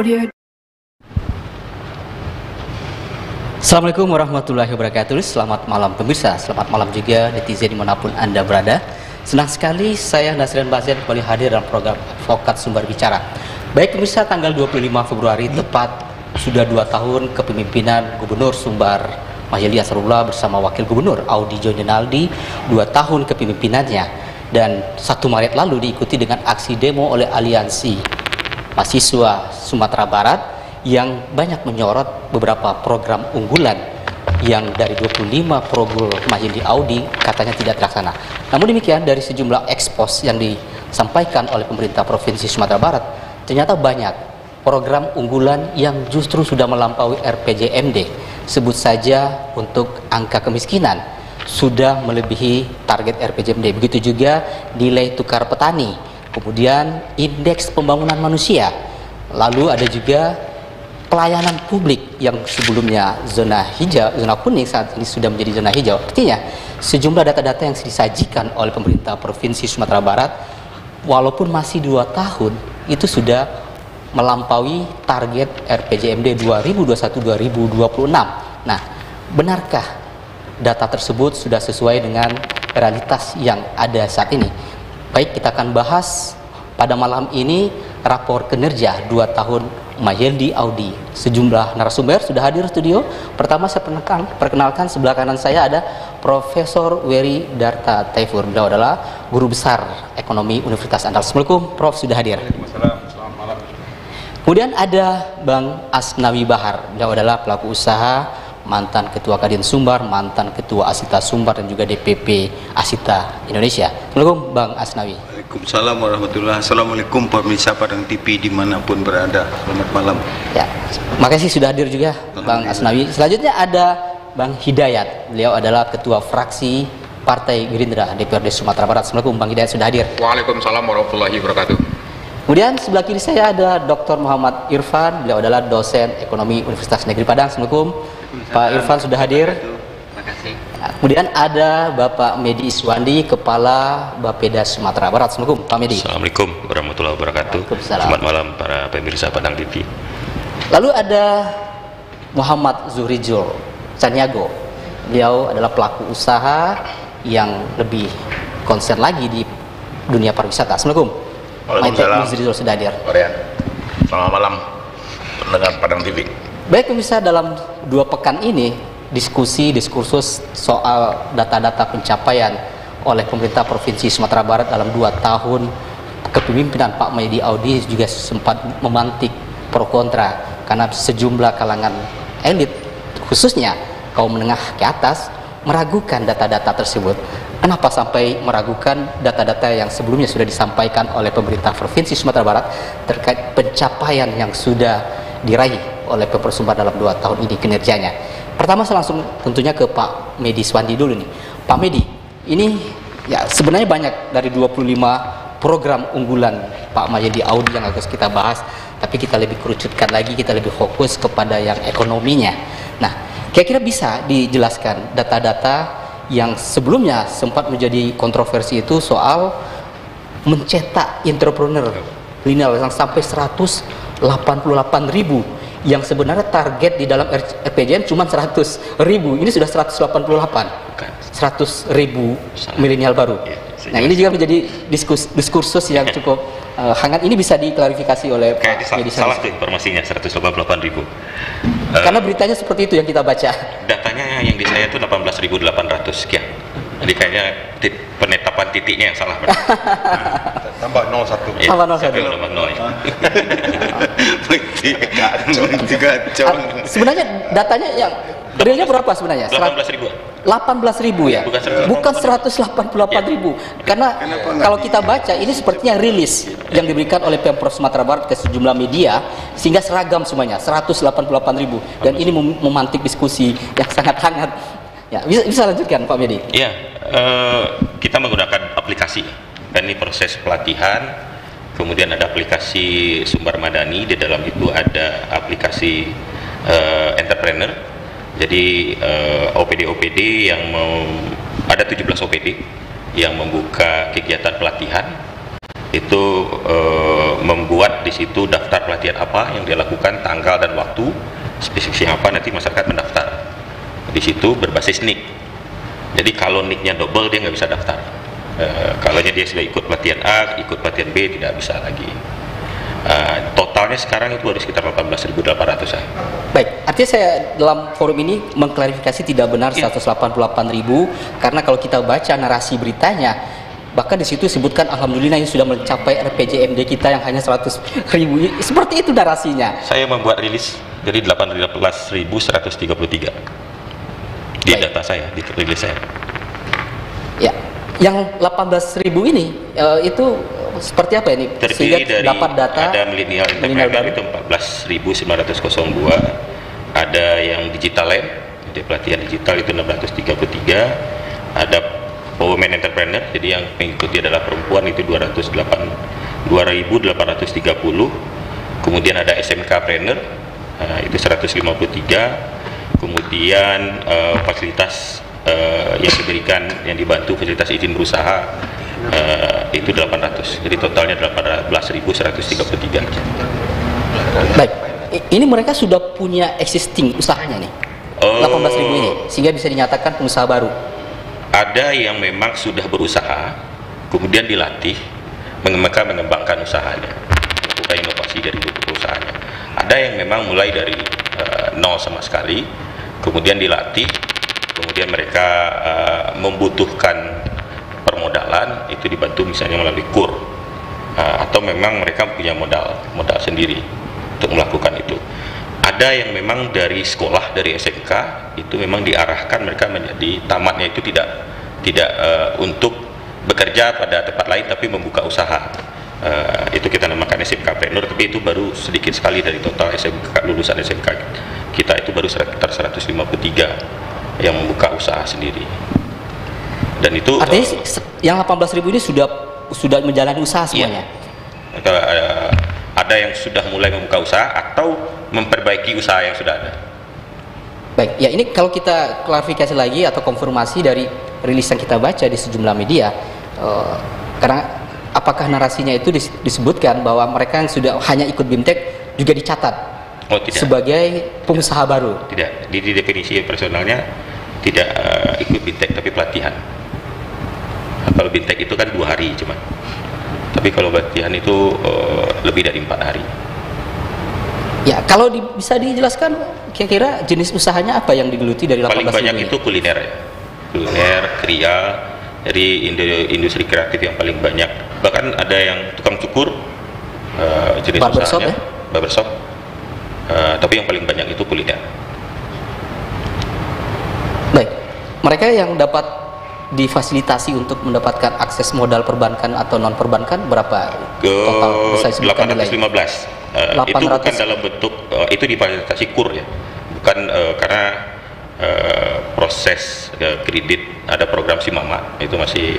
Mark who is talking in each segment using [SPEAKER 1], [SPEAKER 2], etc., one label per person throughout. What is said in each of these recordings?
[SPEAKER 1] Audio.
[SPEAKER 2] Assalamualaikum warahmatullahi wabarakatuh. Selamat malam pemirsa. Selamat malam juga netizen di mana pun anda berada. Senang sekali saya Nasrian Bazir kembali hadir dalam program Advokat Sumber Bicara. Baik pemirsa tanggal 25 Februari tepat sudah dua tahun kepemimpinan Gubernur Sumbar Mahyili Asrullah bersama Wakil Gubernur Audi Jonenaldi dua tahun kepemimpinannya. Dan satu Maret lalu diikuti dengan aksi demo oleh aliansi mahasiswa Sumatera Barat yang banyak menyorot beberapa program unggulan yang dari 25 program Mahyili Audi katanya tidak terlaksana. Namun demikian dari sejumlah ekspos yang disampaikan oleh pemerintah Provinsi Sumatera Barat ternyata banyak program unggulan yang justru sudah melampaui RPJMD. Sebut saja untuk angka kemiskinan sudah melebihi target RPJMD. Begitu juga nilai tukar petani, kemudian indeks pembangunan manusia. Lalu ada juga pelayanan publik yang sebelumnya zona hijau, zona kuning saat ini sudah menjadi zona hijau. Artinya, sejumlah data-data yang disajikan oleh pemerintah Provinsi Sumatera Barat, walaupun masih dua tahun, itu sudah melampaui target RPJMD 2021-2026. Nah, benarkah data tersebut sudah sesuai dengan realitas yang ada saat ini? Baik, kita akan bahas pada malam ini rapor kinerja dua tahun Mayeldi Audi. Sejumlah narasumber sudah hadir studio. Pertama saya perkenalkan, perkenalkan sebelah kanan saya ada Profesor Weri Darta Taifur. Beliau adalah guru besar ekonomi Universitas Andal. Assalamualaikum, Prof sudah hadir.
[SPEAKER 3] Selamat malam.
[SPEAKER 2] Kemudian ada Bang Asnawi Bahar. Beliau adalah pelaku usaha, mantan Ketua Kadin Sumbar, mantan Ketua Asita Sumbar dan juga DPP Asita Indonesia. Assalamualaikum Bang Asnawi.
[SPEAKER 3] Waalaikumsalam warahmatullahi Assalamualaikum pemirsa Padang TV di mana pun berada. Selamat malam.
[SPEAKER 2] Ya, makasih sudah hadir juga Bang Asnawi. Selanjutnya ada Bang Hidayat. Beliau adalah Ketua Fraksi Partai Gerindra DPRD Sumatera Barat. Assalamualaikum Bang Hidayat sudah hadir.
[SPEAKER 4] Waalaikumsalam warahmatullahi wabarakatuh.
[SPEAKER 2] Kemudian sebelah kiri saya ada Dr. Muhammad Irfan, beliau adalah dosen ekonomi Universitas Negeri Padang. Assalamualaikum. Pak Irfan sudah hadir.
[SPEAKER 3] Terima kasih.
[SPEAKER 2] Kemudian ada Bapak Medi Iswandi, Kepala Bapeda Sumatera Barat. Assalamualaikum Pak Medi.
[SPEAKER 5] Assalamualaikum warahmatullahi wabarakatuh. Selamat malam para pemirsa Padang TV.
[SPEAKER 2] Lalu ada Muhammad Zuhrijul Caniago. Beliau adalah pelaku usaha yang lebih konsen lagi di dunia pariwisata. Assalamualaikum.
[SPEAKER 4] Waalaikumsalam.
[SPEAKER 2] Zuhrijul sudah hadir.
[SPEAKER 4] Selamat malam pendengar Padang TV.
[SPEAKER 2] Baik pemirsa dalam dua pekan ini diskusi diskursus soal data-data pencapaian oleh pemerintah provinsi Sumatera Barat dalam dua tahun kepemimpinan Pak Maidi Audi juga sempat memantik pro kontra karena sejumlah kalangan elit khususnya kaum menengah ke atas meragukan data-data tersebut. Kenapa sampai meragukan data-data yang sebelumnya sudah disampaikan oleh pemerintah Provinsi Sumatera Barat terkait pencapaian yang sudah diraih oleh Pemprov Sumbar dalam dua tahun ini kinerjanya. Pertama saya langsung tentunya ke Pak Medi Swandi dulu nih. Pak Medi, ini ya sebenarnya banyak dari 25 program unggulan Pak Mayedi Audi yang harus kita bahas, tapi kita lebih kerucutkan lagi, kita lebih fokus kepada yang ekonominya. Nah, kira-kira bisa dijelaskan data-data yang sebelumnya sempat menjadi kontroversi itu soal mencetak entrepreneur lineal yang sampai 188 ribu yang sebenarnya target di dalam RPJM cuma 100 ribu. Ini sudah 188 100 ribu milenial baru.
[SPEAKER 5] Ya,
[SPEAKER 2] nah ini juga menjadi diskus, diskursus yang cukup uh, hangat. Ini bisa diklarifikasi oleh
[SPEAKER 5] Kayak
[SPEAKER 2] Pak
[SPEAKER 5] di,
[SPEAKER 2] Medi
[SPEAKER 5] salah tuh informasinya 188 ribu. Eh,
[SPEAKER 2] karena beritanya seperti itu yang kita baca.
[SPEAKER 5] datanya yang di saya itu 18.800 sekian. Jadi kayaknya tit- penetapan titiknya yang salah. berarti.
[SPEAKER 4] Tambah 01.
[SPEAKER 5] Ya,
[SPEAKER 2] Tambah nol
[SPEAKER 5] saya
[SPEAKER 2] satu.
[SPEAKER 5] bilang tambah nol.
[SPEAKER 3] Gacor, gacor.
[SPEAKER 2] Ah, sebenarnya datanya yang realnya berapa sebenarnya
[SPEAKER 5] 18 ribu.
[SPEAKER 2] 18 ribu ya,
[SPEAKER 5] Bukan 188.
[SPEAKER 2] bukan 188 ribu. Karena kalau kita baca ini sepertinya rilis yang diberikan oleh Pemprov Sumatera Barat ke sejumlah media sehingga seragam semuanya 188 ribu dan ini mem- memantik diskusi yang sangat hangat. Ya bisa, bisa lanjutkan Pak Medi.
[SPEAKER 5] Iya, eh, kita menggunakan aplikasi. Dan ini proses pelatihan, kemudian ada aplikasi Sumber Madani, di dalam itu ada aplikasi eh, entrepreneur. Jadi eh, OPD-OPD yang mau ada 17 OPD yang membuka kegiatan pelatihan itu membuat membuat di situ daftar pelatihan apa yang dia lakukan, tanggal dan waktu, spesifikasi apa nanti masyarakat mendaftar. Di situ berbasis nick. Jadi kalau nicknya double dia nggak bisa daftar. Uh, kalau dia sudah ikut pelatihan A, ikut pelatihan B tidak bisa lagi. Uh, totalnya sekarang itu ada sekitar 18.800 ya.
[SPEAKER 2] Baik, artinya saya dalam forum ini mengklarifikasi tidak benar
[SPEAKER 5] Ya.
[SPEAKER 2] 188.000 karena kalau kita baca narasi beritanya bahkan di situ disebutkan alhamdulillah ini sudah mencapai RPJMD kita yang hanya 100.000 seperti itu narasinya.
[SPEAKER 5] Saya membuat rilis jadi 18.133 di
[SPEAKER 2] Baik.
[SPEAKER 5] data saya, di rilis saya.
[SPEAKER 2] Ya, yang 18.000 ini eh, itu seperti apa ini?
[SPEAKER 5] Terdiri dari
[SPEAKER 2] dapat data
[SPEAKER 5] ada milenial entrepreneur itu 14.902, ada yang digital lab, jadi pelatihan digital itu 633, ada women entrepreneur, jadi yang mengikuti adalah perempuan itu 208 2.830, kemudian ada SMK trainer eh, itu 153, kemudian eh, fasilitas eh, yang diberikan yang dibantu fasilitas izin berusaha eh, itu 800 jadi totalnya 18.133
[SPEAKER 2] Baik. Ini mereka sudah punya existing usahanya nih.
[SPEAKER 5] Oh.
[SPEAKER 2] 18.000 ini sehingga bisa dinyatakan pengusaha baru.
[SPEAKER 5] ada yang memang sudah berusaha kemudian dilatih mereka mengembangkan usahanya melakukan inovasi dari usahanya ada yang memang mulai dari eh, nol sama sekali kemudian dilatih kemudian mereka eh, membutuhkan permodalan itu dibantu misalnya melalui kur. Eh, atau memang mereka punya modal modal sendiri untuk melakukan itu. Ada yang memang dari sekolah dari SMK itu memang diarahkan mereka menjadi tamatnya itu tidak tidak eh, untuk bekerja pada tempat lain tapi membuka usaha Eh, itu kita namakan SMK Preneur tapi itu baru sedikit sekali dari total SMK lulusan SMK kita itu baru sekitar 153 yang membuka usaha sendiri dan itu
[SPEAKER 2] Artinya se- yang 18.000 ini sudah sudah menjalani usaha semuanya.
[SPEAKER 5] Maka, eh, ada yang sudah mulai membuka usaha atau memperbaiki usaha yang sudah ada.
[SPEAKER 2] Baik, ya ini kalau kita klarifikasi lagi atau konfirmasi dari rilis yang kita baca di sejumlah media, eh, karena apakah narasinya itu dis- disebutkan bahwa mereka yang sudah hanya ikut BIMTEK juga dicatat
[SPEAKER 5] Oh tidak,
[SPEAKER 2] sebagai pengusaha baru.
[SPEAKER 5] tidak. Di, di definisi personalnya tidak eh, ikut bintek tapi pelatihan. Nah, Kalau bintek itu kan dua hari cuma. Tapi kalau pelatihan itu eh, lebih dari empat hari.
[SPEAKER 2] Ya, kalau di- bisa dijelaskan kira-kira jenis usahanya apa yang digeluti dari 18.000
[SPEAKER 5] Paling banyak
[SPEAKER 2] ini?
[SPEAKER 5] itu kuliner ya. Kuliner, kria, dari industri kreatif yang paling banyak. Bahkan ada yang tukang cukur, eh, jenis
[SPEAKER 2] Barbershop
[SPEAKER 5] usahanya,
[SPEAKER 2] ya?
[SPEAKER 5] barbershop. Eh, tapi yang paling banyak itu kuliner.
[SPEAKER 2] Baik, mereka yang dapat difasilitasi untuk mendapatkan akses modal perbankan atau non perbankan berapa
[SPEAKER 5] Ke
[SPEAKER 2] total bisa disebutkan nilai?
[SPEAKER 5] 815. Eh, itu
[SPEAKER 2] 800.
[SPEAKER 5] bukan dalam bentuk eh, itu difasilitasi kur ya. Bukan eh, karena eh, proses eh, kredit ada program Simama itu masih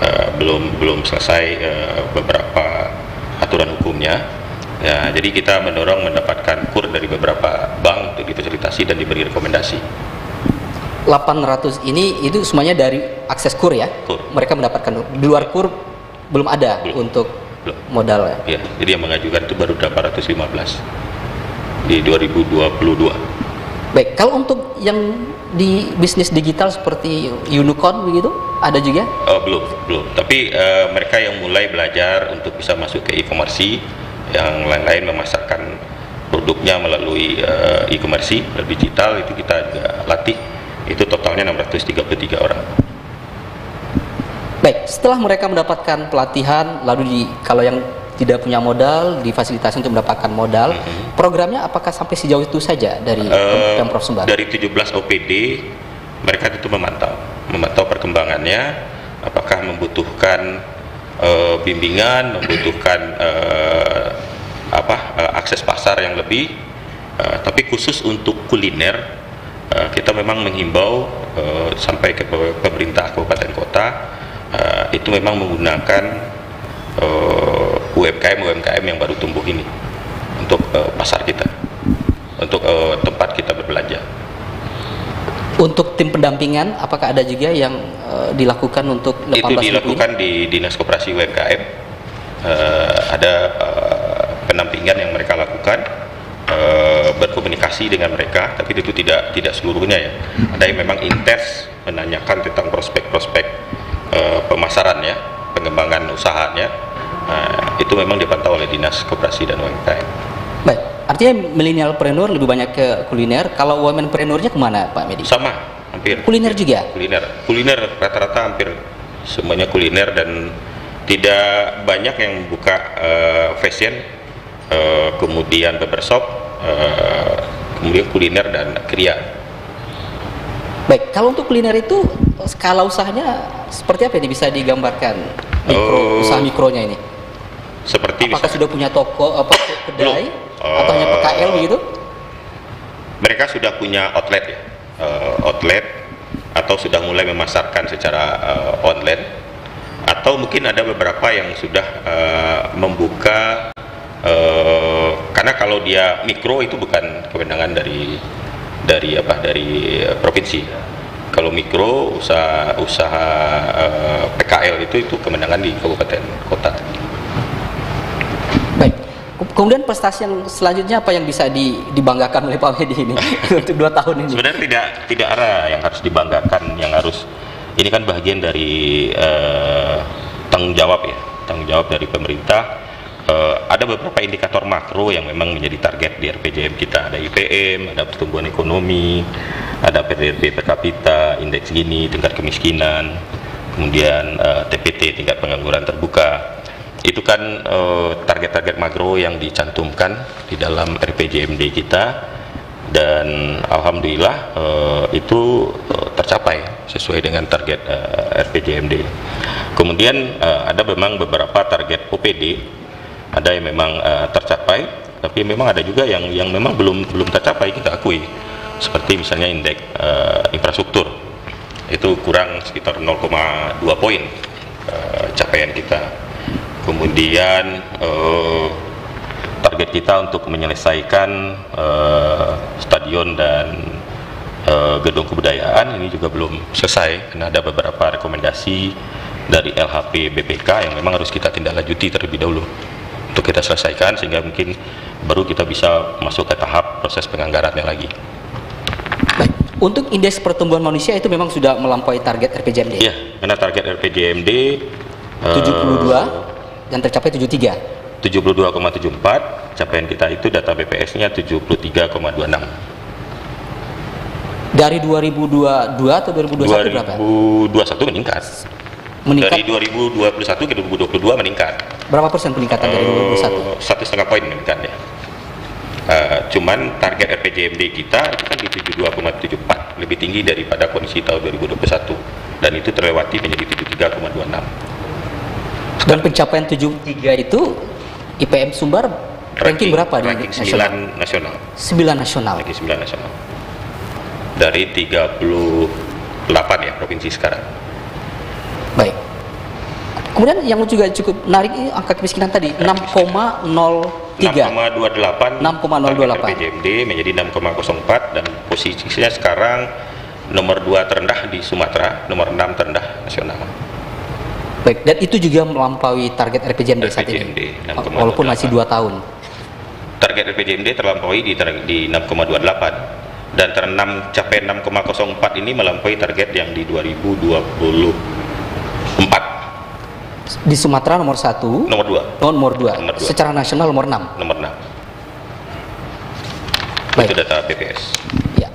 [SPEAKER 5] eh, belum belum selesai eh, beberapa aturan hukumnya. Ya, jadi kita mendorong mendapatkan kur dari beberapa bank untuk difasilitasi dan diberi rekomendasi.
[SPEAKER 2] 800 ini itu semuanya dari akses kur ya.
[SPEAKER 5] Kur.
[SPEAKER 2] Mereka mendapatkan di luar kur belum ada
[SPEAKER 5] Belum.
[SPEAKER 2] untuk
[SPEAKER 5] Belum.
[SPEAKER 2] modal ya.
[SPEAKER 5] Ya, jadi yang mengajukan itu baru 815 di 2022.
[SPEAKER 2] Baik, kalau untuk yang di bisnis digital seperti unicorn begitu ada juga?
[SPEAKER 5] Oh, belum, belum. Tapi eh, mereka yang mulai belajar untuk bisa masuk ke e-commerce, yang lain-lain memasarkan produknya melalui eh, e-commerce, melalui digital itu kita juga latih. Itu totalnya 633 orang.
[SPEAKER 2] Baik, setelah mereka mendapatkan pelatihan, lalu di kalau yang tidak punya modal difasilitasi untuk mendapatkan modal, programnya apakah sampai sejauh itu saja dari
[SPEAKER 5] Eh,
[SPEAKER 2] Pemprov Sumbar?
[SPEAKER 5] Dari 17 OPD, mereka itu memantau, memantau perkembangannya, apakah membutuhkan eh, bimbingan, membutuhkan eh, apa eh, akses pasar yang lebih. Eh, tapi khusus untuk kuliner, eh, kita memang menghimbau eh, sampai ke pe- pemerintah kabupaten kota eh, itu memang menggunakan eh, UMKM UMKM yang baru tumbuh ini untuk eh, pasar kita untuk eh, tempat kita berbelanja.
[SPEAKER 2] Untuk tim pendampingan, apakah ada juga yang eh, dilakukan untuk 18
[SPEAKER 5] Itu dilakukan di Dinas Koperasi UMKM. Eh, ada eh, pendampingan yang mereka lakukan eh, berkomunikasi dengan mereka tapi itu tidak tidak seluruhnya ya ada yang memang intens menanyakan tentang prospek-prospek eh, pemasaran ya pengembangan usahanya Nah, itu memang dipantau oleh dinas koperasi dan UMKM
[SPEAKER 2] Baik, artinya milenial preneur lebih banyak ke kuliner. Kalau women preneurnya ke mana Pak Medi?
[SPEAKER 5] sama hampir
[SPEAKER 2] Kuliner juga.
[SPEAKER 5] kuliner kuliner rata-rata hampir semuanya kuliner dan tidak banyak yang buka eh, fashion eh, kemudian barbershop eh, kemudian kuliner dan kriya
[SPEAKER 2] Baik, kalau untuk kuliner itu skala usahanya seperti apa ini bisa digambarkan mikro
[SPEAKER 5] Oh.
[SPEAKER 2] usaha mikronya ini?
[SPEAKER 5] Seperti
[SPEAKER 2] Apakah
[SPEAKER 5] misalnya-
[SPEAKER 2] sudah punya toko apa kedai?
[SPEAKER 5] Belum.
[SPEAKER 2] atau hanya
[SPEAKER 5] Eh,
[SPEAKER 2] PKL begitu?
[SPEAKER 5] mereka sudah punya outlet ya. Eh, outlet atau sudah mulai memasarkan secara eh, online. Atau mungkin ada beberapa yang sudah eh, membuka eh, karena kalau dia mikro itu bukan kewenangan dari dari apa dari provinsi. Kalau mikro usaha usaha eh, PKL itu itu kewenangan di kabupaten kota
[SPEAKER 2] Kemudian prestasi yang selanjutnya apa yang bisa di- dibanggakan oleh Pak Medi ini untuk dua tahun ini?
[SPEAKER 5] sebenarnya tidak tidak ada yang harus dibanggakan yang harus ini kan bagian dari eh, tanggung jawab ya tanggung jawab dari pemerintah. Eh, ada beberapa indikator makro yang memang menjadi target di RPJM kita. Ada IPM ada pertumbuhan ekonomi ada PDB per kapita indeks gini tingkat kemiskinan kemudian eh, TPT tingkat pengangguran terbuka itu kan eh, target-target makro yang dicantumkan di dalam RPJMD kita dan alhamdulillah eh, itu eh, tercapai sesuai dengan target RPJMD. Kemudian ada memang beberapa target OPD, ada yang memang tercapai, tapi memang ada juga yang yang memang belum belum tercapai kita akui. Seperti misalnya indeks infrastruktur itu kurang sekitar 0,2 poin capaian kita. Kemudian eh, target kita untuk menyelesaikan eh, stadion dan eh, gedung kebudayaan ini juga belum selesai karena ada beberapa rekomendasi dari LHP BPK yang memang harus kita tindak lanjuti terlebih dahulu untuk kita selesaikan sehingga mungkin baru kita bisa masuk ke tahap proses penganggarannya lagi.
[SPEAKER 2] Baik. Untuk indeks pertumbuhan manusia itu memang sudah melampaui target RPJMD.
[SPEAKER 5] Iya, karena target RPJMD eh,
[SPEAKER 2] 72 dan tercapai 73.
[SPEAKER 5] 72,74 capaian kita itu data BPS-nya 73,26
[SPEAKER 2] Dari 2022 atau 2021 berapa?
[SPEAKER 5] 2021 meningkat.
[SPEAKER 2] Meningkat.
[SPEAKER 5] Dari 2021 ke 2022 meningkat.
[SPEAKER 2] Berapa persen peningkatan dari
[SPEAKER 5] Eh,
[SPEAKER 2] 2021?
[SPEAKER 5] satu? Setengah poin meningkat ya. Eh, cuman target RPJMD kita itu kan di 72,74 lebih tinggi daripada kondisi tahun 2021 dan itu terlewati menjadi 73,26
[SPEAKER 2] Dan pencapaian 73 itu IPM Sumbar ranking, berapa di
[SPEAKER 5] ranking
[SPEAKER 2] nasional?
[SPEAKER 5] 9 nasional
[SPEAKER 2] 9 nasional.
[SPEAKER 5] ranking 9 nasional dari 38 ya provinsi sekarang
[SPEAKER 2] Baik. Kemudian yang juga cukup menarik ini angka kemiskinan tadi 6,03.
[SPEAKER 5] 6,28
[SPEAKER 2] 6,028.
[SPEAKER 5] target RPJMD menjadi 6,04 dan posisinya sekarang nomor 2 terendah di Sumatera, nomor 6 terendah nasional.
[SPEAKER 2] Baik, dan itu juga melampaui target RPJMD saat
[SPEAKER 5] RPJMD,
[SPEAKER 2] ini.
[SPEAKER 5] 6,28.
[SPEAKER 2] Walaupun masih 2 tahun.
[SPEAKER 5] Target RPJMD terlampaui di, di 6,28 dan terenam capai 6,04 ini melampaui target yang di 2024
[SPEAKER 2] Di Sumatera nomor 1,
[SPEAKER 5] nomor 2
[SPEAKER 2] nomor 2.
[SPEAKER 5] Nomor dua.
[SPEAKER 2] Secara nasional nomor 6.
[SPEAKER 5] nomor 6
[SPEAKER 2] Baik.
[SPEAKER 5] itu data BPS
[SPEAKER 2] Ya.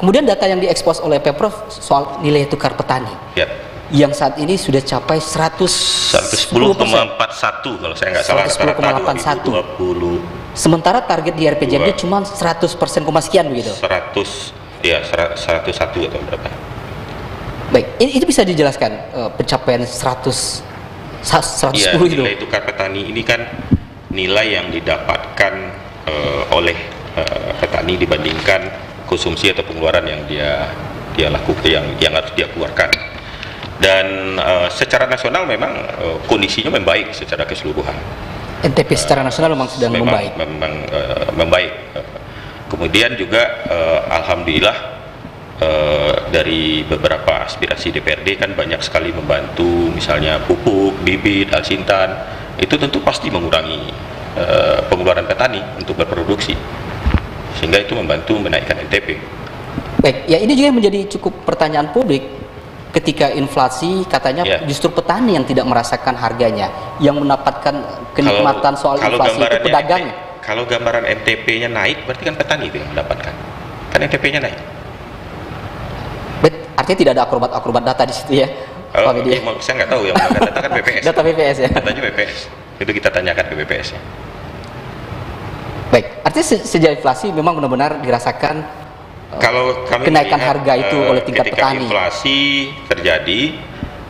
[SPEAKER 2] Kemudian data yang diekspos oleh Pemprov soal nilai tukar petani
[SPEAKER 5] ya
[SPEAKER 2] yang saat ini sudah capai 110
[SPEAKER 5] 110,41 kalau saya nggak salah
[SPEAKER 2] 110,81.
[SPEAKER 5] 2020
[SPEAKER 2] Sementara target di RPJMD cuma 100 persen koma sekian begitu.
[SPEAKER 5] 100 ya 101 atau berapa
[SPEAKER 2] Baik, ini, itu bisa dijelaskan eh, pencapaian 100 sa- 110
[SPEAKER 5] Iya,
[SPEAKER 2] itu.
[SPEAKER 5] nilai tukar petani ini kan nilai yang didapatkan eh, oleh eh, petani dibandingkan konsumsi atau pengeluaran yang dia dia lakukan yang yang harus dia keluarkan. Dan eh, secara nasional memang eh, kondisinya membaik secara keseluruhan.
[SPEAKER 2] NTP secara nasional memang sedang
[SPEAKER 5] memang,
[SPEAKER 2] membaik.
[SPEAKER 5] Memang eh, membaik. Eh, Kemudian juga eh, alhamdulillah eh, dari beberapa aspirasi DPRD kan banyak sekali membantu misalnya pupuk, bibit, alsintan itu tentu pasti mengurangi eh, pengeluaran petani untuk berproduksi sehingga itu membantu menaikkan NTP.
[SPEAKER 2] Baik, ya ini juga menjadi cukup pertanyaan publik ketika inflasi katanya
[SPEAKER 5] Ya.
[SPEAKER 2] justru petani yang tidak merasakan harganya, yang mendapatkan kenikmatan soal inflasi itu pedagang.
[SPEAKER 5] NT kalau gambaran NTP-nya naik, berarti kan petani itu yang mendapatkan. Kan NTP-nya naik.
[SPEAKER 2] Bet, artinya tidak ada akrobat-akrobat data di situ ya,
[SPEAKER 5] Kalau
[SPEAKER 2] Pak
[SPEAKER 5] mau- saya nggak tahu yang data kan BPS.
[SPEAKER 2] Data BPS ya.
[SPEAKER 5] Datanya BPS. Itu kita tanyakan ke BPS ya.
[SPEAKER 2] Baik, artinya se- sejak inflasi memang benar-benar dirasakan
[SPEAKER 5] Kalau kami
[SPEAKER 2] kenaikan
[SPEAKER 5] melihat,
[SPEAKER 2] harga itu
[SPEAKER 5] eh,
[SPEAKER 2] oleh tingkat
[SPEAKER 5] ketika
[SPEAKER 2] petani.
[SPEAKER 5] inflasi terjadi,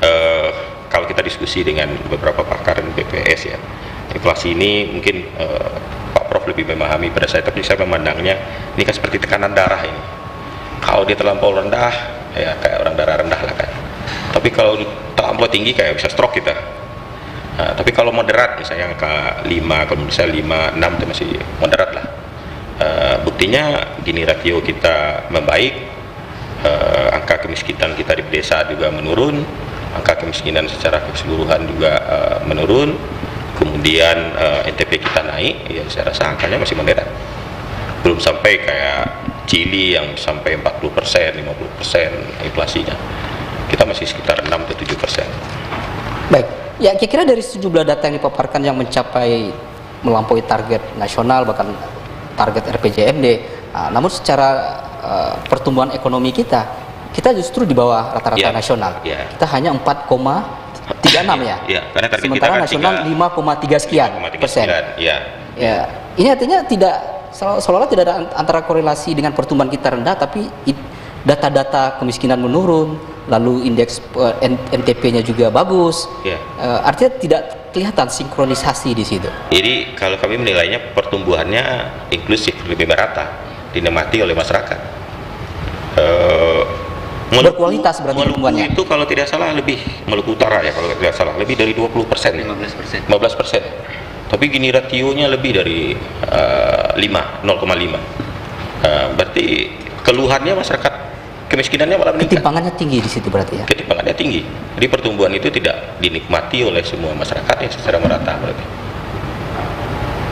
[SPEAKER 5] eh, kalau kita diskusi dengan beberapa pakar BPS ya, inflasi ini mungkin eh, Pak Prof lebih memahami pada saya, tapi saya memandangnya ini kan seperti tekanan darah ini. Kalau dia terlampau rendah, ya kayak orang darah rendah lah kan. Tapi kalau terlampau tinggi kayak bisa stroke kita. Nah, tapi kalau moderat misalnya angka 5, kalau misalnya 5, 6 itu masih moderat lah. Eh, buktinya gini rasio kita membaik, eh, angka kemiskinan kita di desa juga menurun, angka kemiskinan secara keseluruhan juga eh, menurun, kemudian eh, NTP kita naik, ya saya rasa angkanya masih moderat. Belum sampai kayak Chili yang sampai 40 persen, 50 persen inflasinya. Kita masih sekitar 6 atau 7 persen.
[SPEAKER 2] Baik, ya kira-kira dari sejumlah data yang dipaparkan yang mencapai melampaui target nasional bahkan target RPJMD, ah, namun secara eh, pertumbuhan ekonomi kita, kita justru di bawah rata-rata
[SPEAKER 5] Ya,
[SPEAKER 2] nasional.
[SPEAKER 5] ya.
[SPEAKER 2] Kita hanya 4,36 ya.
[SPEAKER 5] Ya, karena
[SPEAKER 2] Sementara
[SPEAKER 5] kita
[SPEAKER 2] nasional 5,3 sekian
[SPEAKER 5] 5,39,
[SPEAKER 2] persen.
[SPEAKER 5] Ya.
[SPEAKER 2] Ya, ini artinya tidak seolah- seolah-olah tidak ada antara korelasi dengan pertumbuhan kita rendah, tapi data-data kemiskinan menurun, lalu indeks eh, N- NTP-nya juga bagus.
[SPEAKER 5] Ya.
[SPEAKER 2] Eh, artinya tidak kelihatan sinkronisasi di situ.
[SPEAKER 5] Jadi kalau kami menilainya pertumbuhannya inklusif lebih merata, dinikmati oleh masyarakat. Eh, Maluku-
[SPEAKER 2] Berkualitas berarti
[SPEAKER 5] Maluku
[SPEAKER 2] pertumbuhannya.
[SPEAKER 5] itu kalau tidak salah lebih Maluku Utara ya kalau tidak salah lebih dari 20 persen.
[SPEAKER 2] 15 persen.
[SPEAKER 5] 15 persen. Tapi gini rasionya lebih dari eh, 5, 0,5. Eh, berarti keluhannya masyarakat kemiskinannya malah meningkat.
[SPEAKER 2] Ketimpangannya tinggi di situ berarti ya.
[SPEAKER 5] Ketimpangannya tinggi. Jadi pertumbuhan itu tidak dinikmati oleh semua masyarakat ya secara merata berarti.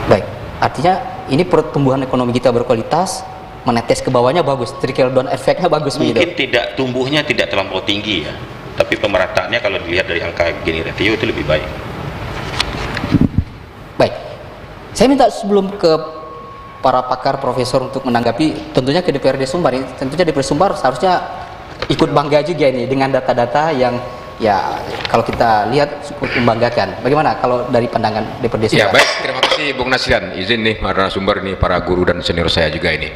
[SPEAKER 2] Baik, artinya ini pertumbuhan ekonomi kita berkualitas, menetes ke bawahnya bagus, trickle down efeknya bagus begitu.
[SPEAKER 5] Mungkin tidak tumbuhnya tidak terlampau tinggi ya, tapi pemerataannya kalau dilihat dari angka Gini ratio itu lebih baik.
[SPEAKER 2] Baik, saya minta sebelum ke para pakar profesor untuk menanggapi, tentunya ke DPRD Sumbar ini, tentunya DPRD Sumbar seharusnya ikut bangga juga ini dengan data-data yang ya kalau kita lihat cukup membanggakan. Bagaimana kalau dari pandangan DPRD
[SPEAKER 1] Ya
[SPEAKER 2] Sumbar?
[SPEAKER 1] baik, terima kasih Bung Nasrian. Izin nih para sumber nih para guru dan senior saya juga ini.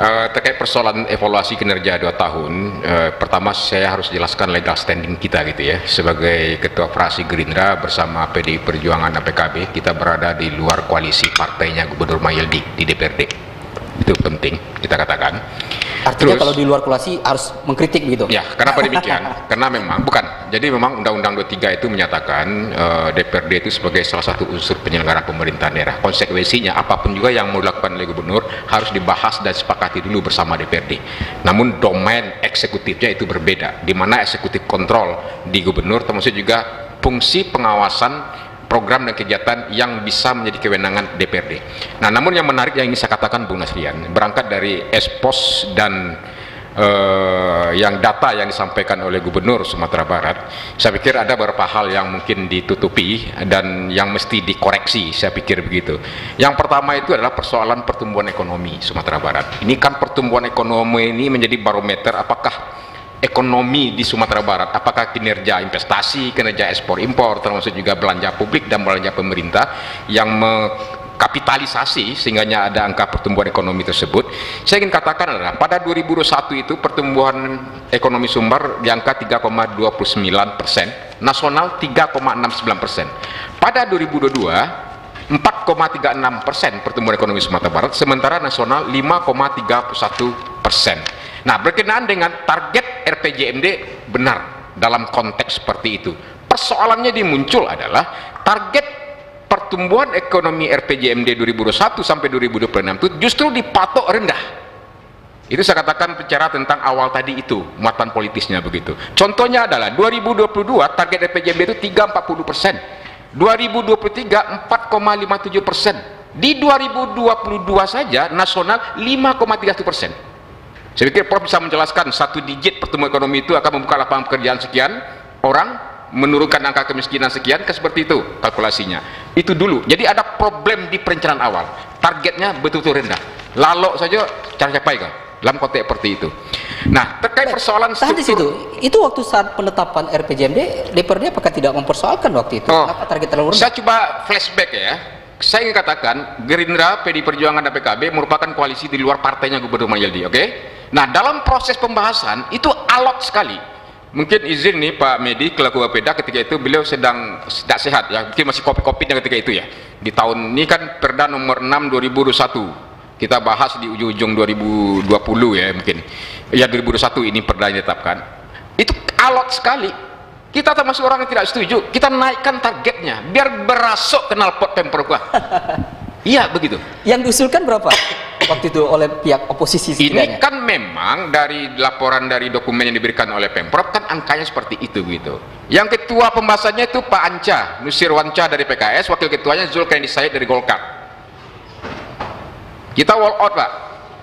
[SPEAKER 1] Eh, terkait persoalan evaluasi kinerja dua tahun, eh, pertama saya harus jelaskan legal standing kita gitu ya. Sebagai ketua fraksi Gerindra bersama PDI Perjuangan dan PKB, kita berada di luar koalisi partainya Gubernur Mayildi di DPRD. Itu penting kita katakan.
[SPEAKER 2] Artinya
[SPEAKER 1] Terus-
[SPEAKER 2] kalau di luar kolasi harus mengkritik begitu.
[SPEAKER 1] Ya, kenapa demikian? Karena memang bukan. Jadi memang Undang-Undang 23 itu menyatakan eh, DPRD itu sebagai salah satu unsur penyelenggara pemerintahan daerah. Konsekuensinya apa pun juga yang mau dilakukan oleh gubernur harus dibahas dan sepakati dulu bersama DPRD. Namun domain eksekutifnya itu berbeda. Di mana eksekutif kontrol di gubernur termasuk juga fungsi pengawasan program dan kegiatan yang bisa menjadi kewenangan DPRD. Nah, namun yang menarik yang ingin saya katakan Bung Nasrian, berangkat dari expos dan eh, yang data yang disampaikan oleh Gubernur Sumatera Barat, saya pikir ada beberapa hal yang mungkin ditutupi dan yang mesti dikoreksi, saya pikir begitu. Yang pertama itu adalah persoalan pertumbuhan ekonomi Sumatera Barat. Ini kan pertumbuhan ekonomi ini menjadi barometer apakah ekonomi di Sumatera Barat, apakah kinerja investasi, kinerja ekspor impor, termasuk juga belanja publik dan belanja pemerintah yang mengkapitalisasi sehingga ada angka pertumbuhan ekonomi tersebut. Saya ingin katakan adalah pada 2021 itu pertumbuhan ekonomi Sumbar di angka 3,29 persen, nasional 3,69 persen. Pada 2022 4,36 persen pertumbuhan ekonomi Sumatera Barat, sementara nasional 5,31 persen. Nah, berkenaan dengan target RPJMD benar dalam konteks seperti itu. Persoalannya dimuncul adalah target pertumbuhan ekonomi RPJMD 2021 sampai 2026 itu justru dipatok rendah. Itu saya katakan bicara tentang awal tadi itu, muatan politisnya begitu. Contohnya adalah 2022 target RPJMD itu 340 persen. 2023 4,57 persen. Di 2022 saja nasional 5,31 persen. Saya pikir Prof bisa menjelaskan satu digit pertumbuhan ekonomi itu akan membuka lapangan pekerjaan sekian orang, menurunkan angka kemiskinan sekian, ke seperti itu kalkulasinya. Itu dulu. Jadi ada problem di perencanaan awal. Targetnya betul-betul rendah. Lalu saja cara capai kan? Dalam konteks seperti itu. Nah, terkait persoalan
[SPEAKER 2] Tahan di situ. Itu waktu saat penetapan RPJMD, DPRD apakah tidak mempersoalkan waktu itu?
[SPEAKER 1] Oh.
[SPEAKER 2] Kenapa target terlalu rendah?
[SPEAKER 1] Saya coba flashback ya. Saya ingin katakan Gerindra, PD Perjuangan dan PKB merupakan koalisi di luar partainya Gubernur Mahyildi, oke? Nah, dalam proses pembahasan itu alot sekali. Mungkin izin nih Pak Medi kelaku Bapeda ketika itu beliau sedang tidak sehat ya, mungkin masih kopi-kopinya ketika itu ya. Di tahun ini kan Perda nomor 6 2021. Kita bahas di ujung-ujung 2020 ya mungkin. Ya 2021 ini Perda ditetapkan. Itu alot sekali kita termasuk orang yang tidak setuju kita naikkan targetnya biar berasuk kenal pot pemprov iya begitu.
[SPEAKER 2] Yang diusulkan berapa? Waktu itu oleh pihak oposisi
[SPEAKER 1] ini
[SPEAKER 2] setidaknya?
[SPEAKER 1] kan memang dari laporan dari dokumen yang diberikan oleh pemprov kan angkanya seperti itu gitu yang ketua pembahasannya itu Pak Anca Nusirwanca dari PKS wakil ketuanya Zulkarnain Said dari Golkar. Kita wall out Pak.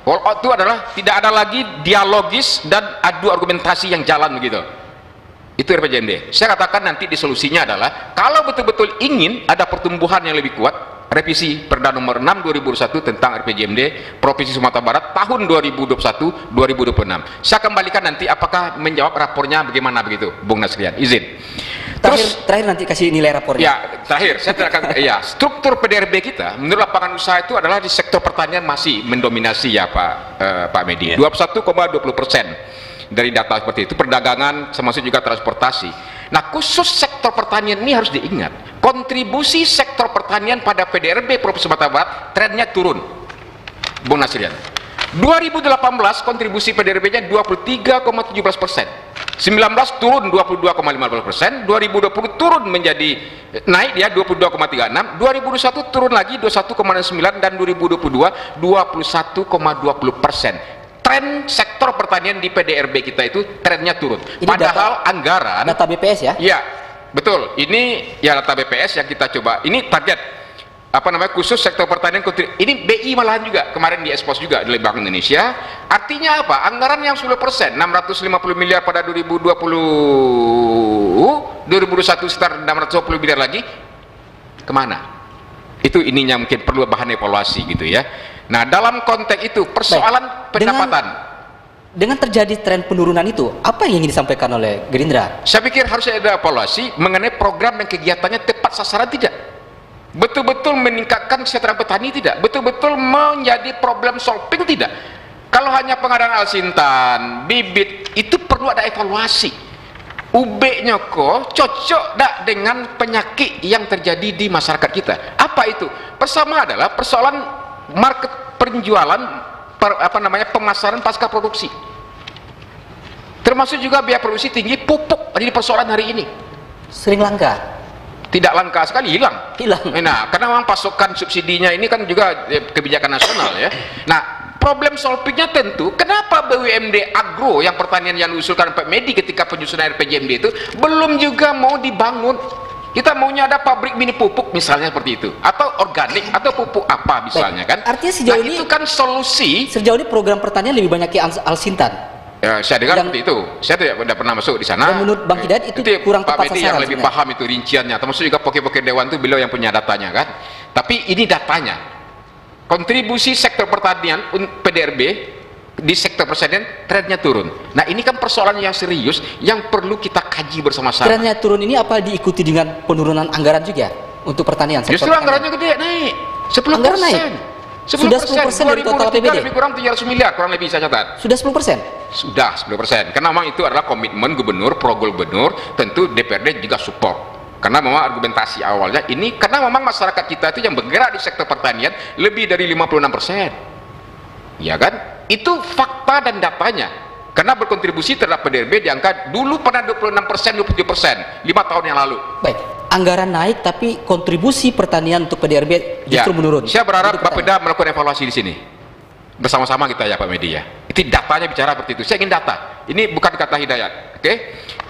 [SPEAKER 1] Wall out itu adalah tidak ada lagi dialogis dan adu argumentasi yang jalan begitu itu RPJMD saya katakan nanti di solusinya adalah kalau betul-betul ingin ada pertumbuhan yang lebih kuat revisi Perda nomor 6 2021 tentang RPJMD Provinsi Sumatera Barat tahun 2021 2026 saya kembalikan nanti apakah menjawab rapornya bagaimana begitu Bung Nasrian izin
[SPEAKER 2] Terakhir, terakhir nanti kasih nilai rapornya.
[SPEAKER 1] Ya, terakhir saya tidak akan ya, struktur PDRB kita menurut lapangan usaha itu adalah di sektor pertanian masih mendominasi ya Pak eh, Pak Medi.
[SPEAKER 5] Iya.
[SPEAKER 1] 21,20 persen dari data seperti itu perdagangan termasuk juga transportasi. Nah, khusus sektor pertanian ini harus diingat. Kontribusi sektor pertanian pada PDRB Provinsi Sumatera Barat trennya turun. Bung Nasrian. 2018 kontribusi PDRB-nya 23,17 persen. 19 turun 22,15 persen, 2020 turun menjadi eh, naik ya 22,36, 2021 turun lagi 21,9 dan 2022 21,20 persen. Tren sektor pertanian di PDRB kita itu trennya turun.
[SPEAKER 2] Ini
[SPEAKER 1] Padahal anggaran
[SPEAKER 2] Data BPS ya?
[SPEAKER 1] Iya, betul. Ini ya data BPS yang kita coba. Ini target apa namanya khusus sektor pertanian ini BI malahan juga kemarin di expose juga oleh Bank Indonesia artinya apa anggaran yang 10 persen 650 miliar pada 2020 2021 sekitar 620 miliar lagi ke mana itu ininya mungkin perlu bahan evaluasi gitu ya nah dalam konteks itu persoalan
[SPEAKER 2] Baik. Dengan-
[SPEAKER 1] pendapatan
[SPEAKER 2] Dengan terjadi tren penurunan itu, apa yang ingin disampaikan oleh Gerindra?
[SPEAKER 1] Saya pikir harus ada evaluasi mengenai program dan kegiatannya tepat sasaran tidak. Betul-betul meningkatkan kesejahteraan petani tidak. Betul-betul menjadi problem solving tidak. Kalau hanya pengadaan alsintan, bibit, itu perlu ada evaluasi. UB-nya kok cocok tak dengan penyakit yang terjadi di masyarakat kita. Apa itu? Pertama adalah persoalan market penjualan per- apa namanya pemasaran pasca produksi. Termasuk juga biaya produksi tinggi pupuk jadi persoalan hari ini.
[SPEAKER 2] Sering langka,
[SPEAKER 1] tidak langka sekali hilang.
[SPEAKER 2] Hilang.
[SPEAKER 1] nah karena memang pasokan subsidinya ini kan juga eh, kebijakan nasional ya. Nah problem solvingnya tentu kenapa BUMD agro yang pertanian yang diusulkan Pak Medi ketika penyusunan RPJMD itu belum juga mau dibangun kita maunya ada pabrik mini pupuk misalnya seperti itu atau organik atau pupuk apa misalnya
[SPEAKER 2] Baik.
[SPEAKER 1] kan
[SPEAKER 2] Artinya sejauh
[SPEAKER 1] nah,
[SPEAKER 2] ini-
[SPEAKER 1] itu kan solusi
[SPEAKER 2] Sejauh ini program pertanian lebih banyak ke Al- Alsintan.
[SPEAKER 1] Ya, saya dengar
[SPEAKER 2] Yang-
[SPEAKER 1] seperti itu. Saya tidak, tidak pernah masuk di sana.
[SPEAKER 2] Dan menurut Bang Hidayat itu kurang
[SPEAKER 1] Pak
[SPEAKER 2] tepat
[SPEAKER 1] yang lebih
[SPEAKER 2] sebenarnya.
[SPEAKER 1] paham itu rinciannya. Termasuk juga pokok-pokok dewan itu beliau yang punya datanya kan. Tapi ini datanya. Kontribusi sektor pertanian PDRB di sektor pertanian trennya turun. Nah ini kan persoalan yang serius yang perlu kita kaji bersama-sama.
[SPEAKER 2] Trennya turun ini apa diikuti dengan penurunan anggaran juga untuk pertanian?
[SPEAKER 1] Justru
[SPEAKER 2] pertanian?
[SPEAKER 1] anggarannya gede naik. 10
[SPEAKER 2] Anggaran naik?
[SPEAKER 1] persen.
[SPEAKER 2] Sudah 10% dari total
[SPEAKER 1] 2023
[SPEAKER 2] APBD?
[SPEAKER 1] lebih kurang 300 miliar kurang lebih saya catat.
[SPEAKER 2] Sudah 10 persen?
[SPEAKER 1] Sudah 10%. Karena memang itu adalah komitmen gubernur, pro gubernur, tentu DPRD juga support. Karena memang argumentasi awalnya ini karena memang masyarakat kita itu yang bergerak di sektor pertanian lebih dari 56%. Ya kan? Itu fakta dan datanya. Karena berkontribusi terhadap PDRB di angka dulu pernah 26%, 27%, 5 tahun yang lalu.
[SPEAKER 2] Baik, anggaran naik tapi kontribusi pertanian untuk PDRB justru menurun.
[SPEAKER 1] Ya. Saya berharap. Bapeda melakukan evaluasi di sini. Bersama-sama kita ya Pak Media. Itu datanya bicara seperti itu. Saya ingin data. Ini bukan kata hidayat. Oke?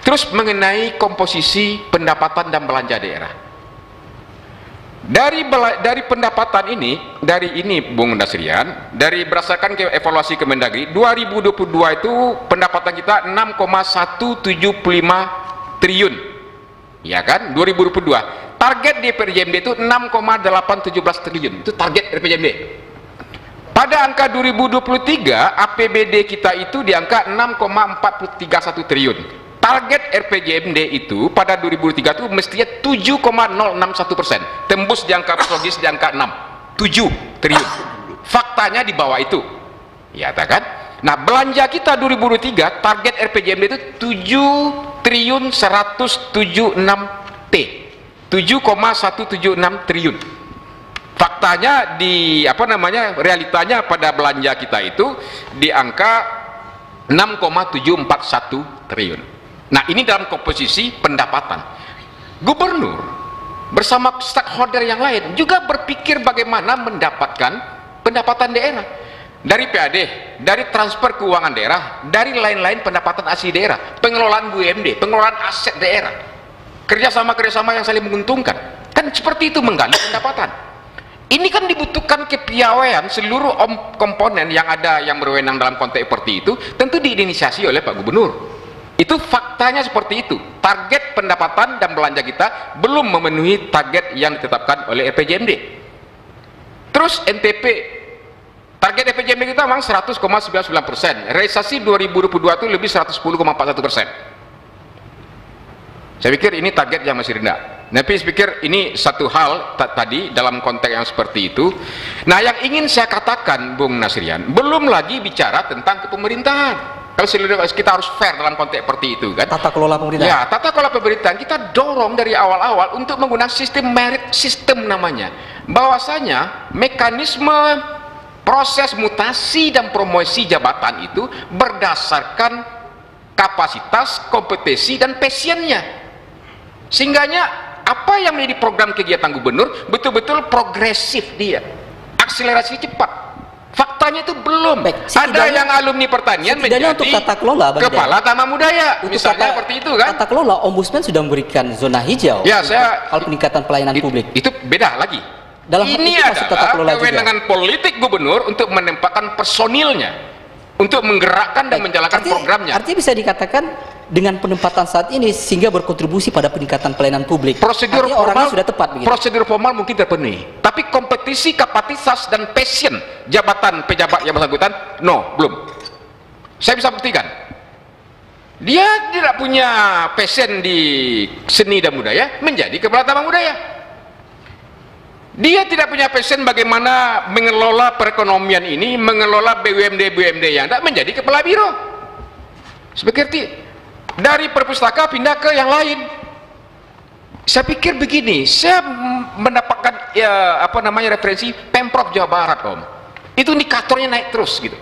[SPEAKER 1] Terus mengenai komposisi pendapatan dan belanja daerah. Dari dari pendapatan ini, dari ini Bung Dasrian, dari berdasarkan ke evaluasi Kemendagri, 2022 itu pendapatan kita 6,175 triliun. Ya kan? 2022. Target di RPJMD itu 6,817 triliun. Itu target RPJMD. Pada angka 2023 APBD kita itu di angka 6,431 triliun. Target RPJMD itu pada 2023 itu mestinya 7,061 persen. Tembus di angka psikologis di angka 6. 7 triliun. Faktanya di bawah itu. Ya kan? Nah belanja kita 2023 target RPJMD itu 7 triliun 176 T. 7,176 triliun faktanya di apa namanya realitanya pada belanja kita itu di angka 6,741 triliun. Nah, ini dalam komposisi pendapatan. Gubernur bersama stakeholder yang lain juga berpikir bagaimana mendapatkan pendapatan daerah dari PAD, dari transfer keuangan daerah, dari lain-lain pendapatan asli daerah, pengelolaan BUMD, pengelolaan aset daerah, kerjasama-kerjasama yang saling menguntungkan. Kan seperti itu menggali pendapatan. Ini kan dibutuhkan kepiawaian seluruh om- komponen yang ada yang berwenang dalam konteks seperti itu tentu diinisiasi oleh Pak Gubernur. Itu faktanya seperti itu. Target pendapatan dan belanja kita belum memenuhi target yang ditetapkan oleh RPJMD. Terus NTP target RPJMD kita memang 100,99 persen. Realisasi 2022 itu lebih 110,41 persen. Saya pikir ini target yang masih rendah. Tapi saya pikir ini satu hal ta- tadi dalam konteks yang seperti itu. Nah, yang ingin saya katakan, Bung Nasrian, belum lagi bicara tentang kepemerintahan. Kalau seluruh kita harus fair dalam konteks seperti itu, kan?
[SPEAKER 2] Tata kelola pemerintah.
[SPEAKER 1] Ya, tata kelola pemerintahan kita dorong dari awal-awal untuk menggunakan sistem merit system namanya. Bahwasanya mekanisme proses mutasi dan promosi jabatan itu berdasarkan kapasitas, kompetensi dan passionnya. Sehingganya apa yang menjadi program kegiatan gubernur betul-betul progresif dia, akselerasi cepat. Faktanya itu belum.
[SPEAKER 2] Baik,
[SPEAKER 1] Ada yang alumni pertanian menjadi
[SPEAKER 2] untuk tata kelola, Bang
[SPEAKER 1] kepala taman budaya,
[SPEAKER 2] Untuk
[SPEAKER 1] misalnya
[SPEAKER 2] tata-
[SPEAKER 1] seperti itu kan.
[SPEAKER 2] Tata kelola Ombudsman sudah memberikan zona hijau.
[SPEAKER 1] Ya, saya-
[SPEAKER 2] hal peningkatan pelayanan
[SPEAKER 1] It-
[SPEAKER 2] publik.
[SPEAKER 1] Itu beda lagi.
[SPEAKER 2] Dalam hal
[SPEAKER 1] ini
[SPEAKER 2] tata
[SPEAKER 1] adalah
[SPEAKER 2] kelola juga.
[SPEAKER 1] kewenangan politik gubernur untuk menempatkan personilnya untuk menggerakkan dan menjalankan
[SPEAKER 2] artinya-
[SPEAKER 1] programnya.
[SPEAKER 2] Artinya bisa dikatakan dengan penempatan saat ini sehingga berkontribusi pada peningkatan pelayanan publik.
[SPEAKER 1] prosedur
[SPEAKER 2] Artinya
[SPEAKER 1] formal
[SPEAKER 2] sudah tepat begitu.
[SPEAKER 1] prosedur formal mungkin terpenuhi. Tapi kompetisi kapasitas dan passion jabatan pejabat yang bersangkutan no belum. Saya bisa buktikan. Dia tidak punya passion di seni dan budaya menjadi kepala taman budaya. Dia tidak punya passion bagaimana mengelola perekonomian ini mengelola BUMD BUMD yang ada menjadi kepala biro. Seperti dari perpustaka pindah ke yang lain. Saya pikir begini saya mendapatkan ya, apa namanya referensi pemprov Jawa Barat om. Itu indikatornya naik terus gitu.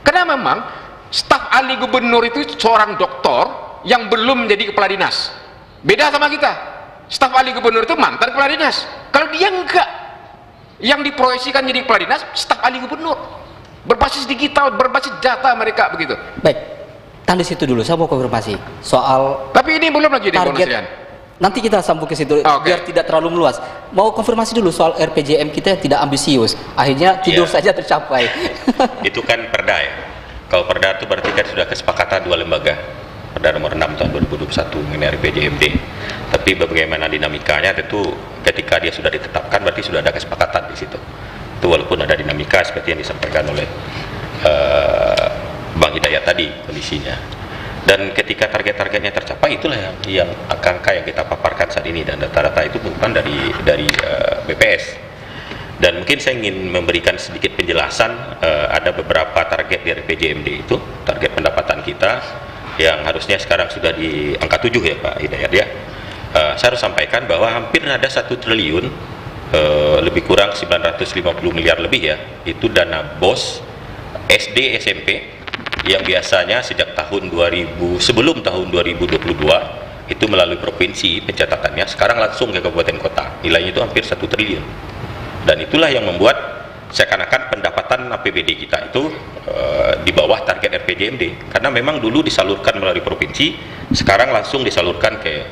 [SPEAKER 1] Karena memang staf ahli gubernur itu seorang doktor yang belum menjadi kepala dinas. Beda sama kita. Staf ahli gubernur itu mantan kepala dinas. Kalau dia enggak yang diproyeksikan jadi kepala dinas staf ahli gubernur. Berbasis digital berbasis data mereka begitu.
[SPEAKER 2] Baik, tahan di situ dulu. Saya mau konfirmasi soal
[SPEAKER 1] tapi ini belum lagi di
[SPEAKER 2] target. Nanti kita sambung ke situ
[SPEAKER 1] Oke.
[SPEAKER 2] biar tidak terlalu meluas. Mau konfirmasi dulu soal RPJM kita yang tidak ambisius. Akhirnya tidur
[SPEAKER 5] Iya.
[SPEAKER 2] saja tercapai.
[SPEAKER 5] itu kan perda ya kalau perda itu berarti kan sudah kesepakatan dua lembaga perda nomor 6 tahun 2021 mengenai RPJMD tapi bagaimana dinamikanya tentu ketika dia sudah ditetapkan berarti sudah ada kesepakatan di situ itu walaupun ada dinamika seperti yang disampaikan oleh eh, Bang Hidayat tadi kondisinya. Dan ketika target-targetnya tercapai itulah yang, yang angka-angka yang kita paparkan saat ini. Dan data-data itu bukan dari dari eh, BPS dan mungkin saya ingin memberikan sedikit penjelasan eh, ada beberapa target di RPJMD itu target pendapatan kita yang harusnya sekarang sudah di angka 7 ya Pak Hidayat ya. Eh, saya harus sampaikan bahwa hampir ada satu triliun eh, lebih kurang 950 miliar lebih ya itu dana BOS SD SMP yang biasanya sejak tahun 2000 sebelum tahun 2022 itu melalui provinsi pencatatannya sekarang langsung ke kabupaten kota. Nilainya itu hampir satu triliun. Dan itulah yang membuat seakan-akan pendapatan APBD kita itu eh, di bawah target RPJMD karena memang dulu disalurkan melalui provinsi sekarang langsung disalurkan ke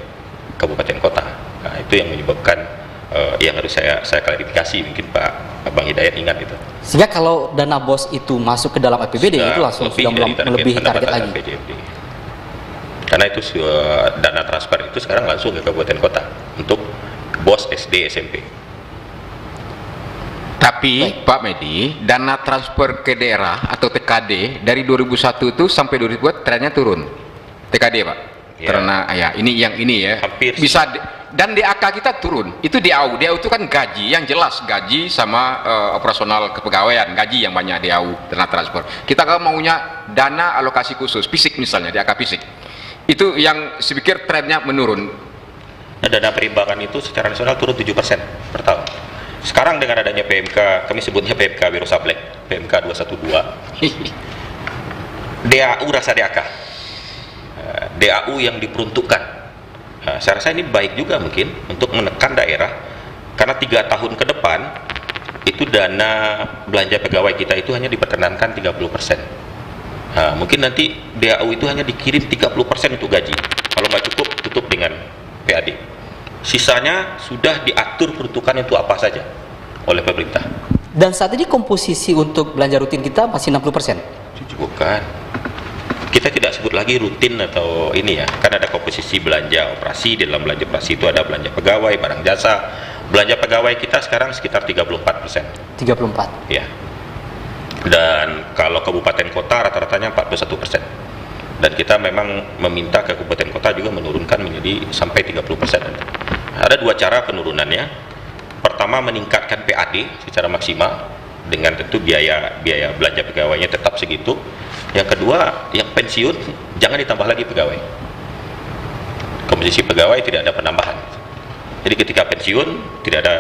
[SPEAKER 5] kabupaten kota. Nah, itu yang menyebabkan eh, yang harus saya saya klarifikasi mungkin Pak Bang Hidayat ingat itu.
[SPEAKER 2] Sehingga kalau dana BOS itu masuk ke dalam APBD
[SPEAKER 5] Sudah
[SPEAKER 2] itu langsung
[SPEAKER 5] lebih
[SPEAKER 2] sudah melem- melebihi target lagi.
[SPEAKER 5] APBD. Karena itu eh, dana transfer itu sekarang langsung ke kabupaten kota untuk bos SD SMP.
[SPEAKER 1] Tapi Pak Medi, dana transfer ke daerah atau TKD dari 2001 itu sampai 2002 trennya turun. TKD Pak.
[SPEAKER 5] Ya.
[SPEAKER 1] Karena ya ini yang ini ya.
[SPEAKER 5] Hampir.
[SPEAKER 1] Bisa dan DAK kita turun. Itu DAU. DAU itu kan gaji yang jelas gaji sama eh, operasional kepegawaian, gaji yang banyak DAU dana transfer. Kita kalau maunya dana alokasi khusus, fisik misalnya DAK fisik. Itu yang saya pikir trennya menurun.
[SPEAKER 5] Nah, dana perimbangan itu secara nasional turun 7% per tahun. Sekarang dengan adanya PMK, kami sebutnya PMK Wiro Sablek, PMK 212, DAU rasa DAK. Eh, DAU yang diperuntukkan. Nah, saya rasa ini baik juga mungkin untuk menekan daerah karena tiga tahun ke depan itu dana belanja pegawai kita itu hanya diperkenankan 30 Nah, mungkin nanti DAU itu hanya dikirim 30% untuk gaji. Kalau nggak cukup, tutup dengan PAD. Sisanya sudah diatur peruntukan untuk apa saja oleh pemerintah.
[SPEAKER 2] Dan saat ini komposisi untuk belanja rutin kita masih 60%.
[SPEAKER 5] Bukan. Kita tidak sebut lagi rutin atau ini ya. Kan ada komposisi belanja operasi. Di dalam belanja operasi itu ada belanja pegawai, barang jasa. Belanja pegawai kita sekarang sekitar 34%.
[SPEAKER 2] 34.
[SPEAKER 5] Ya. Dan kalau kabupaten kota rata-ratanya 41 persen. Dan kita memang meminta ke kabupaten kota juga menurunkan menjadi sampai 30 persen. Ada dua cara penurunannya. Pertama meningkatkan PAD secara maksimal dengan tentu biaya biaya belanja pegawainya tetap segitu. Yang kedua, yang pensiun jangan ditambah lagi pegawai. Komposisi pegawai tidak ada penambahan. Jadi ketika pensiun tidak ada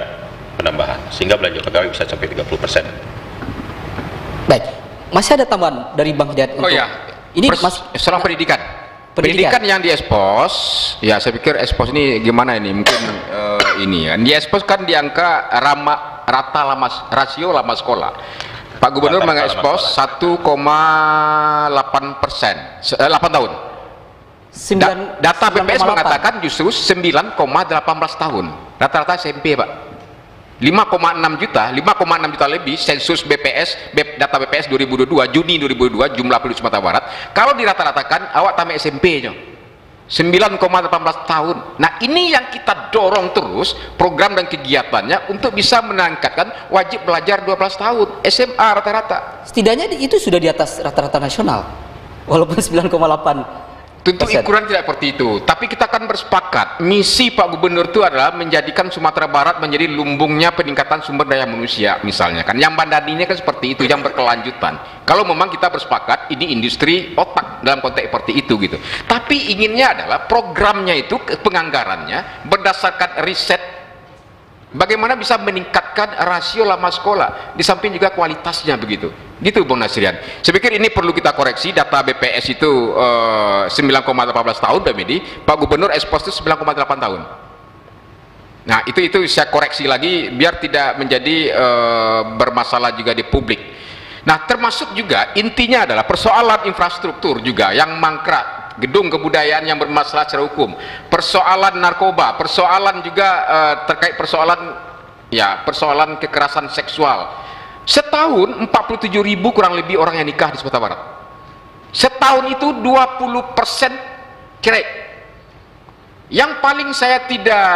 [SPEAKER 5] penambahan sehingga belanja pegawai bisa sampai 30 persen.
[SPEAKER 2] Baik. Masih ada tambahan dari Bang Hidayat
[SPEAKER 1] Oh
[SPEAKER 2] untuk
[SPEAKER 1] ya,
[SPEAKER 2] ini
[SPEAKER 1] Pers-
[SPEAKER 2] Mas
[SPEAKER 1] soal pendidikan.
[SPEAKER 2] Pendidikan.
[SPEAKER 1] pendidikan. yang diekspos, ya saya pikir ekspos ini gimana ini? Mungkin eh, ini ya. Diekspos kan di angka rama, rata lama rasio lama sekolah. Pak Gubernur mengekspos 1,8 persen, Se- eh, 8 tahun. Da- data BPS
[SPEAKER 2] 9,8.
[SPEAKER 1] mengatakan justru 9,18 tahun. Rata-rata SMP Pak. 5,6 juta, 5,6 juta lebih sensus BPS, data BPS 2022, Juni 2022 jumlah penduduk Sumatera Barat. Kalau dirata-ratakan awak tamat SMP-nya. 9,18 tahun. Nah, ini yang kita dorong terus program dan kegiatannya untuk bisa menangkatkan wajib belajar 12 tahun SMA rata-rata.
[SPEAKER 2] Setidaknya itu sudah di atas rata-rata nasional. Walaupun 9,8
[SPEAKER 1] Tentu ukuran tidak seperti itu, tapi kita akan bersepakat. Misi Pak Gubernur itu adalah menjadikan Sumatera Barat menjadi lumbungnya peningkatan sumber daya manusia, misalnya kan. Yang bandaninya kan seperti itu, yang berkelanjutan. Kalau memang kita bersepakat, ini industri otak dalam konteks seperti itu gitu. Tapi inginnya adalah programnya itu, penganggarannya berdasarkan riset Bagaimana bisa meningkatkan rasio lama sekolah di samping juga kualitasnya begitu. Gitu Bung Nasrian. Saya pikir ini perlu kita koreksi data BPS itu eh, 9,18 tahun Pak Medi, Pak Gubernur ekspos itu 9,8 tahun. Nah, itu itu saya koreksi lagi biar tidak menjadi eh, bermasalah juga di publik. Nah, termasuk juga intinya adalah persoalan infrastruktur juga yang mangkrak, gedung kebudayaan yang bermasalah secara hukum, persoalan narkoba, persoalan juga eh, terkait persoalan ya, persoalan kekerasan seksual. Setahun 47 ribu kurang lebih orang yang nikah di Sumatera Barat. Setahun itu 20% cerai. Yang paling saya tidak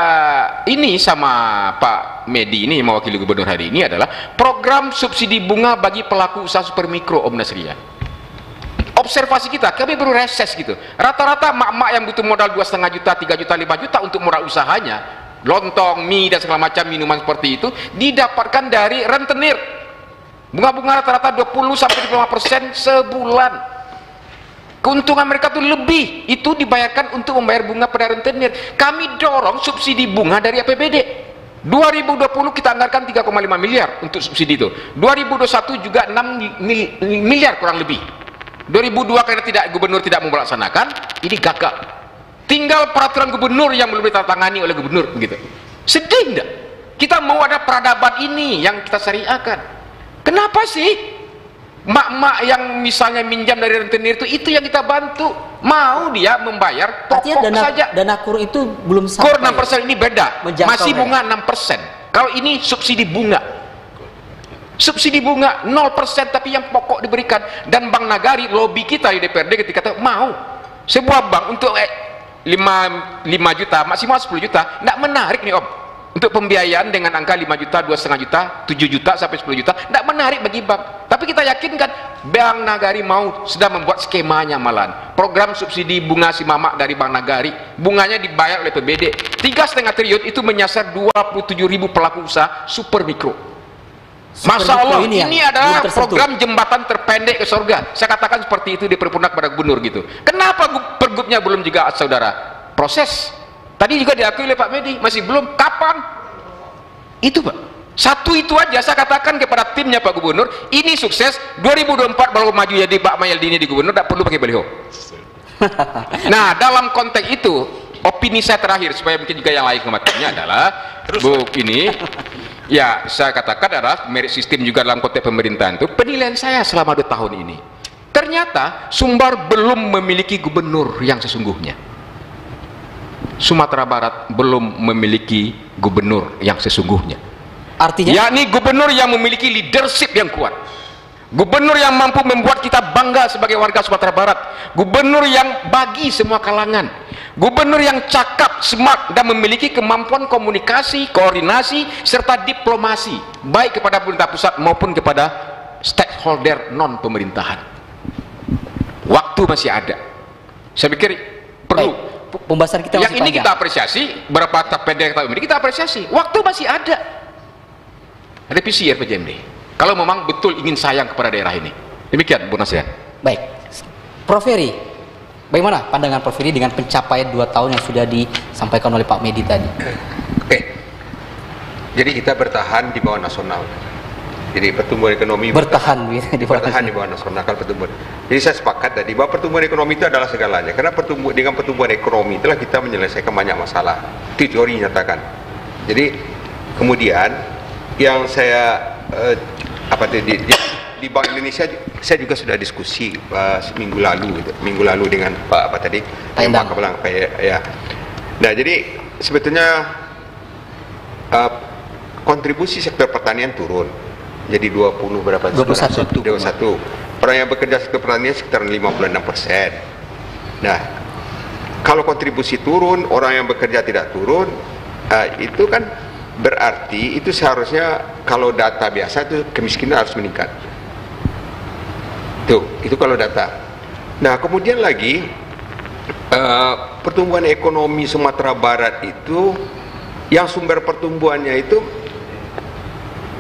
[SPEAKER 1] ini sama Pak Medi ini mewakili gubernur hari ini adalah program subsidi bunga bagi pelaku usaha super mikro Om Nasria. Observasi kita, kami baru reses gitu. Rata-rata mak-mak yang butuh modal dua setengah juta, 3 juta, 5 juta untuk modal usahanya, lontong, mie dan segala macam minuman seperti itu didapatkan dari rentenir. Bunga-bunga rata-rata 20 sampai 25 persen sebulan. Keuntungan mereka tuh lebih. Itu dibayarkan untuk membayar bunga pada rentenir. Kami dorong subsidi bunga dari APBD 2020 kita anggarkan 3,5 miliar untuk subsidi itu. 2021 juga 6 mil- miliar kurang lebih 2002 karena tidak gubernur tidak mau melaksanakan ini gagal tinggal peraturan gubernur yang belum ditandatangani oleh gubernur begitu sedih enggak kita mau ada peradaban ini yang kita syariahkan kenapa sih mak-mak yang misalnya minjam dari rentenir itu itu yang kita bantu mau dia membayar pokok
[SPEAKER 2] dana
[SPEAKER 1] saja.
[SPEAKER 2] dana kur itu belum
[SPEAKER 1] Kur
[SPEAKER 2] sampai.
[SPEAKER 1] 6% ini beda.
[SPEAKER 2] Menjangkau
[SPEAKER 1] Masih
[SPEAKER 2] mereka.
[SPEAKER 1] bunga 6%. Kalau ini subsidi bunga. Subsidi bunga 0% tapi yang pokok diberikan. Dan Bank Nagari lobby kita di DPRD ketika itu mau. Sebuah bank untuk eh, 5, 5 juta maksimal 10 juta tidak menarik nih Om. Untuk pembiayaan dengan angka 5 juta, 2,5 juta, 7 juta sampai 10 juta tidak menarik bagi bank. Tapi kita yakinkan Bank Nagari mau sedang membuat skemanya malahan program subsidi bunga si mamak dari Bank Nagari bunganya dibayar oleh PBD 3,5 triliun itu menyasar 27 ribu pelaku usaha super mikro Masya Allah, ini,
[SPEAKER 2] belum
[SPEAKER 1] adalah program jembatan terpendek ke surga. Saya katakan seperti itu di perpundak pada gubernur gitu. Kenapa gu- pergubnya belum juga saudara? Proses. Tadi juga diakui oleh Pak Medi, masih belum. Kapan? Itu Pak. Satu itu aja saya katakan kepada timnya Pak Gubernur, ini sukses 2024 baru maju jadi Pak Mayaldini di gubernur, tidak perlu pakai baliho. Nah, dalam konteks itu, opini saya terakhir supaya mungkin juga yang lain kematiannya adalah Bu ini ya saya katakan adalah merit sistem juga dalam konteks pemerintahan itu penilaian saya selama dua tahun ini ternyata Sumbar belum memiliki gubernur yang sesungguhnya. Sumatera Barat belum memiliki gubernur yang sesungguhnya.
[SPEAKER 2] Artinya?
[SPEAKER 1] Yakni gubernur yang memiliki leadership yang kuat gubernur yang mampu membuat kita bangga sebagai warga Sumatera Barat. Gubernur yang bagi semua kalangan. Gubernur yang cakap, smart dan memiliki kemampuan komunikasi, koordinasi serta diplomasi. Baik kepada pemerintah pusat maupun kepada stakeholder non pemerintahan waktu masih ada. Saya pikir perlu.
[SPEAKER 2] Baik, pembahasan kita
[SPEAKER 1] yang ini
[SPEAKER 2] panjang.
[SPEAKER 1] kita apresiasi berapa tak pendek kita apresiasi. Waktu masih ada. Revisi RPJMD kalau memang betul ingin sayang kepada daerah ini demikian Bu Nasihat
[SPEAKER 2] Baik, Prof Ferry, bagaimana pandangan Prof Ferry dengan pencapaian dua tahun yang sudah disampaikan oleh Pak Medi tadi?
[SPEAKER 6] Oke. Jadi kita bertahan di bawah nasional. Jadi pertumbuhan ekonomi
[SPEAKER 2] Bertahan gitu, di bawah
[SPEAKER 6] bertahan di bawah nasional kalau pertumbuhan. Jadi saya sepakat tadi bahwa pertumbuhan ekonomi itu adalah segalanya. Karena pertumbuh dengan pertumbuhan ekonomi itulah kita menyelesaikan banyak masalah. Itu teori nyatakan. Jadi kemudian yang saya eh, apa tadi di, di, di Bank Indonesia saya juga sudah diskusi uh, minggu lalu gitu. Minggu lalu dengan Pak apa tadi?
[SPEAKER 2] Pak
[SPEAKER 6] Kebelang, Pak ya. Nah, jadi sebetulnya uh, kontribusi sektor pertanian turun jadi 20 berapa
[SPEAKER 2] 21.
[SPEAKER 6] 21 orang yang bekerja sektor pertanian sekitar 56 persen nah kalau kontribusi turun orang yang bekerja tidak turun uh, itu kan berarti itu seharusnya kalau data biasa itu kemiskinan harus meningkat. Tuh itu kalau data. Nah kemudian lagi eh, pertumbuhan ekonomi Sumatera Barat itu yang sumber pertumbuhannya itu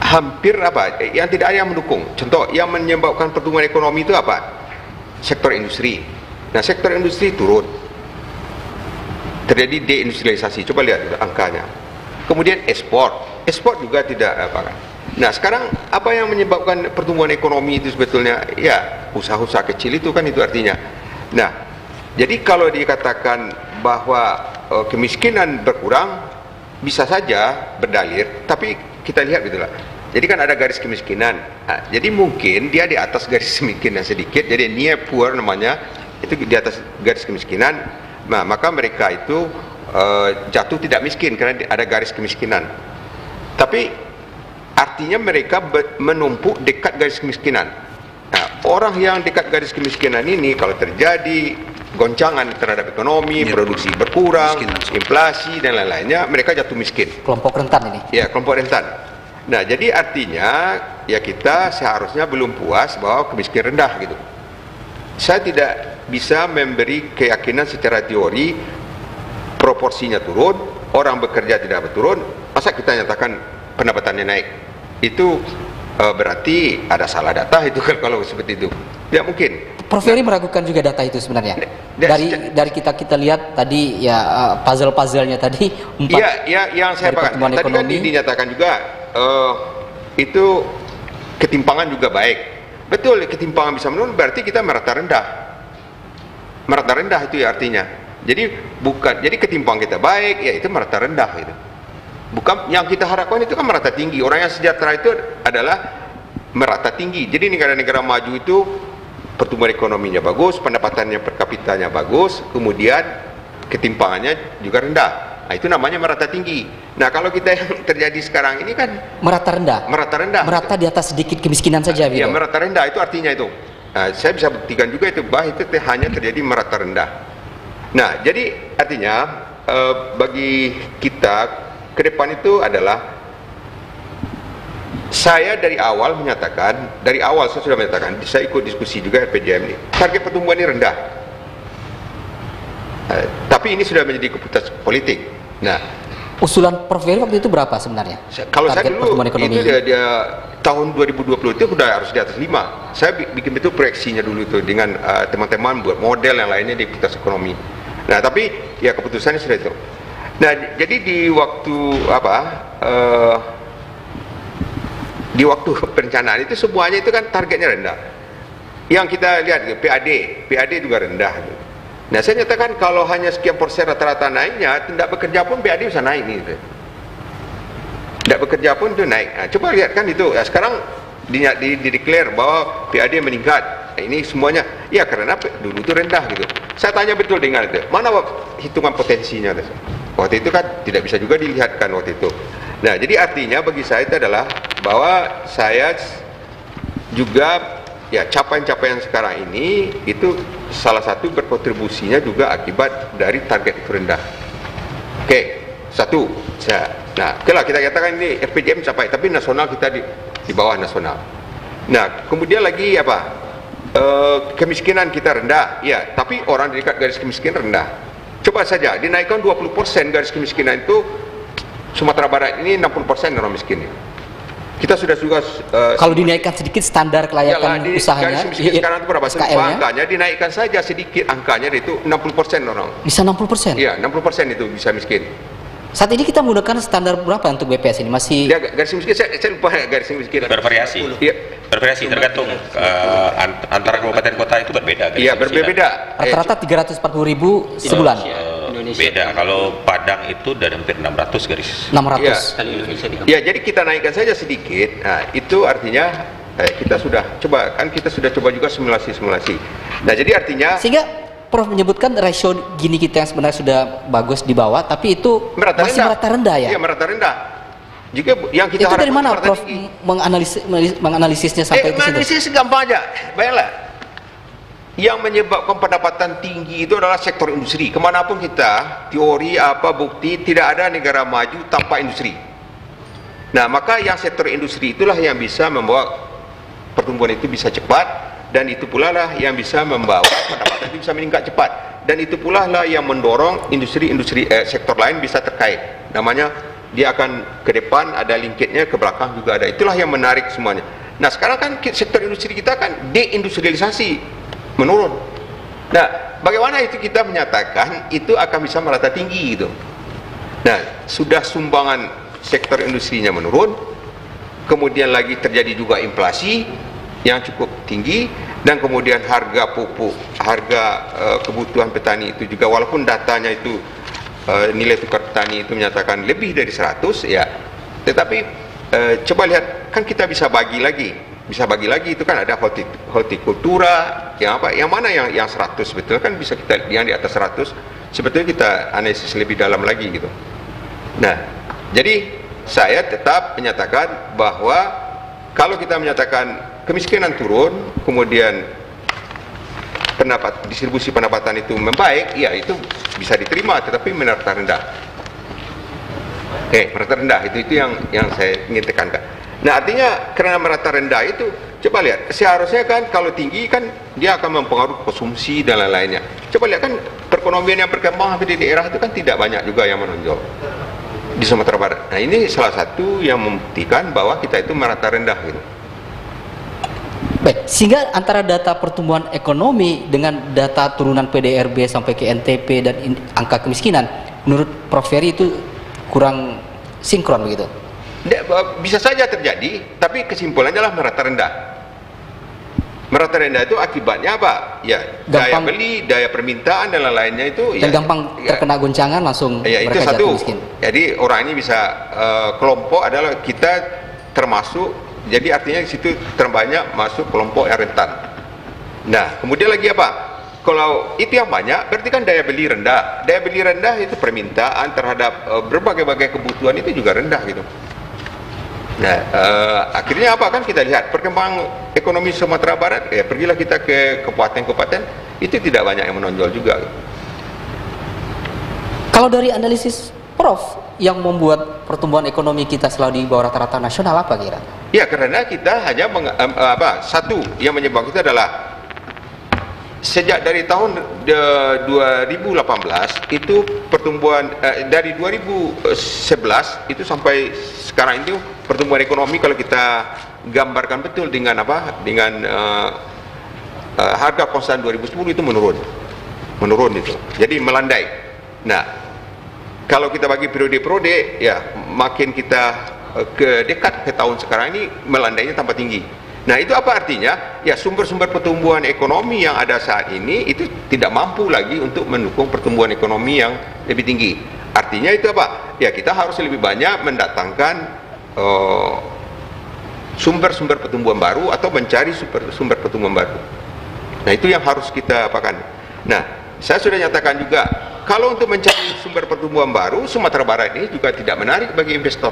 [SPEAKER 6] hampir apa? Yang tidak ada yang mendukung. Contoh yang menyebabkan pertumbuhan ekonomi itu apa? Sektor industri. Nah sektor industri turun. Terjadi deindustrialisasi. Coba lihat angkanya kemudian ekspor. Ekspor juga tidak apa kan? Nah sekarang apa yang menyebabkan pertumbuhan ekonomi itu sebetulnya? Ya usaha-usaha kecil itu kan itu artinya. Nah jadi kalau dikatakan bahwa eh, kemiskinan berkurang bisa saja berdalir tapi kita lihat gitulah jadi kan ada garis kemiskinan. Nah, jadi mungkin dia di atas garis kemiskinan sedikit jadi near poor namanya itu di atas garis kemiskinan. Nah maka mereka itu eh, jatuh tidak miskin karena ada garis kemiskinan tapi artinya mereka menumpuk dekat garis kemiskinan nah, orang yang dekat garis kemiskinan ini kalau terjadi goncangan terhadap ekonomi
[SPEAKER 3] Ya,
[SPEAKER 6] produksi berkurang
[SPEAKER 3] miskin
[SPEAKER 6] inflasi dan lain-lainnya mereka jatuh miskin
[SPEAKER 2] Kelompok rentan ini.
[SPEAKER 6] Ya, kelompok rentan. Nah, jadi artinya ya kita seharusnya belum puas bahwa kemiskinan rendah gitu. Saya tidak bisa memberi keyakinan secara teori proporsinya turun, orang bekerja tidak berturun, masa kita nyatakan pendapatannya naik. Itu eh, berarti ada salah data itu kan kalau seperti itu. Tidak mungkin.
[SPEAKER 2] Prof Ferry meragukan juga data itu sebenarnya.
[SPEAKER 6] Da-
[SPEAKER 2] Dari dari kita kita lihat tadi ya uh, puzzle-puzzlenya tadi empat.
[SPEAKER 6] Iya, ya, yang saya
[SPEAKER 2] pertumbuhan
[SPEAKER 6] Tadi kan
[SPEAKER 2] ekonomi.
[SPEAKER 6] di- dinyatakan juga eh, itu ketimpangan juga baik. Betul, ketimpangan bisa menurun berarti kita merata rendah. Merata rendah itu ya artinya. Jadi bukan, jadi ketimpangan kita baik, ya itu merata rendah gitu. Bukan yang kita harapkan itu kan merata tinggi. Orang yang sejahtera itu adalah merata tinggi. Jadi negara-negara maju itu pertumbuhan ekonominya bagus, pendapatannya per kapitanya bagus, kemudian ketimpangannya juga rendah. Nah, itu namanya merata tinggi. Nah, kalau kita yang terjadi sekarang ini kan
[SPEAKER 2] Merata rendah.
[SPEAKER 6] merata rendah.
[SPEAKER 2] Merata di atas sedikit kemiskinan saja
[SPEAKER 6] Ya,
[SPEAKER 2] gitu.
[SPEAKER 6] merata rendah itu artinya itu. Nah, saya bisa buktikan juga itu bahwa itu hanya terjadi merata rendah. Nah, jadi artinya eh, bagi kita ke depan itu adalah saya dari awal menyatakan, dari awal saya sudah menyatakan, saya ikut diskusi juga RPJM ini. Target pertumbuhan ini rendah. Eh, tapi ini sudah menjadi keputusan politik. Nah,
[SPEAKER 2] Usulan Prof. Ferry waktu itu berapa sebenarnya?
[SPEAKER 6] Kalau saya dulu
[SPEAKER 2] ekonomi.
[SPEAKER 6] itu dia, dia tahun 2020 itu sudah harus di atas 5. Saya bi- bikin itu proyeksinya dulu itu dengan uh, teman-teman buat model yang lainnya di putas ekonomi. Nah, tapi ya keputusannya sudah itu. Nah, jadi di waktu apa? uh, di waktu perencanaan itu semuanya itu kan targetnya rendah. Yang kita lihat gitu, PAD, PAD juga rendah. Gitu. Nah, saya nyatakan kalau hanya sekian persen rata-rata naiknya, tidak bekerja pun PAD bisa naik nih. Gitu tidak bekerja pun itu naik. Nah, coba lihat kan itu. Ya, sekarang di, di, di declare bahwa PAD meningkat. Nah, ini semuanya ya karena dulu itu rendah gitu. Saya tanya betul dengan itu. Mana hitungan potensinya? Waktu itu kan tidak bisa juga dilihatkan waktu itu. Nah, jadi artinya bagi saya itu adalah bahwa saya juga ya capaian-capaian sekarang ini itu salah satu berkontribusinya juga akibat dari target itu rendah. Oke, satu. Saya, nah, oke lah kita katakan ini RPJM capai, tapi nasional kita di, di bawah nasional. Nah, kemudian lagi apa? Eh, kemiskinan kita rendah, ya, tapi orang di dekat garis kemiskinan rendah. Coba saja dinaikkan 20% garis kemiskinan itu Sumatera Barat ini 60% orang miskin. Kita sudah juga eh,
[SPEAKER 2] Kalau dinaikkan sedikit standar kelayakan
[SPEAKER 6] di
[SPEAKER 2] usahanya,
[SPEAKER 6] garis miskin
[SPEAKER 2] i-
[SPEAKER 6] sekarang itu berapa?
[SPEAKER 2] SKL-nya,
[SPEAKER 6] Angkanya dinaikkan saja sedikit angkanya itu 60% orang.
[SPEAKER 2] bisa 60 persen.
[SPEAKER 6] Iya, 60% itu bisa miskin.
[SPEAKER 2] Saat ini kita menggunakan standar berapa untuk BPS ini? Masih
[SPEAKER 6] Dia garis miskin saya, saya lupa garis miskin.
[SPEAKER 5] bervariasi
[SPEAKER 6] Iya,
[SPEAKER 5] bervariasi tergantung eh, an- antara kabupaten kota itu berbeda
[SPEAKER 6] iya berbeda. Eh,
[SPEAKER 2] rata-rata 340 ribu sebulan.
[SPEAKER 5] Eh, beda kalau Padang itu udah hampir 600 garis
[SPEAKER 2] 600.
[SPEAKER 6] Ya, jadi kita naikkan saja sedikit. Nah, itu artinya eh, kita sudah coba kan kita sudah coba juga simulasi-simulasi. Nah, jadi artinya
[SPEAKER 2] Sehingga Prof menyebutkan rasio gini kita yang sebenarnya sudah bagus di bawah, tapi itu
[SPEAKER 6] merata
[SPEAKER 2] masih
[SPEAKER 6] rendah.
[SPEAKER 2] merata rendah ya.
[SPEAKER 6] Iya, merata rendah. Jika yang kita
[SPEAKER 2] itu dari mana Prof menganalisis, menganalisisnya sampai
[SPEAKER 6] eh,
[SPEAKER 2] ke situ?
[SPEAKER 6] analisis gampang aja. Baiklah. Yang menyebabkan pendapatan tinggi itu adalah sektor industri. Ke mana pun kita, teori apa bukti tidak ada negara maju tanpa industri. Nah, maka yang sektor industri itulah yang bisa membawa pertumbuhan itu bisa cepat dan itu pula lah yang bisa membawa pendapatan itu bisa meningkat cepat dan itu pula lah yang mendorong industri-industri eh, sektor lain bisa terkait. Namanya dia akan ke depan ada linkage-nya ke belakang juga ada. Itulah yang menarik semuanya. Nah, sekarang kan sektor industri kita kan deindustrialisasi menurun. Nah, bagaimana itu kita menyatakan itu akan bisa merata tinggi gitu. Nah, sudah sumbangan sektor industrinya menurun, kemudian lagi terjadi juga inflasi yang cukup tinggi dan kemudian harga pupuk, harga eh, kebutuhan petani itu juga walaupun datanya itu eh, nilai tukar petani itu menyatakan lebih dari 100 ya. Tetapi eh, coba lihat kan kita bisa bagi lagi. Bisa bagi lagi itu kan ada horti, hortikultura yang apa yang mana yang yang 100 betul kan bisa kita yang di atas 100 sebetulnya kita analisis lebih dalam lagi gitu. Nah, jadi saya tetap menyatakan bahwa kalau kita menyatakan kemiskinan turun, kemudian pendapat distribusi pendapatan itu membaik, ya itu bisa diterima, tetapi merata rendah. Oke, merata rendah itu itu yang yang saya ingin tekankan. Nah, artinya karena merata rendah itu, coba lihat, seharusnya kan kalau tinggi kan dia akan mempengaruhi konsumsi dan lain-lainnya. Coba lihat kan perekonomian yang berkembang di daerah itu kan tidak banyak juga yang menonjol di Sumatera Barat. Nah, ini salah satu yang membuktikan bahwa kita itu merata rendah gitu.
[SPEAKER 2] Baik, sehingga antara data pertumbuhan ekonomi dengan data turunan PDRB sampai ke NTP dan in- angka kemiskinan, menurut Prof Ferry itu kurang sinkron begitu.
[SPEAKER 6] Bisa saja terjadi, tapi kesimpulannya adalah merata rendah. Merata rendah itu akibatnya apa? Ya, daya
[SPEAKER 2] Gampang-
[SPEAKER 6] beli, daya permintaan dan lain-lainnya itu
[SPEAKER 2] Dan
[SPEAKER 6] ya,
[SPEAKER 2] gampang
[SPEAKER 6] ya,
[SPEAKER 2] terkena goncangan langsung
[SPEAKER 6] Ya itu satu.
[SPEAKER 2] miskin.
[SPEAKER 6] Jadi orang ini bisa eh, kelompok adalah kita termasuk. Jadi artinya di situ terbanyak masuk kelompok yang rentan. Nah, kemudian lagi apa? Kalau itu yang banyak, berarti kan daya beli rendah. Daya beli rendah itu permintaan terhadap uh, berbagai-bagai kebutuhan itu juga rendah gitu. Nah, uh, akhirnya apa kan kita lihat perkembangan ekonomi Sumatera Barat, ya pergilah kita ke kabupaten-kabupaten, itu tidak banyak yang menonjol juga.
[SPEAKER 2] Kalau dari analisis Prof yang membuat pertumbuhan ekonomi kita selalu di bawah rata-rata nasional apa kira?
[SPEAKER 6] Ya karena kita hanya meng, um, apa satu yang menyebabkan itu adalah sejak dari tahun de, 2018 itu pertumbuhan eh, dari 2011 itu sampai sekarang itu pertumbuhan ekonomi kalau kita gambarkan betul dengan apa dengan uh, uh, harga konstan 2010 itu menurun. Menurun itu. Jadi melandai. Nah kalau kita bagi periode-periode ya makin kita uh, ke dekat ke tahun sekarang ini melandainya tambah tinggi Nah itu apa artinya? Ya sumber-sumber pertumbuhan ekonomi yang ada saat ini itu tidak mampu lagi untuk mendukung pertumbuhan ekonomi yang lebih tinggi. Artinya itu apa? Ya kita harus lebih banyak mendatangkan uh, sumber-sumber pertumbuhan baru atau mencari sumber, sumber pertumbuhan baru. Nah itu yang harus kita apakan. Nah saya sudah nyatakan juga kalau untuk mencari sumber pertumbuhan baru Sumatera Barat ini juga tidak menarik bagi investor.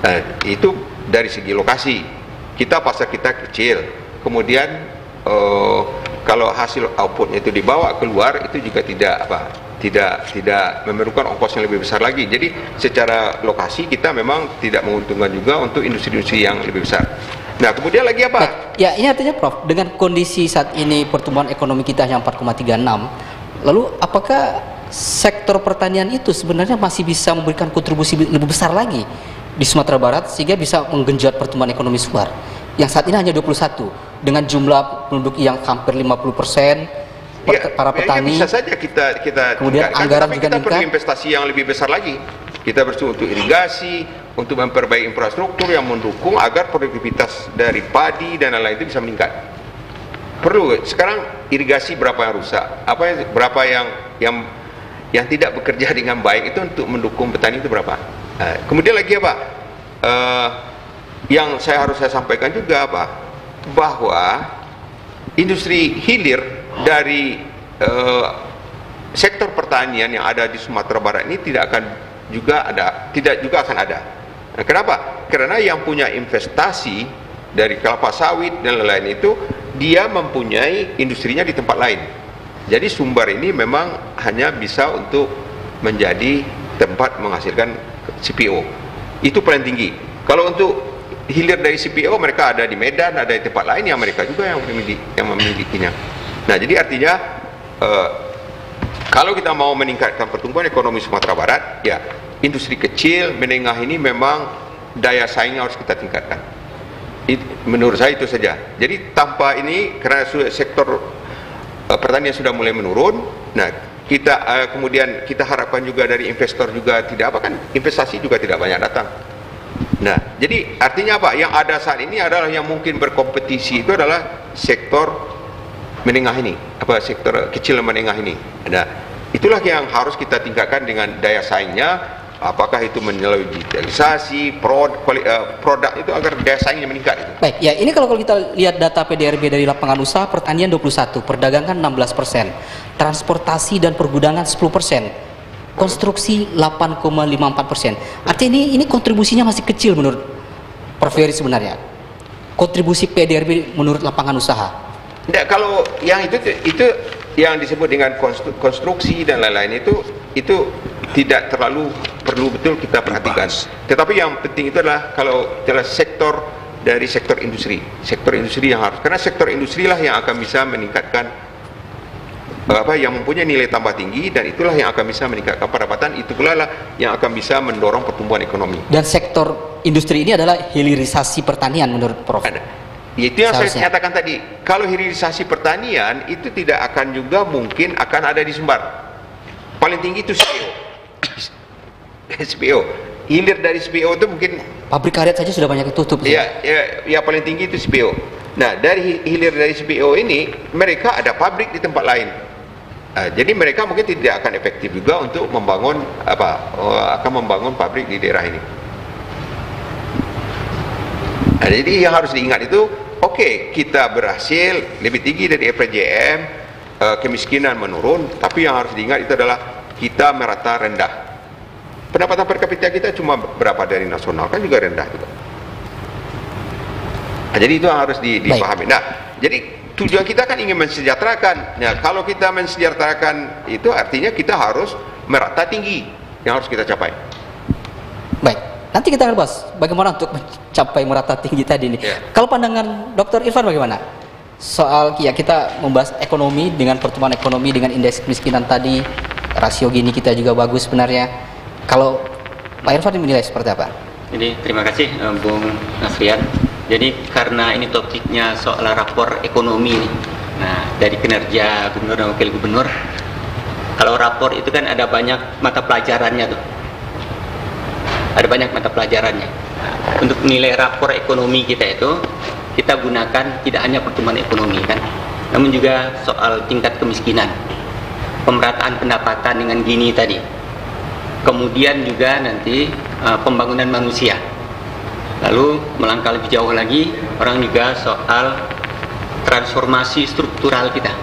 [SPEAKER 6] Nah, itu dari segi lokasi. Kita pasar kita kecil. Kemudian uh, kalau hasil outputnya itu dibawa keluar itu juga tidak apa tidak tidak memerlukan ongkos yang lebih besar lagi. Jadi secara lokasi kita memang tidak menguntungkan juga untuk industri-industri yang lebih besar nah kemudian lagi apa?
[SPEAKER 2] Baik. ya ini artinya Prof dengan kondisi saat ini pertumbuhan ekonomi kita yang 4,36 lalu apakah sektor pertanian itu sebenarnya masih bisa memberikan kontribusi lebih besar lagi di Sumatera Barat sehingga bisa menggenjot pertumbuhan ekonomi Sumbar yang saat ini hanya 21 dengan jumlah penduduk yang hampir 50 persen
[SPEAKER 6] ya,
[SPEAKER 2] para ya, petani.
[SPEAKER 6] ya bisa saja kita kita
[SPEAKER 2] kemudian anggaran juga
[SPEAKER 6] kita perlu investasi yang lebih besar lagi. Kita bersuatu untuk irigasi untuk memperbaiki infrastruktur yang mendukung agar produktivitas dari padi dan lain-lain itu bisa meningkat perlu sekarang irigasi berapa yang rusak apa yang berapa yang yang yang tidak bekerja dengan baik itu untuk mendukung petani itu berapa Nah, kemudian lagi apa? Uh, yang saya harus saya sampaikan juga apa? Bahwa industri hilir dari uh, sektor pertanian yang ada di Sumatera Barat ini tidak akan juga ada, tidak juga akan ada. Nah, kenapa? Karena yang punya investasi dari kelapa sawit dan lain-lain itu dia mempunyai industrinya di tempat lain. Jadi sumber ini memang hanya bisa untuk menjadi tempat menghasilkan CPO itu paling tinggi kalau untuk hilir dari CPO mereka ada di Medan ada di tempat lain yang mereka juga yang memiliki yang memilikinya nah jadi artinya uh, kalau kita mau meningkatkan pertumbuhan ekonomi Sumatera Barat ya industri kecil menengah ini memang daya saingnya harus kita tingkatkan. Menurut saya itu saja. Jadi tanpa ini karena sektor uh, pertanian sudah mulai menurun nah kita uh, kemudian kita harapkan juga dari investor juga tidak apa kan investasi juga tidak banyak datang. Nah jadi artinya apa? Yang ada saat ini adalah yang mungkin berkompetisi itu adalah sektor menengah ini apa sektor kecil menengah ini. Nah itulah yang harus kita tingkatkan dengan daya saingnya apakah itu melalui digitalisasi produk, uh, produk itu agar daya saingnya meningkat itu.
[SPEAKER 2] Baik, ya ini kalau kita lihat data PDRB dari lapangan usaha pertanian 21, perdagangan 16 persen, transportasi dan pergudangan 10 persen, konstruksi 8,54 persen. Artinya ini ini kontribusinya masih kecil menurut Prof. Ferry sebenarnya. Kontribusi PDRB menurut lapangan usaha.
[SPEAKER 6] Tidak, kalau yang itu itu yang disebut dengan konstruksi dan lain-lain itu itu tidak terlalu perlu betul kita perhatikan. Tetapi yang penting itu adalah kalau adalah sektor dari sektor industri, sektor industri yang harus karena sektor industri lah yang akan bisa meningkatkan apa yang mempunyai nilai tambah tinggi dan itulah yang akan bisa meningkatkan pendapatan itu pula lah yang akan bisa mendorong pertumbuhan ekonomi.
[SPEAKER 2] Dan sektor industri ini adalah hilirisasi pertanian menurut Prof. Ada.
[SPEAKER 6] Itu yang Seharusnya. saya nyatakan tadi. Kalau hilirisasi pertanian itu tidak akan juga mungkin akan ada di Sumbar. Paling tinggi itu SPO. SPO. Hilir dari SPO itu mungkin
[SPEAKER 2] pabrik karet saja sudah banyak tutup.
[SPEAKER 6] Iya, ya, ya paling tinggi itu SPO. Nah, dari hilir dari SPO ini mereka ada pabrik di tempat lain. Nah, jadi mereka mungkin tidak akan efektif juga untuk membangun apa? Oh, akan membangun pabrik di daerah ini. Nah, jadi yang harus diingat itu, oke kita berhasil lebih tinggi dari RPJM, eh, kemiskinan menurun, tapi yang harus diingat itu adalah kita merata rendah. Pendapatan per kapita kita cuma berapa dari nasional kan juga rendah juga. Nah, jadi itu yang harus di,
[SPEAKER 2] Baik.
[SPEAKER 6] dipahami. Nah, jadi tujuan kita kan ingin mensejahterakan. Nah, kalau kita mensejahterakan itu artinya kita harus merata tinggi yang harus kita capai.
[SPEAKER 2] Baik, nanti kita akan bahas bagaimana untuk mencapai merata tinggi tadi ini.
[SPEAKER 6] Ya.
[SPEAKER 2] Kalau pandangan Dr. Irfan bagaimana? Soal ya kita membahas ekonomi dengan pertumbuhan ekonomi dengan indeks kemiskinan tadi, rasio gini kita juga bagus sebenarnya. Kalau Pak Irfan menilai seperti apa?
[SPEAKER 7] Jadi terima kasih eh, Bung Nasrian. Jadi karena ini topiknya soal rapor ekonomi. Nah, dari kinerja gubernur dan wakil gubernur, kalau rapor itu kan ada banyak mata pelajarannya tuh. Ada banyak mata pelajarannya. Nah, untuk nilai rapor ekonomi kita itu, kita gunakan tidak hanya pertumbuhan ekonomi kan, namun juga soal tingkat kemiskinan, pemerataan pendapatan dengan gini tadi, kemudian juga nanti uh, pembangunan manusia. Lalu melangkah lebih jauh lagi, orang juga soal transformasi struktural kita,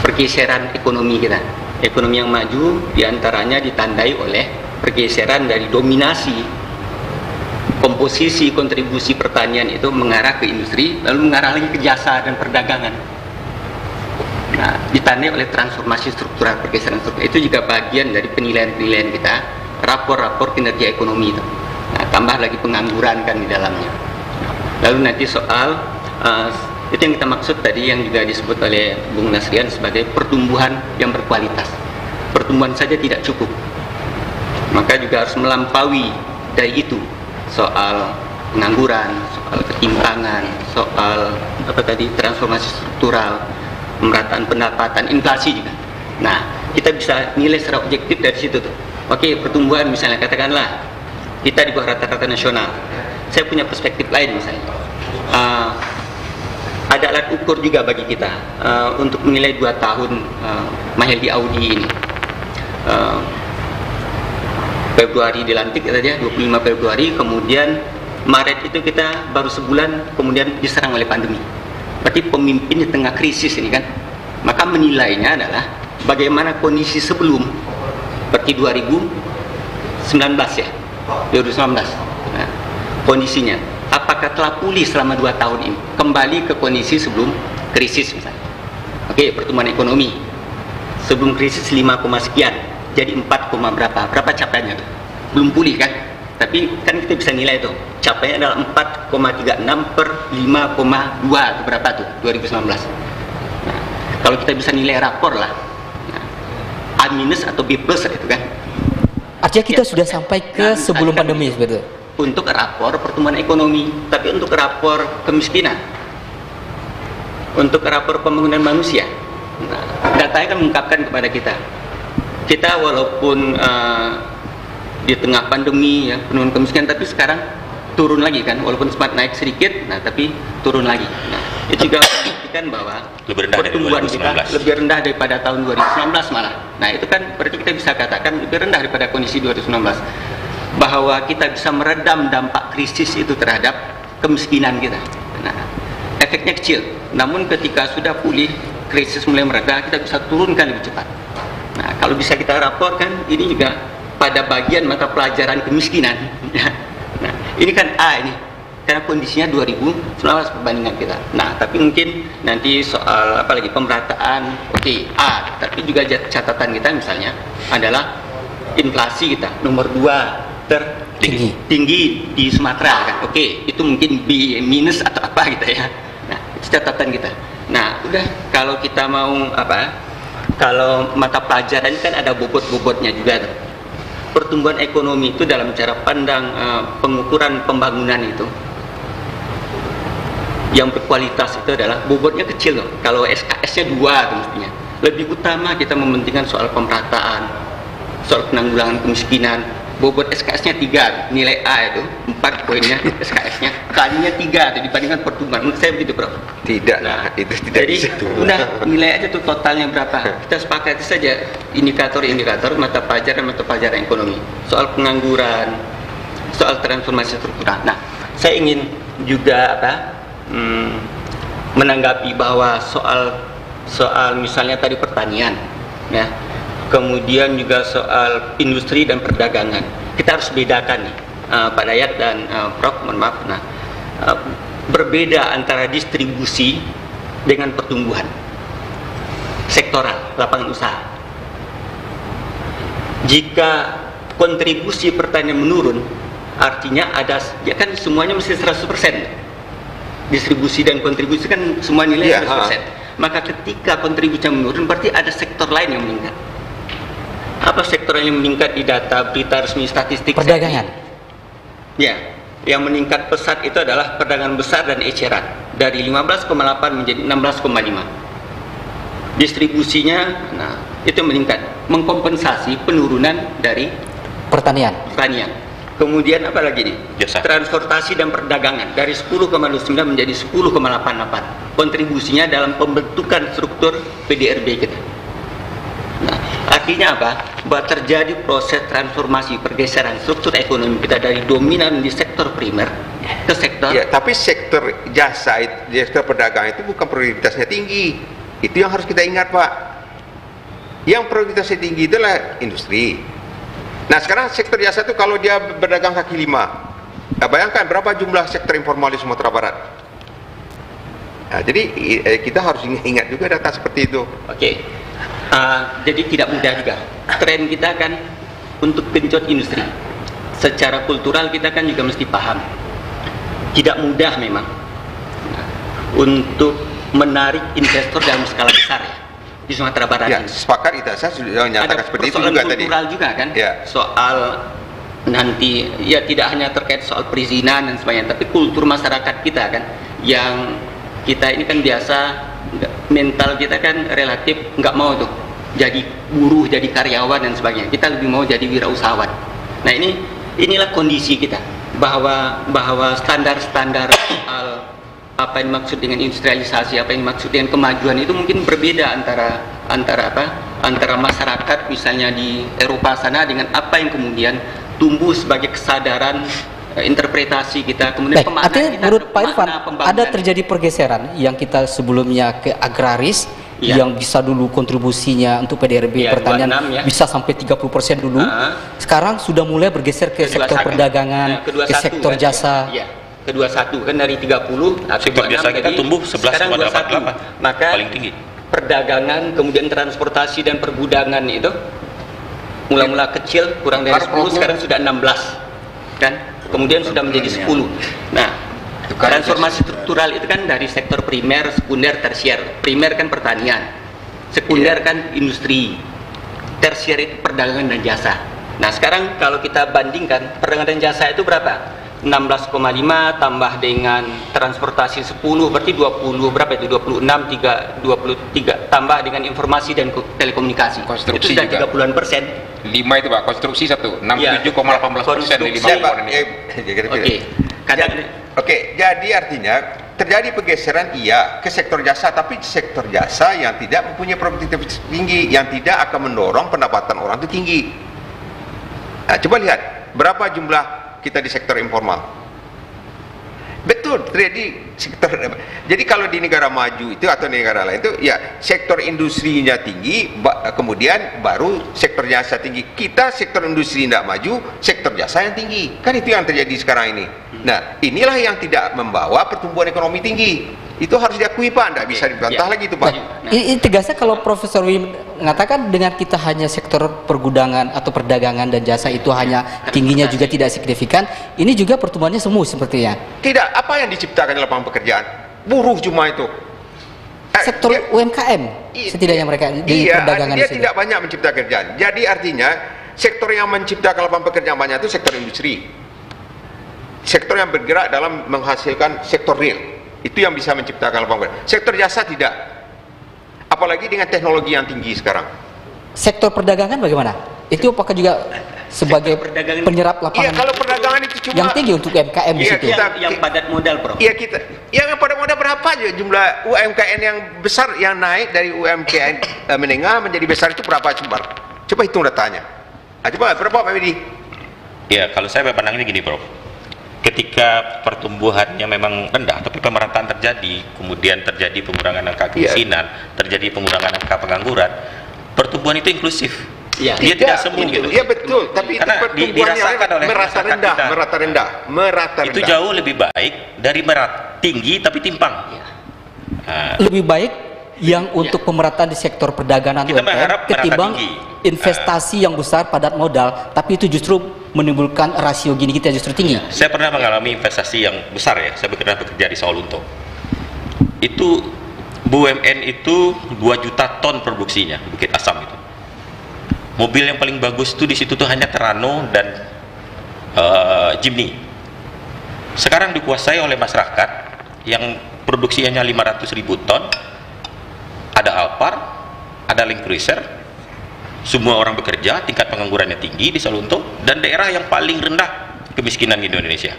[SPEAKER 7] pergeseran ekonomi kita. Ekonomi yang maju di antaranya ditandai oleh pergeseran dari dominasi komposisi kontribusi pertanian itu mengarah ke industri, lalu mengarah lagi ke jasa dan perdagangan. Nah, ditandai oleh transformasi struktural pergeseran struktural itu juga bagian dari penilaian-penilaian kita, rapor-rapor kinerja ekonomi itu. Nah, tambah lagi pengangguran kan di dalamnya. Lalu nanti soal uh, itu yang kita maksud tadi yang juga disebut oleh Bung Nasrian sebagai pertumbuhan yang berkualitas. Pertumbuhan saja tidak cukup. Maka juga harus melampaui dari itu soal pengangguran, soal ketimpangan, soal apa tadi transformasi struktural, pemerataan pendapatan, inflasi juga. Nah, kita bisa nilai secara objektif dari situ tuh. Oke, pertumbuhan misalnya katakanlah kita di bawah rata-rata nasional. Saya punya perspektif lain misalnya. Uh, ada alat ukur juga bagi kita uh, untuk menilai dua tahun uh, Maheldi Audi ini. Uh, Februari dilantik saja 25 Februari kemudian Maret itu kita baru sebulan kemudian diserang oleh pandemi berarti pemimpin di tengah krisis ini kan? Maka menilainya adalah bagaimana kondisi sebelum berarti 2019 ya? 2019 nah, kondisinya. Apakah telah pulih selama 2 tahun ini? Kembali ke kondisi sebelum krisis misalnya. Oke pertumbuhan ekonomi. Sebelum krisis 5, sekian jadi 4, berapa? Berapa capaiannya belum pulih kan? Tapi kan kita bisa nilai tuh capaiannya adalah 4,36 per 5,2 atau berapa tuh 2019 nah, kalau kita bisa nilai rapor lah. Nah, A minus atau B plus itu kan.
[SPEAKER 2] Artinya kita
[SPEAKER 7] Ya.
[SPEAKER 2] sudah sampai ke
[SPEAKER 7] Nah,
[SPEAKER 2] sebelum
[SPEAKER 7] misalkan
[SPEAKER 2] pandemi sebetulnya.
[SPEAKER 7] untuk rapor pertumbuhan ekonomi tapi untuk rapor kemiskinan. Untuk rapor pembangunan manusia. Nah, datanya kan mengungkapkan kepada kita. Kita walaupun uh, di tengah pandemi ya penurunan kemiskinan tapi sekarang turun lagi kan walaupun sempat naik sedikit nah tapi turun lagi. Nah itu juga membuktikan bahwa
[SPEAKER 5] Lebih rendah dari
[SPEAKER 7] pertumbuhan kita
[SPEAKER 5] 2019.
[SPEAKER 7] lebih rendah daripada tahun 2019 malah. Nah itu kan berarti kita bisa katakan lebih rendah daripada kondisi 2019 bahwa kita bisa meredam dampak krisis itu terhadap kemiskinan kita. Nah efeknya kecil. Namun ketika sudah pulih krisis mulai mereda kita bisa turunkan lebih cepat. Nah, kalau bisa kita raporkan, ini juga pada bagian mata pelajaran kemiskinan. ini kan A ini, karena kondisinya 2019 perbandingan kita. Nah, tapi mungkin nanti soal apa lagi pemerataan, oke A, tapi juga catatan kita misalnya adalah inflasi kita nomor dua tertinggi tinggi di Sumatera kan. Oke, itu mungkin B minus atau apa gitu ya. Nah, itu catatan kita. Nah, udah kalau kita mau apa? Kalau mata pelajaran kan ada bobot-bobotnya juga tuh. Pertumbuhan ekonomi itu dalam cara pandang eh, pengukuran pembangunan itu yang berkualitas itu adalah bobotnya kecil loh. Kalau SKS-nya dua. Lebih utama kita mementingkan soal pemerataan, soal penanggulangan kemiskinan. Bobot SKS-nya tiga, nilai A itu empat poinnya SKS-nya, kalinya tiga tuh dibandingkan pertumbuhan. Menurut saya begitu, Bro.
[SPEAKER 6] Tidak lah, itu tidak
[SPEAKER 7] Jadi
[SPEAKER 6] bisa.
[SPEAKER 7] udah nilai aja tuh totalnya berapa. Kita sepakati saja indikator-indikator mata pelajaran mata pelajaran ekonomi. Soal pengangguran, soal transformasi struktural. Nah, saya ingin juga apa hmm, menanggapi bahwa soal soal misalnya tadi pertanian ya kemudian juga soal industri dan perdagangan. Kita harus bedakan nih uh, Pak Dayat dan uh, Prof mohon maaf. Nah uh, berbeda antara distribusi dengan pertumbuhan sektoral lapangan usaha. Jika kontribusi pertanian menurun artinya ada ya kan semuanya mesti 100% distribusi dan kontribusi kan semua nilai
[SPEAKER 6] Iya,
[SPEAKER 7] 100% maka ketika kontribusi menurun berarti ada sektor lain yang meningkat apa sektor yang meningkat di data berita resmi statistik
[SPEAKER 2] Perdagangan.
[SPEAKER 7] ya yang meningkat pesat itu adalah perdagangan besar dan eceran dari 15,8 menjadi 16,5 distribusinya nah itu meningkat mengkompensasi penurunan dari
[SPEAKER 2] Pertanian.
[SPEAKER 7] pertanian. Kemudian apa lagi nih?
[SPEAKER 5] Jasa.
[SPEAKER 7] Transportasi dan perdagangan dari 10,29 menjadi 10,88. Kontribusinya dalam pembentukan struktur PDRB kita. Artinya apa? Bahwa terjadi proses transformasi pergeseran struktur ekonomi kita dari dominan di sektor primer ke sektor
[SPEAKER 6] Ya, tapi sektor jasa, sektor perdagangan itu bukan prioritasnya tinggi. Itu yang harus kita ingat, Pak. Yang prioritasnya tinggi itulah industri. Nah, sekarang sektor jasa itu kalau dia berdagang kaki lima, nah, bayangkan berapa jumlah sektor informal di Sumatera Barat. Nah, jadi eh, kita harus ingat- juga data seperti itu.
[SPEAKER 7] Oke. Ah, jadi tidak mudah juga. Tren kita kan untuk genjot industri. Secara kultural kita kan juga mesti paham. Tidak mudah memang untuk menarik investor dalam skala besar ya di Sumatera Barat
[SPEAKER 6] Ya,
[SPEAKER 7] ini.
[SPEAKER 6] sepakat kita. Saya sudah menyatakan
[SPEAKER 7] Ada
[SPEAKER 6] seperti itu juga tadi.
[SPEAKER 7] kultural juga kan
[SPEAKER 6] Ya.
[SPEAKER 7] soal nanti ya tidak hanya terkait soal perizinan dan sebagainya tapi kultur masyarakat kita kan yang kita ini kan biasa mental kita kan relatif nggak mau tuh jadi buruh jadi karyawan dan sebagainya kita lebih mau jadi wirausahawan nah ini inilah kondisi kita bahwa bahwa standar-standar soal apa yang dimaksud dengan industrialisasi, apa yang dimaksud dengan kemajuan itu mungkin berbeda antara antara apa? Antara masyarakat misalnya di Eropa sana dengan apa yang kemudian tumbuh sebagai kesadaran interpretasi kita kemudian
[SPEAKER 2] Baik,
[SPEAKER 7] pemaknaan
[SPEAKER 2] artinya
[SPEAKER 7] kita
[SPEAKER 2] menurut Pak Irfan ada terjadi pergeseran yang kita sebelumnya ke agraris
[SPEAKER 7] Iya.
[SPEAKER 2] yang bisa dulu kontribusinya untuk PDRB
[SPEAKER 7] Iya,
[SPEAKER 2] pertanian
[SPEAKER 7] 26 ya.
[SPEAKER 2] bisa sampai 30% dulu.
[SPEAKER 7] Ah.
[SPEAKER 2] Sekarang sudah mulai bergeser ke
[SPEAKER 7] Kedua
[SPEAKER 2] sektor
[SPEAKER 7] satu.
[SPEAKER 2] perdagangan,
[SPEAKER 7] Nah, kedua
[SPEAKER 2] ke
[SPEAKER 7] satu
[SPEAKER 2] sektor
[SPEAKER 7] kan.
[SPEAKER 2] jasa.
[SPEAKER 7] Iya. Kedua satu kan dari 30 atau
[SPEAKER 5] Sektor
[SPEAKER 7] 26
[SPEAKER 5] jasa kita
[SPEAKER 7] tadi,
[SPEAKER 5] tumbuh
[SPEAKER 7] sekarang
[SPEAKER 5] 11,88.
[SPEAKER 7] 21. Maka
[SPEAKER 5] Paling tinggi.
[SPEAKER 7] perdagangan kemudian transportasi dan pergudangan itu mula-mula kecil kurang dari
[SPEAKER 1] Harus
[SPEAKER 7] 10
[SPEAKER 1] problem.
[SPEAKER 7] sekarang sudah 16 kan kemudian sudah menjadi 10 nah
[SPEAKER 1] kan
[SPEAKER 7] transformasi struktural itu kan dari sektor primer sekunder tersier. Primer kan pertanian sekunder kan industri tersier itu perdagangan dan jasa. Nah sekarang kalau kita bandingkan perdagangan dan jasa itu berapa 16,5 tambah dengan transportasi 10 berarti 20 berapa itu 26 3 23 tambah dengan informasi dan ko- telekomunikasi
[SPEAKER 1] Konstruksi
[SPEAKER 7] itu sudah
[SPEAKER 1] juga.
[SPEAKER 7] 30-an persen
[SPEAKER 1] 5 itu Pak, konstruksi satu,
[SPEAKER 7] Iya.
[SPEAKER 1] 67,18 persen di lima
[SPEAKER 7] Konstruksi.
[SPEAKER 6] Ya, Pak.
[SPEAKER 1] komponen ini.
[SPEAKER 7] oke kadang
[SPEAKER 6] Jadi- Oke, jadi artinya terjadi pergeseran iya ke sektor jasa, tapi sektor jasa yang tidak mempunyai produktivitas tinggi, yang tidak akan mendorong pendapatan orang itu tinggi. Nah, coba lihat berapa jumlah kita di sektor informal. Betul, terjadi sektor. Jadi kalau di negara maju itu atau di negara lain itu ya sektor industrinya tinggi, ba- kemudian baru sektor jasa tinggi. Kita sektor industri tidak maju, sektor jasa yang tinggi. Kan itu yang terjadi sekarang ini. Nah, inilah yang tidak membawa pertumbuhan ekonomi tinggi. Itu harus diakui Pak, tidak bisa dibantah
[SPEAKER 7] Ya.
[SPEAKER 6] lagi itu Pak.
[SPEAKER 7] Nah.
[SPEAKER 2] Ini, ini tegasnya kalau Profesor Wim mengatakan dengan kita hanya sektor pergudangan atau perdagangan dan jasa itu hanya tingginya juga tidak signifikan, ini juga pertumbuhannya semu sepertinya.
[SPEAKER 6] Tidak, apa yang diciptakan di lapangan pekerjaan? Buruh cuma itu. Eh,
[SPEAKER 2] Sektor
[SPEAKER 6] dia-
[SPEAKER 2] UMKM
[SPEAKER 6] I-
[SPEAKER 2] setidaknya mereka di
[SPEAKER 6] iya,
[SPEAKER 2] perdagangan
[SPEAKER 6] dia tidak banyak menciptakan kerjaan. Jadi artinya sektor yang menciptakan lapangan pekerjaan banyak itu sektor industri. Sektor yang bergerak dalam menghasilkan sektor real. Itu yang bisa menciptakan lapangan pekerjaan. Sektor jasa tidak. Apalagi dengan teknologi yang tinggi sekarang.
[SPEAKER 2] Sektor perdagangan bagaimana? Itu apakah juga sebagai penyerap
[SPEAKER 6] Iya,
[SPEAKER 2] lapangan
[SPEAKER 6] kalau perdagangan itu cuma
[SPEAKER 2] yang tinggi untuk UMKM di
[SPEAKER 6] Iya,
[SPEAKER 2] situ?
[SPEAKER 6] kita-
[SPEAKER 7] yang, yang padat modal bro
[SPEAKER 6] Iya kita, yang pada modal berapa aja jumlah UMKM yang besar yang naik dari UMKM eh, menengah menjadi besar itu berapa Sumbar? Coba hitung datanya. Ah, coba berapa Pak Medi?
[SPEAKER 5] Ya, kalau saya pandangnya gini, Prof. ketika pertumbuhannya memang rendah tapi pemerataan terjadi kemudian terjadi pengurangan angka kemiskinan terjadi pengurangan angka pengangguran pertumbuhan itu inklusif
[SPEAKER 7] Iya.
[SPEAKER 5] dia tidak semu
[SPEAKER 6] itu.
[SPEAKER 5] gitu
[SPEAKER 6] Iya betul, tapi itu
[SPEAKER 5] Karena di-
[SPEAKER 6] pertumbuhan yang
[SPEAKER 5] dirasakan oleh
[SPEAKER 6] merata rendah,
[SPEAKER 5] kita.
[SPEAKER 6] merata rendah, merata rendah.
[SPEAKER 5] itu jauh lebih baik dari merat tinggi tapi timpang Nah,
[SPEAKER 2] Lebih baik yang untuk pemerataan di sektor perdagangan
[SPEAKER 5] Kita merata
[SPEAKER 2] ketimbang
[SPEAKER 5] tinggi.
[SPEAKER 2] investasi yang besar padat modal, tapi itu justru menimbulkan rasio gini kita justru tinggi.
[SPEAKER 5] Saya pernah mengalami investasi yang besar ya. Saya pernah bekerja di Sawalunto. Itu BUMN itu 2 juta ton produksinya Bukit Asam itu. Mobil yang paling bagus itu di situ tuh hanya Terano dan eh, Jimny. Sekarang dikuasai oleh masyarakat yang produksinya 500 ribu ton. Ada Alphard, ada Land Cruiser, semua orang bekerja, tingkat penganggurannya tinggi di Salunto, dan daerah yang paling rendah kemiskinan di Indonesia.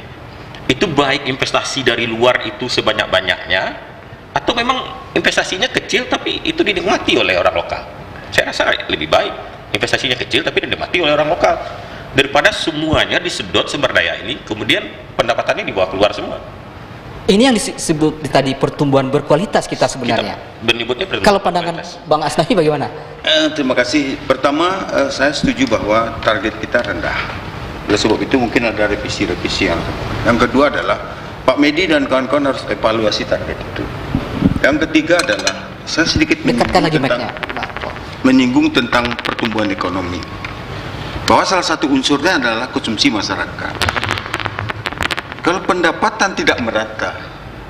[SPEAKER 5] Itu baik investasi dari luar itu sebanyak-banyaknya, atau memang investasinya kecil tapi itu dinikmati oleh orang lokal. Saya rasa lebih baik investasinya kecil tapi dinikmati oleh orang lokal daripada semuanya disedot sumber daya ini, kemudian pendapatannya dibawa keluar semua.
[SPEAKER 2] Ini yang disebut tadi pertumbuhan berkualitas kita sebenarnya.
[SPEAKER 5] Kita
[SPEAKER 2] Kalau pandangan
[SPEAKER 5] berkualitas.
[SPEAKER 2] Bang Asnawi bagaimana?
[SPEAKER 3] Eh, terima kasih. Pertama, eh, saya setuju bahwa target kita rendah. Oleh sebab itu mungkin ada revisi-revisi yang Yang kedua adalah Pak Medi dan kawan-kawan harus evaluasi target itu. Yang ketiga adalah saya sedikit
[SPEAKER 2] Dekatkan lagi
[SPEAKER 3] tentang, menyinggung tentang pertumbuhan ekonomi. Bahwa salah satu unsurnya adalah konsumsi masyarakat. Kalau pendapatan tidak merata,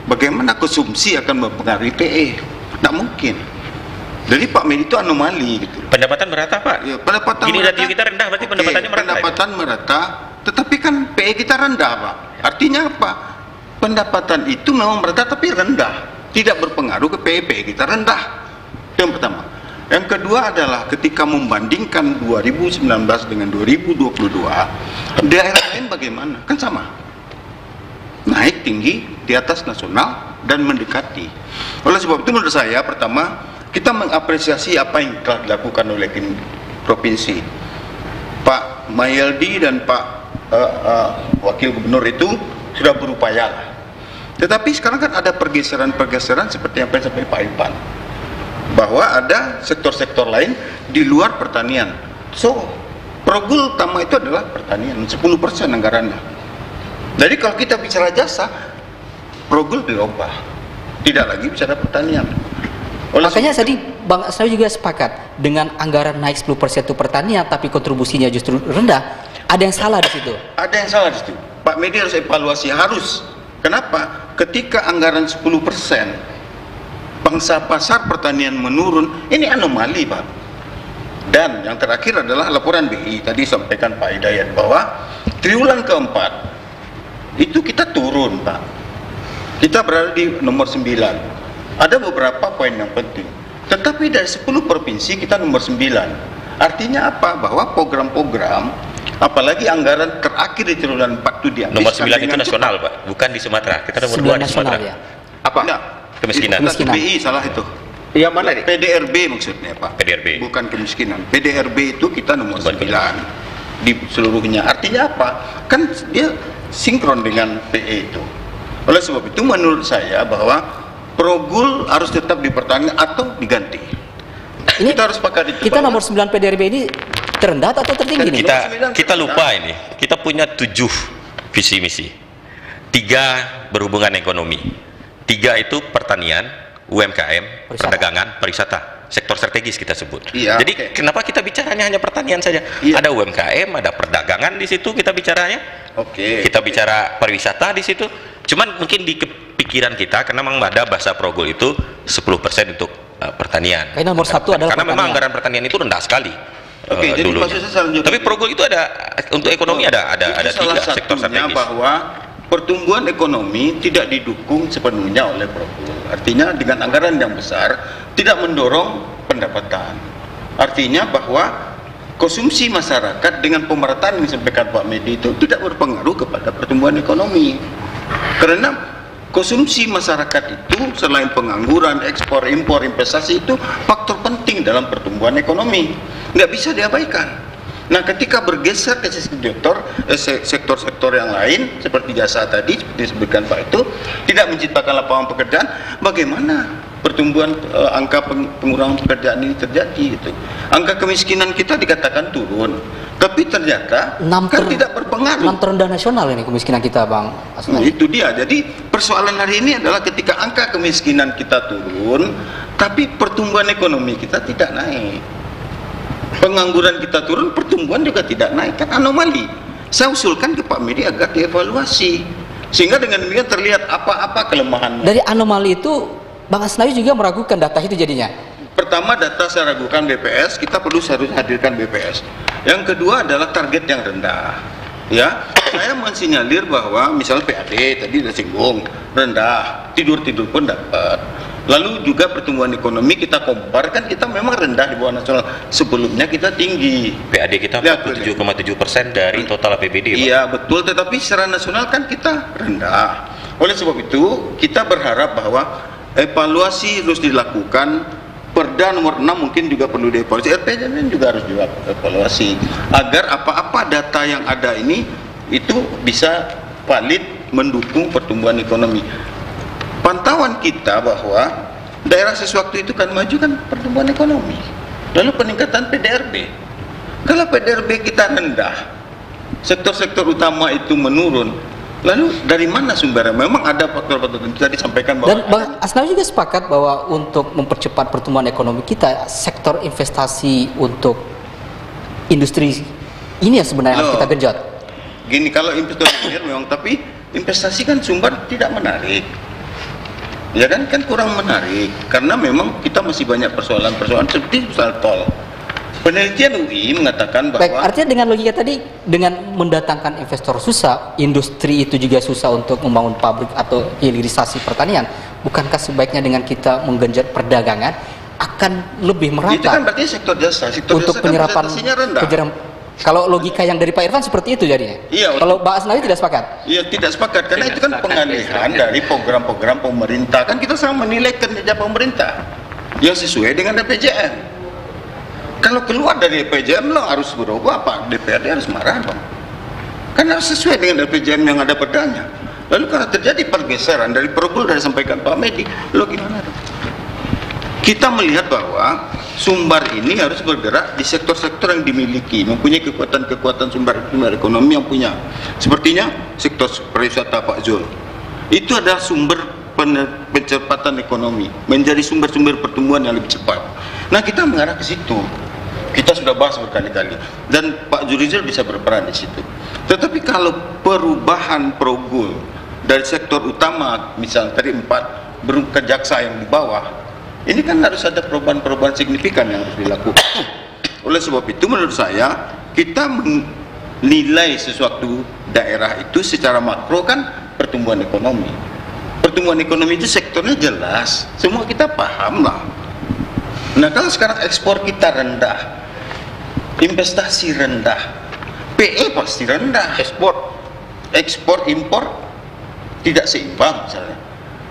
[SPEAKER 3] bagaimana konsumsi akan mempengaruhi PE? Tidak mungkin. Jadi Pak Medi itu anomali gitu.
[SPEAKER 5] Pendapatan merata Pak?
[SPEAKER 3] Ya, pendapatan
[SPEAKER 5] Gini
[SPEAKER 3] merata.
[SPEAKER 5] kita rendah, berarti
[SPEAKER 3] Oke,
[SPEAKER 5] pendapatannya merata.
[SPEAKER 3] Pendapatan merata, tetapi kan PE kita rendah, Pak. Artinya apa? Pendapatan itu memang merata tapi rendah, tidak berpengaruh ke PE, PE kita rendah. Itu yang pertama. Yang kedua adalah ketika membandingkan 2019 dengan 2022, daerah lain bagaimana? Kan sama. Naik tinggi di atas nasional dan mendekati. Oleh sebab itu menurut saya pertama kita mengapresiasi apa yang telah dilakukan oleh kin- provinsi. Pak Mayaldi dan Pak eh, eh, Wakil Gubernur itu sudah berupaya. Tetapi sekarang kan ada pergeseran-pergeseran seperti yang disampaikan Pak Ipan bahwa ada sektor-sektor lain di luar pertanian. So, progul utama itu adalah pertanian, 10% anggarannya. Jadi kalau kita bicara jasa, progul dirubah. Tidak lagi bicara pertanian. Oleh
[SPEAKER 2] Makanya tadi Bang Asnawi juga sepakat dengan anggaran naik 10% itu pertanian tapi kontribusinya justru rendah. Ada yang salah di situ.
[SPEAKER 3] ada yang salah di situ. Pak Medi harus evaluasi harus. Kenapa? Ketika anggaran 10% bangsa pasar pertanian menurun, ini anomali, Pak. Dan yang terakhir adalah laporan BI tadi sampaikan Pak Hidayat bahwa triwulan keempat itu kita turun, Pak. Kita berada di nomor 9. Ada beberapa poin yang penting. Tetapi dari 10 provinsi kita nomor 9. Artinya apa? Bahwa program-program apalagi anggaran terakhir di triwulan 4 itu dihabiskan
[SPEAKER 5] Nomor 9 itu nasional,
[SPEAKER 3] cepat.
[SPEAKER 5] Pak, bukan di Sumatera. Kita nomor 2
[SPEAKER 2] Sebelah
[SPEAKER 5] di Sumatera.
[SPEAKER 2] ya.
[SPEAKER 6] Apa?
[SPEAKER 3] Nah,
[SPEAKER 5] Kemiskinan.
[SPEAKER 3] itu
[SPEAKER 2] Kemiskinan.
[SPEAKER 3] BI salah itu.
[SPEAKER 6] Yang mana nih?
[SPEAKER 3] PDRB maksudnya Pak.
[SPEAKER 5] PDRB.
[SPEAKER 3] Bukan kemiskinan. PDRB itu kita nomor
[SPEAKER 5] Bukan
[SPEAKER 3] 9 di seluruhnya. Artinya apa? Kan dia sinkron dengan PE itu. Oleh sebab itu menurut saya bahwa progul harus tetap dipertahankan atau diganti.
[SPEAKER 2] Ini
[SPEAKER 3] kita harus sepakat itu.
[SPEAKER 2] Kita
[SPEAKER 3] bahwa-
[SPEAKER 2] nomor 9 PDRB ini terendah atau tertinggi nih?
[SPEAKER 5] Kita kita lupa ini. Kita punya tujuh visi misi. Tiga berhubungan ekonomi. Tiga itu pertanian, UMKM,
[SPEAKER 2] Pariwisata.
[SPEAKER 5] perdagangan, pariwisata. Sektor strategis kita sebut.
[SPEAKER 3] Iya,
[SPEAKER 5] Jadi
[SPEAKER 3] oke.
[SPEAKER 5] kenapa kita bicaranya hanya pertanian saja?
[SPEAKER 3] Iya.
[SPEAKER 5] Ada UMKM, ada perdagangan di situ kita bicaranya.
[SPEAKER 3] Oke.
[SPEAKER 5] Kita bicara pariwisata di situ. Cuman mungkin di kepikiran kita karena memang ada bahasa progul itu 10% untuk uh, pertanian.
[SPEAKER 2] Karena nomor satu adalah
[SPEAKER 5] Karena memang
[SPEAKER 2] pertanian.
[SPEAKER 5] anggaran pertanian itu rendah sekali.
[SPEAKER 3] Oke,
[SPEAKER 5] uh,
[SPEAKER 3] jadi
[SPEAKER 5] dulunya.
[SPEAKER 3] selanjutnya-
[SPEAKER 5] Tapi progul itu ada untuk ekonomi ada ada
[SPEAKER 3] Itu
[SPEAKER 5] ada
[SPEAKER 3] salah
[SPEAKER 5] tiga sektor strategis.
[SPEAKER 3] bahwa pertumbuhan ekonomi tidak didukung sepenuhnya oleh Progul. Artinya dengan anggaran yang besar tidak mendorong pendapatan. Artinya bahwa konsumsi masyarakat dengan pemerataan yang disampaikan Pak Medi itu tidak berpengaruh kepada pertumbuhan ekonomi. Karena konsumsi masyarakat itu selain pengangguran, ekspor, impor, investasi itu faktor penting dalam pertumbuhan ekonomi. Nggak bisa diabaikan. Nah, ketika bergeser ke sektor eh, se- sektor-sektor yang lain seperti jasa tadi seperti disebutkan Pak itu tidak menciptakan lapangan pekerjaan, bagaimana pertumbuhan eh, angka peng- pengurangan pekerjaan ini terjadi gitu. Angka kemiskinan kita dikatakan turun, tapi ternyata
[SPEAKER 2] Enam
[SPEAKER 3] kan tidak berpengaruh.
[SPEAKER 2] enam terendah nasional ini kemiskinan kita Bang
[SPEAKER 3] Nah, itu dia. Jadi persoalan hari ini adalah ketika angka kemiskinan kita turun, tapi pertumbuhan ekonomi kita tidak naik. Pengangguran kita turun, pertumbuhan juga tidak naik. Kan anomali. Saya usulkan ke Pak Medi agar dievaluasi. Sehingga dengan demikian terlihat apa-apa kelemahan.
[SPEAKER 2] Dari anomali itu Bang Asnawi juga meragukan data itu jadinya.
[SPEAKER 3] Pertama data saya ragukan BPS, kita perlu harus hadirkan BPS. Yang kedua adalah target yang rendah. Ya, saya mensinyalir bahwa misalnya PAD tadi sudah singgung rendah, tidur tidur pun dapat. Lalu juga pertumbuhan ekonomi kita kompar kan kita memang rendah di bawah nasional. Sebelumnya kita tinggi.
[SPEAKER 5] PAD kita
[SPEAKER 3] Lihat,
[SPEAKER 5] 47,7 persen dari total APBD. Pak.
[SPEAKER 3] Iya betul, tetapi secara nasional kan kita rendah. Oleh sebab itu kita berharap bahwa evaluasi terus dilakukan. Perda nomor 6 mungkin juga perlu dievaluasi. RPJMN juga harus dievaluasi agar apa-apa data yang ada ini itu bisa valid mendukung pertumbuhan ekonomi. Pantauan kita bahwa daerah sesuatu itu kan maju kan pertumbuhan ekonomi. Lalu peningkatan PDRB. Kalau PDRB kita rendah, sektor-sektor utama itu menurun. Lalu dari mana sumbernya? Memang ada faktor-faktor yang tadi disampaikan bahwa
[SPEAKER 2] Dan Bang Asnawi juga sepakat bahwa untuk mempercepat pertumbuhan ekonomi kita, sektor investasi untuk industri ini yang sebenarnya harus
[SPEAKER 3] Loh.
[SPEAKER 2] kita genjot.
[SPEAKER 3] gini kalau investor lihat memang tapi investasi kan sumber tidak menarik. Ya kan kan kurang menarik karena memang kita masih banyak persoalan-persoalan seperti soal tol. Penelitian UI mengatakan bahwa
[SPEAKER 2] Baik, artinya dengan logika tadi dengan mendatangkan investor susah, industri itu juga susah untuk membangun pabrik atau hilirisasi pertanian. Bukankah sebaiknya dengan kita menggenjot perdagangan akan lebih
[SPEAKER 3] itu kan
[SPEAKER 2] merata
[SPEAKER 3] berarti sektor jasa, sektor
[SPEAKER 2] untuk
[SPEAKER 3] jasa kan
[SPEAKER 2] penyerapan
[SPEAKER 3] presentasinya rendah.
[SPEAKER 2] Kalau logika yang dari Pak Irfan seperti itu jadinya.
[SPEAKER 3] Iya,
[SPEAKER 2] Kalau Mbak Asnawi tidak sepakat.
[SPEAKER 3] Iya tidak sepakat karena
[SPEAKER 7] Tidak
[SPEAKER 3] itu kan pengalihan dari program-program pemerintah kan kita sama menilai kinerja pemerintah yang sesuai dengan DPJM. Kalau keluar dari DPJM lo harus berubah apa DPRD harus marah dong. Harus sesuai dengan DPJM yang ada perdanya. Lalu kalau terjadi pergeseran dari pergul dari sampaikan Pak Medi, lo gimana dong? Kita melihat bahwa sumber ini harus bergerak di sektor-sektor yang dimiliki, mempunyai kekuatan-kekuatan sumber, sumber ekonomi yang punya. Sepertinya sektor pariwisata Pak Zul. Itu adalah sumber pen- pencepatan ekonomi, menjadi sumber-sumber pertumbuhan yang lebih cepat. Nah, kita mengarah ke situ. Kita sudah bahas berkali-kali dan Pak Jurizal bisa berperan di situ. Tetapi kalau perubahan progul dari sektor utama, misalnya tadi empat, ke jaksa yang di bawah, ini kan harus ada perubahan-perubahan signifikan yang harus dilakukan. Oleh sebab itu menurut saya kita menilai sesuatu daerah itu secara makro kan pertumbuhan ekonomi. Pertumbuhan ekonomi itu sektornya jelas, semua kita paham lah. Nah kalau sekarang ekspor kita rendah, investasi rendah, PE pasti rendah, ekspor, ekspor impor tidak seimbang misalnya.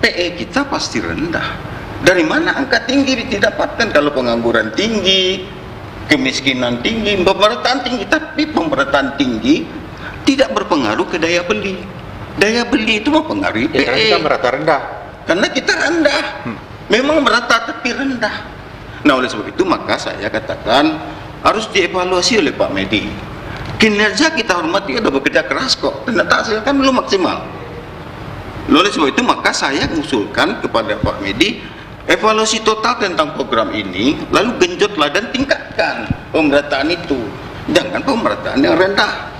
[SPEAKER 3] PE kita pasti rendah. Dari mana angka tinggi didapatkan kalau pengangguran tinggi, kemiskinan tinggi, pemerataan tinggi, tapi pemerataan tinggi tidak berpengaruh ke daya beli. Daya beli itu mempengaruhi
[SPEAKER 6] Ya, karena
[SPEAKER 3] PE.
[SPEAKER 6] kita merata rendah.
[SPEAKER 3] Karena kita rendah. Memang merata tapi rendah. Nah, oleh sebab itu maka saya katakan harus dievaluasi oleh Pak Medi. Kinerja kita hormati ada bekerja keras kok. Ternyata hasilnya kan belum maksimal. Oleh sebab itu maka saya mengusulkan kepada Pak Medi evaluasi total tentang program ini lalu genjotlah dan tingkatkan pemerataan itu. Jangan pemerataan yang rendah.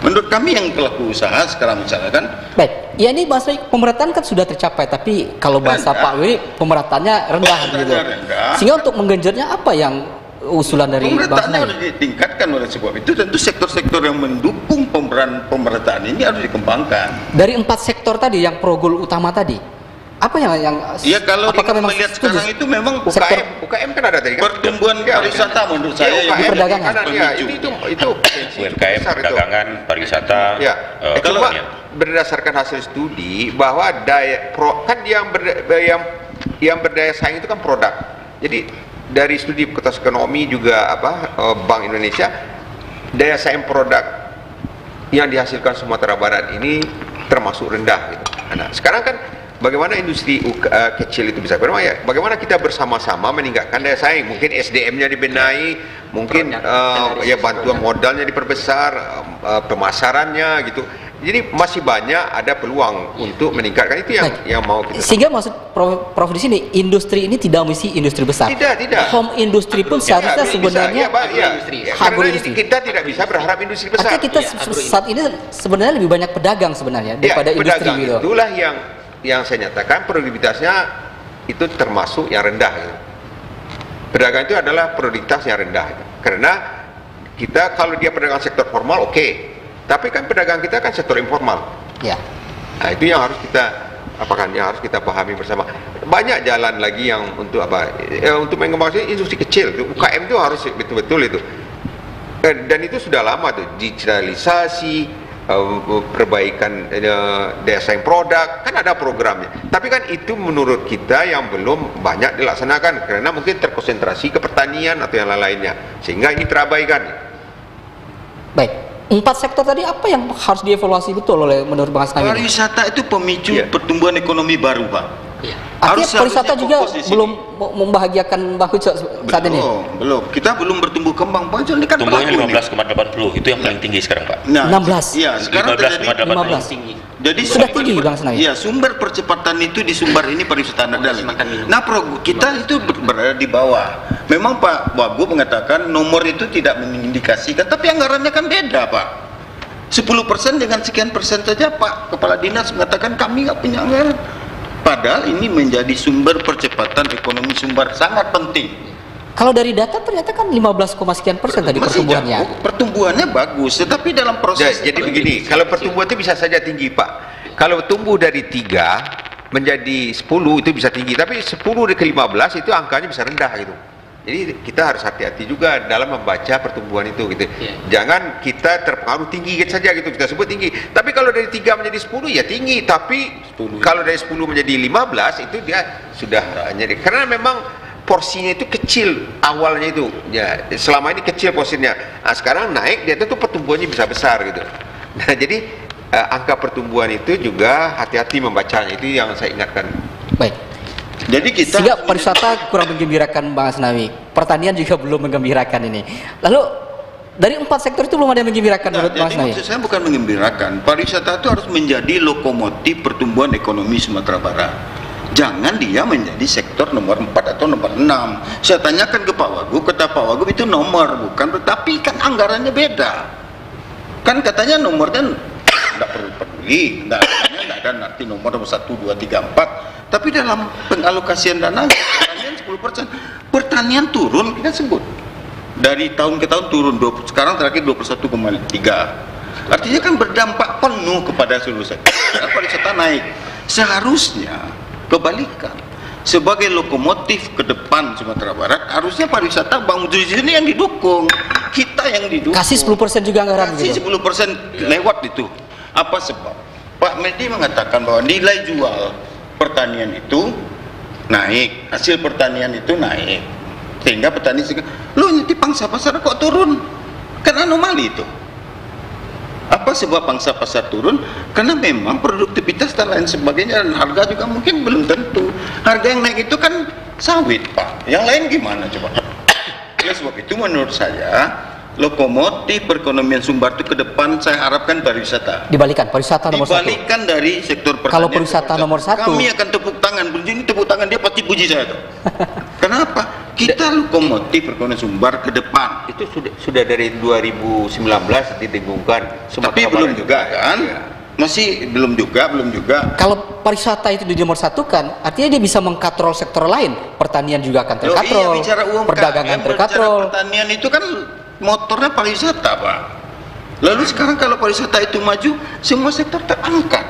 [SPEAKER 3] Menurut kami yang pelaku usaha sekarang misalnya kan
[SPEAKER 2] Baik, ya ini bahasa pemerataan kan sudah tercapai, tapi kalau bahasa
[SPEAKER 3] Rendah.
[SPEAKER 2] Pak Wiri pemerataannya rendah gitu.
[SPEAKER 3] rendah.
[SPEAKER 2] Sehingga untuk menggenjotnya apa yang usulan dari Bang
[SPEAKER 3] harus ditingkatkan oleh sebab itu tentu sektor-sektor yang mendukung pemeran pemerataan ini harus dikembangkan.
[SPEAKER 2] Dari empat sektor tadi yang progul utama tadi, apa yang yang
[SPEAKER 3] Ya kalau
[SPEAKER 2] apakah
[SPEAKER 3] kita
[SPEAKER 2] memang
[SPEAKER 3] melihat
[SPEAKER 2] setuju?
[SPEAKER 3] sekarang itu memang
[SPEAKER 2] Sektor-
[SPEAKER 6] UKM, UKM kan ada tadi kan?
[SPEAKER 3] pertumbuhan
[SPEAKER 6] Ya,
[SPEAKER 3] pariwisata menurut
[SPEAKER 6] Ya,
[SPEAKER 3] saya yang
[SPEAKER 6] UKM,
[SPEAKER 2] perdagangan.
[SPEAKER 6] kan, ya, itu itu itu itu.
[SPEAKER 5] perdagangan, pariwisata,
[SPEAKER 6] Ya,
[SPEAKER 5] eh,
[SPEAKER 6] eh,
[SPEAKER 5] pertanian.
[SPEAKER 6] berdasarkan hasil studi bahwa daya pro kan yang berda, yang yang berdaya saing itu kan produk. Jadi dari studi Fakultas Ekonomi juga apa eh, Bank Indonesia daya saing produk yang dihasilkan Sumatera Barat ini termasuk rendah gitu. Nah, sekarang kan bagaimana industri UK, uh, kecil itu bisa bagaimana ya bagaimana kita bersama-sama meningkatkan daya saing mungkin SDM-nya dibenahi mungkin uh, ya bantuan modalnya diperbesar uh, pemasarannya gitu jadi masih banyak ada peluang untuk meningkatkan itu yang
[SPEAKER 2] Baik.
[SPEAKER 6] yang mau kita
[SPEAKER 2] Sehingga maksud Prof, Prof di sini industri ini tidak mesti industri besar.
[SPEAKER 6] Tidak, tidak.
[SPEAKER 2] Home industri pun
[SPEAKER 6] Ya,
[SPEAKER 2] seharusnya
[SPEAKER 6] bisa,
[SPEAKER 2] sebenarnya
[SPEAKER 6] ya, ya.
[SPEAKER 7] agroindustri.
[SPEAKER 6] Ya,
[SPEAKER 2] Agro
[SPEAKER 6] karena
[SPEAKER 2] industri.
[SPEAKER 6] kita tidak bisa berharap industri besar
[SPEAKER 2] Artinya kita
[SPEAKER 7] agroindustri.
[SPEAKER 2] saat ini sebenarnya lebih banyak pedagang sebenarnya
[SPEAKER 6] Ya,
[SPEAKER 2] daripada industri
[SPEAKER 6] pedagang
[SPEAKER 2] gitu.
[SPEAKER 6] itulah yang yang saya nyatakan produktivitasnya itu termasuk yang rendah gitu. Pedagang itu adalah produktivitas yang rendah gitu. Karena kita kalau dia pedagang sektor formal oke, tapi kan pedagang kita kan sektor informal.
[SPEAKER 2] Ya.
[SPEAKER 6] Nah, itu yang harus kita apa kan yang harus kita pahami bersama. Banyak jalan lagi yang untuk apa? eh, untuk mengembangkan industri kecil itu UKM itu harus betul-betul itu. Eh, Dan itu sudah lama tuh digitalisasi, eh, perbaikan eh, daya saing produk kan ada programnya. Tapi kan itu menurut kita yang belum banyak dilaksanakan karena mungkin terkonsentrasi ke pertanian atau yang lain-lainnya sehingga ini terabaikan.
[SPEAKER 2] Baik. Empat sektor tadi apa yang harus dievaluasi betul oleh menurut Bang Asnawi?
[SPEAKER 3] Pariwisata itu pemicu
[SPEAKER 6] Iya.
[SPEAKER 3] pertumbuhan ekonomi baru, Pak.
[SPEAKER 7] Iya.
[SPEAKER 2] Artinya
[SPEAKER 3] Harus-
[SPEAKER 2] pariwisata juga belum mem- membahagiakan Bang Uco saat ini.
[SPEAKER 3] Belum, belum. Kita belum bertumbuh kembang. Ucok ini kan
[SPEAKER 5] Tumbuhnya
[SPEAKER 3] pelaku nih.
[SPEAKER 5] 15,80 itu yang paling tinggi sekarang Pak.
[SPEAKER 3] Nah,
[SPEAKER 2] 16.
[SPEAKER 3] Iya, sekarang terjadi
[SPEAKER 5] 15,80.
[SPEAKER 2] 15.
[SPEAKER 7] tinggi.
[SPEAKER 3] Jadi
[SPEAKER 2] Sudah
[SPEAKER 3] sumber
[SPEAKER 2] tinggi, Bang Senawi?
[SPEAKER 3] Iya, sumber percepatan itu di sumber ini pariwisata Nadal.
[SPEAKER 7] minum.
[SPEAKER 3] Nah, pro, kita itu ber- berada di bawah. Memang Pak Wagub mengatakan nomor itu tidak mengindikasikan, tapi anggarannya kan beda, Pak. 10% dengan sekian persen saja Pak Kepala Dinas mengatakan kami nggak punya anggaran. Padahal ini menjadi sumber percepatan ekonomi sumber sangat penting.
[SPEAKER 2] Kalau dari data ternyata kan 15, sekian persen tadi pertumbuhannya.
[SPEAKER 3] jauh, pertumbuhannya bagus, tetapi dalam
[SPEAKER 6] Ya,
[SPEAKER 3] proses
[SPEAKER 6] jadi begini, kalau pertumbuhan itu bisa saja tinggi Pak. Kalau tumbuh dari 3 menjadi 10 itu bisa tinggi, tapi 10 ke 15 itu angkanya bisa rendah gitu. Jadi kita harus hati-hati juga dalam membaca pertumbuhan itu gitu.
[SPEAKER 7] Iya.
[SPEAKER 6] Jangan kita terpengaruh tinggi saja gitu. Kita sebut tinggi. Tapi kalau dari 3 menjadi 10 ya tinggi, tapi kalau dari 10 menjadi 15 itu dia sudah jadi karena memang porsinya itu kecil awalnya itu. Ya selama ini kecil porsinya. Nah, sekarang naik dia tentu pertumbuhannya bisa besar gitu. Nah jadi eh, angka pertumbuhan itu juga hati-hati membacanya. Itu yang saya ingatkan.
[SPEAKER 2] Baik.
[SPEAKER 3] Jadi kita
[SPEAKER 2] Sehingga pariwisata kurang menggembirakan Bang Asnawi. Pertanian juga belum menggembirakan ini. Lalu dari empat sektor itu belum ada yang menggembirakan
[SPEAKER 3] Nah,
[SPEAKER 2] menurut
[SPEAKER 3] maksud saya bukan mengembirakan. Pariwisata itu harus menjadi lokomotif pertumbuhan ekonomi Sumatera Barat. Jangan dia menjadi sektor nomor 4 atau nomor 6. Saya tanyakan ke Pak Wagub, kata Pak Wagub itu nomor bukan, tetapi kan anggarannya beda. Kan katanya nomornya tidak perlu peduli, tidak tidak ada nanti nomor 1, 2, 3, 4. Tapi dalam pengalokasian dana pertanian 10%. Pertanian turun kita sebut. Dari tahun ke tahun turun 20, sekarang terakhir 21,3 artinya kan berdampak penuh kepada seluruh sektor. Pariwisata naik. Seharusnya kebalikan. Sebagai lokomotif ke depan Sumatera Barat harusnya pariwisata Bang Ucu di sini yang didukung. Kita yang didukung.
[SPEAKER 2] Kasih 10% juga anggaran
[SPEAKER 3] kasih
[SPEAKER 2] gitu.
[SPEAKER 3] 10% lewat itu apa sebab? Pak Medi mengatakan bahwa nilai jual pertanian itu naik hasil pertanian itu naik. Sehingga petani sehingga lu nanti pangsa pasar kok turun? Kan anomali itu. Apa sebab pangsa pasar turun? Karena memang produktivitas dan lain sebagainya dan harga juga mungkin belum tentu. Harga yang naik itu kan sawit pak. Yang lain gimana coba? Oleh sebab itu menurut saya lokomotif perekonomian Sumbar itu ke depan saya harapkan pariwisata.
[SPEAKER 2] Dibalikan pariwisata nomor satu.
[SPEAKER 3] dibalikan dari sektor pertanian
[SPEAKER 2] Kalau pariwisata nomor satu.
[SPEAKER 3] kami akan tepuk tangan. Ini tepuk tangan. Dia pasti puji saya tuh. Kenapa? Kita lokomotif perekonomian Sumbar ke depan.
[SPEAKER 6] Itu sudah sudah dari 2019 didengungkan
[SPEAKER 3] tapi belum juga kan? Masih belum juga belum juga.
[SPEAKER 2] Kalau pariwisata itu di nomor satu kan, artinya dia bisa mengkatrol sektor lain. Pertanian juga akan
[SPEAKER 3] Loh,
[SPEAKER 2] terkatrol,
[SPEAKER 3] iya bicara UMKM
[SPEAKER 2] perdagangan terkatrol.
[SPEAKER 3] pertanian itu kan motornya pariwisata pak. Lalu sekarang kalau pariwisata itu maju semua sektor terangkat.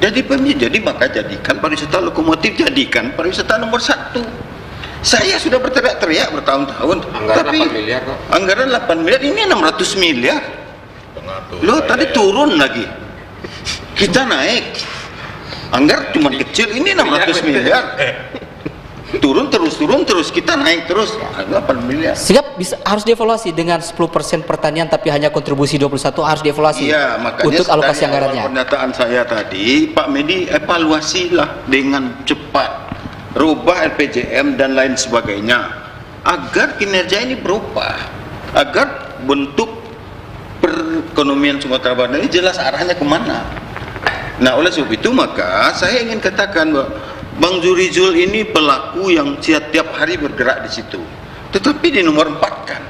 [SPEAKER 3] Jadi pemi jadi maka jadikan pariwisata lokomotif jadikan pariwisata nomor satu. Saya sudah berteriak-teriak bertahun-tahun
[SPEAKER 6] Anggaran
[SPEAKER 3] tapi
[SPEAKER 6] 8 miliar kok.
[SPEAKER 3] anggaran 8 miliar ini 600 miliar. Loh tadi turun lagi. Kita naik. Anggar cuma kecil ini 600 miliar turun terus turun terus kita naik terus. 8 miliar.
[SPEAKER 2] Sehingga bisa harus dievaluasi dengan 10% pertanian tapi hanya kontribusi 21 harus dievaluasi
[SPEAKER 3] Iya, makanya
[SPEAKER 2] untuk alokasi anggarannya.
[SPEAKER 3] Pernyataan saya tadi, Pak Medi evaluasilah dengan cepat, rubah LPJM dan lain sebagainya, agar kinerja ini berubah, agar bentuk perekonomian Sumatera Barat ini jelas arahnya ke mana. Nah, oleh sebab itu maka saya ingin katakan bahwa Bang Zurizul ini pelaku yang setiap hari bergerak di situ, tetapi di nomor empat kan.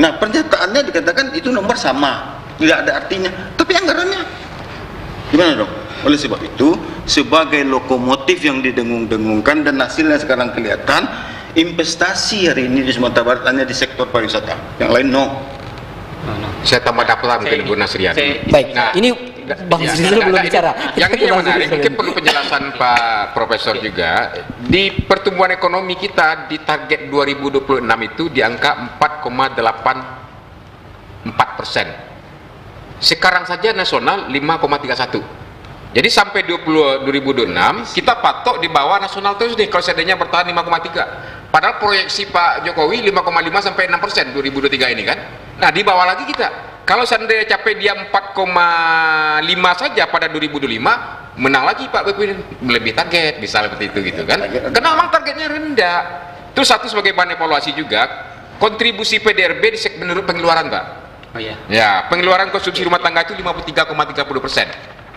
[SPEAKER 3] Nah, pernyataannya dikatakan itu nomor sama, tidak ada artinya. Tapi anggarannya gimana dong? Oleh sebab itu, sebagai lokomotif yang didengung-dengungkan dan hasilnya sekarang kelihatan, investasi hari ini di Sumatera Barat hanya di sektor pariwisata. Yang lain no.
[SPEAKER 1] Saya tambah dapat mungkin Bu Nasrian.
[SPEAKER 7] saya-
[SPEAKER 2] Baik,
[SPEAKER 1] Nah,
[SPEAKER 2] ini Bang
[SPEAKER 1] Ya,
[SPEAKER 2] belum bicara.
[SPEAKER 1] Yang
[SPEAKER 2] Kita
[SPEAKER 1] ini yang menarik, mungkin perlu penjelasan Pak Profesor juga. Di pertumbuhan ekonomi kita di target 2026 itu di angka 4,84 persen. Sekarang saja nasional 5,31. Jadi sampai 20, 2026 kita patok di bawah nasional terus nih kalau seandainya bertahan 5,3. Padahal proyeksi Pak Jokowi 5,5 sampai 6 persen 2023 ini kan. Nah di bawah lagi kita. Kalau seandainya capai dia 4,5 saja pada 2025 menang lagi Pak BPN lebih target bisa seperti itu gitu kan. Karena memang targetnya rendah. Terus satu sebagai bahan evaluasi juga kontribusi PDRB di menurut pengeluaran Pak.
[SPEAKER 7] Oh ya.
[SPEAKER 1] Ya, pengeluaran konsumsi rumah tangga itu 53,30 persen.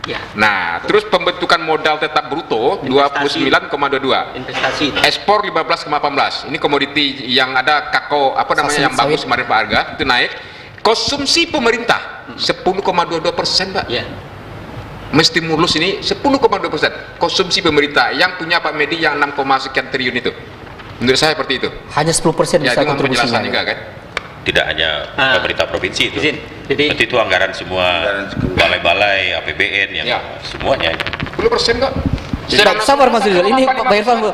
[SPEAKER 7] Ya.
[SPEAKER 1] Nah, terus pembentukan modal tetap bruto
[SPEAKER 7] Investasi.
[SPEAKER 1] 29,22.
[SPEAKER 7] Investasi.
[SPEAKER 1] Ekspor 15,18. Ini komoditi yang ada kakao apa namanya
[SPEAKER 2] Sawit,
[SPEAKER 1] yang bagus kemarin Pak Arga itu naik. Konsumsi pemerintah 10,22 persen Pak.
[SPEAKER 7] Ya.
[SPEAKER 1] Menstimulus ini 10,2 persen. Konsumsi pemerintah yang punya Pak Medi yang 6, sekian triliun itu. Menurut saya seperti itu.
[SPEAKER 2] Hanya 10%
[SPEAKER 1] Ya
[SPEAKER 2] bisa
[SPEAKER 1] itu penjelasan
[SPEAKER 2] kontribusinya.
[SPEAKER 1] juga kan.
[SPEAKER 5] Tidak hanya
[SPEAKER 7] Ah.
[SPEAKER 5] pemerintah provinsi itu.
[SPEAKER 7] Izin. Jadi-
[SPEAKER 5] Berarti itu anggaran semua balai-balai APBN yang
[SPEAKER 1] Ya.
[SPEAKER 5] semuanya.
[SPEAKER 1] 10 persen kok.
[SPEAKER 2] Baik, sabar Mas Rizal. Ini Pak Irfan Bu.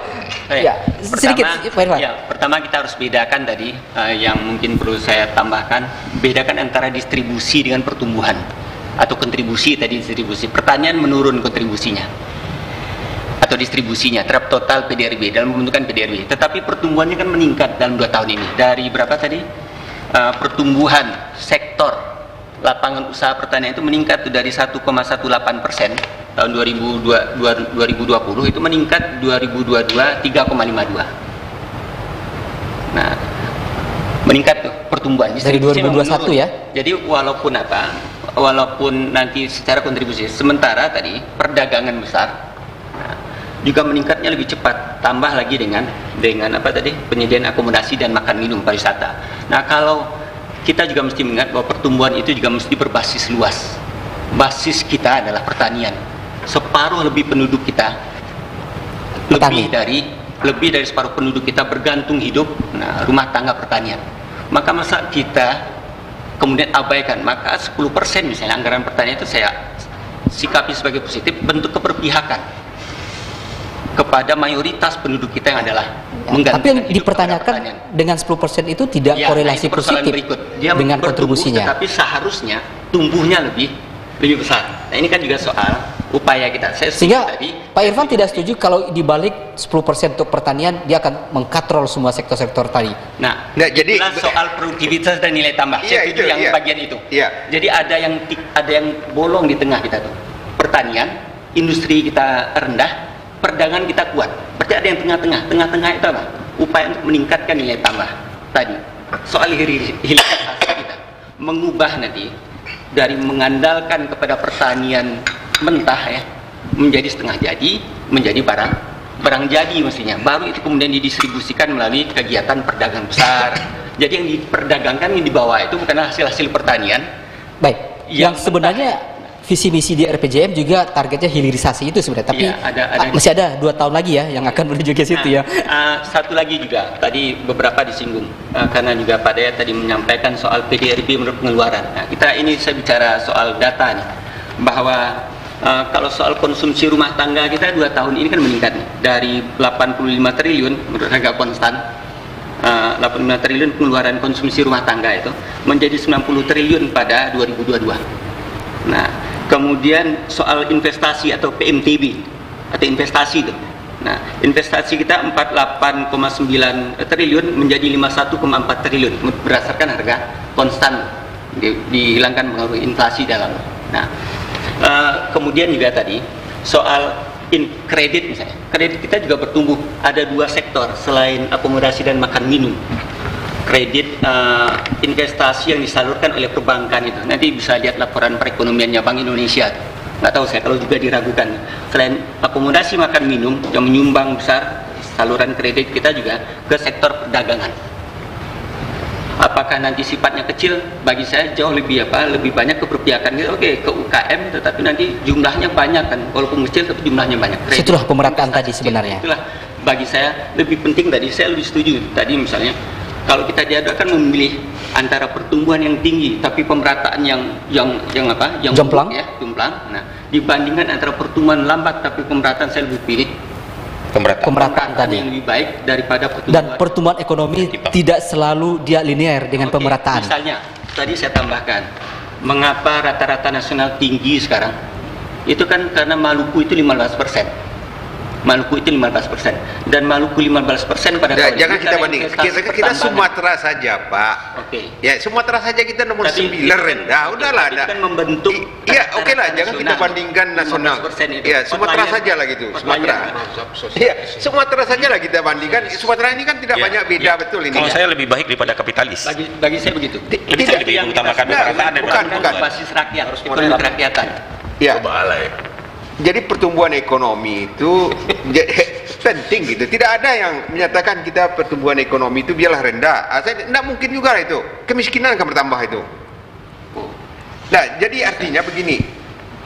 [SPEAKER 7] Baik.
[SPEAKER 2] Ya, sedikit Pak Irfan.
[SPEAKER 7] Ya, pertama kita harus bedakan tadi eh, yang mungkin perlu saya tambahkan, bedakan antara distribusi dengan pertumbuhan atau kontribusi tadi distribusi. Pertanian menurun kontribusinya atau distribusinya terhadap total PDRB dalam pembentukan PDRB. Tetapi pertumbuhannya kan meningkat dalam dua tahun ini. Dari berapa tadi? Eh, pertumbuhan sektor lapangan usaha pertanian itu meningkat tuh dari 1,18 persen tahun 2002, 2020 itu meningkat 2022 3,52. Nah, meningkat tuh pertumbuhan
[SPEAKER 2] Dari
[SPEAKER 7] Distribusi memang
[SPEAKER 2] 2021
[SPEAKER 7] menurun.
[SPEAKER 2] ya?
[SPEAKER 7] Jadi walaupun apa? Walaupun nanti secara kontribusi sementara tadi perdagangan besar juga meningkatnya lebih cepat tambah lagi dengan dengan apa tadi penyediaan akomodasi dan makan minum pariwisata. Nah kalau kita juga mesti mengingat bahwa pertumbuhan itu juga mesti berbasis luas. Basis kita adalah pertanian. Separuh lebih penduduk kita lebih
[SPEAKER 2] Petani.
[SPEAKER 7] dari lebih dari separuh penduduk kita bergantung hidup nah, rumah tangga pertanian. Maka masa kita kemudian abaikan maka 10% misalnya anggaran pertanian itu saya sikapi sebagai positif bentuk keberpihakan kepada mayoritas penduduk kita yang adalah
[SPEAKER 2] Ya,
[SPEAKER 7] menggantungkan
[SPEAKER 2] Tapi yang dipertanyakan dengan 10% itu tidak
[SPEAKER 7] Ya,
[SPEAKER 2] korelasi
[SPEAKER 7] nah,
[SPEAKER 2] positif
[SPEAKER 7] berikut. Dia
[SPEAKER 2] dengan kontribusinya.
[SPEAKER 7] Tetapi seharusnya tumbuhnya lebih lebih besar. Nah ini kan juga soal upaya kita. Saya
[SPEAKER 2] Sehingga
[SPEAKER 7] tadi.
[SPEAKER 2] Pak Irfan tidak setuju kalau dibalik 10% untuk pertanian dia akan mengkatrol semua sektor-sektor tadi.
[SPEAKER 7] Nah,
[SPEAKER 6] Nah, jadi-
[SPEAKER 7] soal produktivitas dan nilai tambah.
[SPEAKER 6] Iya,
[SPEAKER 7] Saya
[SPEAKER 6] itu,
[SPEAKER 7] yang
[SPEAKER 6] iya.
[SPEAKER 7] bagian itu.
[SPEAKER 6] Iya.
[SPEAKER 7] Jadi ada yang ada yang bolong di tengah kita tuh. Pertanian, industri kita rendah, perdagangan kita kuat. Berarti ada yang tengah-tengah. Tengah-tengah itu apa? Upaya untuk meningkatkan nilai tambah tadi. Soal hili- hilirisasi kita mengubah nanti dari mengandalkan kepada pertanian mentah ya menjadi setengah jadi menjadi barang barang jadi mestinya baru itu kemudian didistribusikan melalui kegiatan perdagangan besar jadi yang diperdagangkan yang dibawa itu bukan hasil hasil pertanian
[SPEAKER 2] Baik, yang,
[SPEAKER 7] Yang
[SPEAKER 2] sebenarnya visi misi di RPJM juga targetnya hilirisasi itu sebenarnya. Tapi
[SPEAKER 7] Iya, ada- ada-
[SPEAKER 2] masih ada dua tahun lagi ya yang akan menuju ke situ ya.
[SPEAKER 7] Nah, ah, satu lagi juga tadi beberapa disinggung ah, karena juga Pak Daya tadi menyampaikan soal PDRB menurut pengeluaran. Nah, kita ini saya bicara soal data nih bahwa ah, kalau soal konsumsi rumah tangga kita dua tahun ini kan meningkat nih dari 85 triliun menurut harga konstan ah, 85 triliun pengeluaran konsumsi rumah tangga itu menjadi 90 triliun pada 2022. Nah, kemudian soal investasi atau PMTB atau investasi itu Nah, investasi kita 48,9 triliun menjadi 51,4 triliun berdasarkan harga konstan di- dihilangkan pengaruh inflasi dalam. Nah, eh, kemudian juga tadi soal in kredit misalnya. Kredit kita juga bertumbuh. Ada dua sektor selain akomodasi dan makan minum. Kredit eh, investasi yang disalurkan oleh perbankan itu. Nanti bisa lihat laporan perekonomiannya Bank Indonesia. Nggak tahu saya kalau juga diragukan. Selain akomodasi makan minum yang menyumbang besar saluran kredit kita juga ke sektor perdagangan apakah nanti sifatnya kecil bagi saya jauh lebih apa lebih banyak keberpihakan gitu oke ke UKM tetapi nanti jumlahnya banyak kan walaupun kecil tapi jumlahnya banyak Kredit,
[SPEAKER 2] Itulah pemerataan tadi sebenarnya.
[SPEAKER 7] itulah bagi saya lebih penting tadi saya lebih setuju tadi misalnya kalau kita diadakan memilih antara pertumbuhan yang tinggi tapi pemerataan yang yang yang apa yang
[SPEAKER 2] Jomplang.
[SPEAKER 7] ya jomplang nah dibandingkan antara pertumbuhan lambat tapi pemerataan saya lebih pilih
[SPEAKER 5] Pemerataan.
[SPEAKER 2] Pemerataan tadi.
[SPEAKER 7] yang lebih baik daripada pertumbuhan
[SPEAKER 2] Dan pertumbuhan ekonomi tidak selalu dia linear dengan
[SPEAKER 7] Oke,
[SPEAKER 2] pemerataan.
[SPEAKER 7] Misalnya, tadi saya tambahkan, mengapa rata-rata nasional tinggi sekarang? Itu kan karena Maluku itu 15 persen. Maluku itu 15 persen. Dan Maluku 15 persen pada
[SPEAKER 6] Ya,
[SPEAKER 7] tahun
[SPEAKER 6] jangan
[SPEAKER 7] ini
[SPEAKER 6] kita banding. Kita, kita. Sumatera saja, Pak.
[SPEAKER 7] Oke.
[SPEAKER 6] Ya, Sumatera saja kita nomor
[SPEAKER 7] Tapi
[SPEAKER 6] 9
[SPEAKER 7] itu-
[SPEAKER 6] rendah. Udahlah, ada.
[SPEAKER 7] kan membentuk
[SPEAKER 6] Iya, oke lah, jangan kita bandingkan nasional.
[SPEAKER 7] 15% itu.
[SPEAKER 6] Iya, Sumatera saja lah gitu, Sumatera. Iya, Sumatera saja lah kita bandingkan. Sumatera ini kan tidak
[SPEAKER 5] Ya,
[SPEAKER 6] banyak beda
[SPEAKER 5] ya.
[SPEAKER 6] betul ini.
[SPEAKER 5] Kalau saya lebih baik daripada kapitalis.
[SPEAKER 7] Bagi, bagi saya begitu.
[SPEAKER 6] Ti-
[SPEAKER 5] Lebih
[SPEAKER 6] tidak-
[SPEAKER 5] lebih
[SPEAKER 7] yang
[SPEAKER 5] mengutamakan
[SPEAKER 7] kita-
[SPEAKER 5] pemerataan
[SPEAKER 6] bukan, bukan.
[SPEAKER 7] basis rakyat, ekonomi kerakyatan.
[SPEAKER 6] Ya,
[SPEAKER 4] Balai.
[SPEAKER 6] Jadi pertumbuhan ekonomi itu penting gitu. Tidak ada yang menyatakan kita pertumbuhan ekonomi itu biarlah rendah. Ah, saya tidak mungkin juga lah itu. Kemiskinan akan bertambah itu. Nah, jadi artinya begini.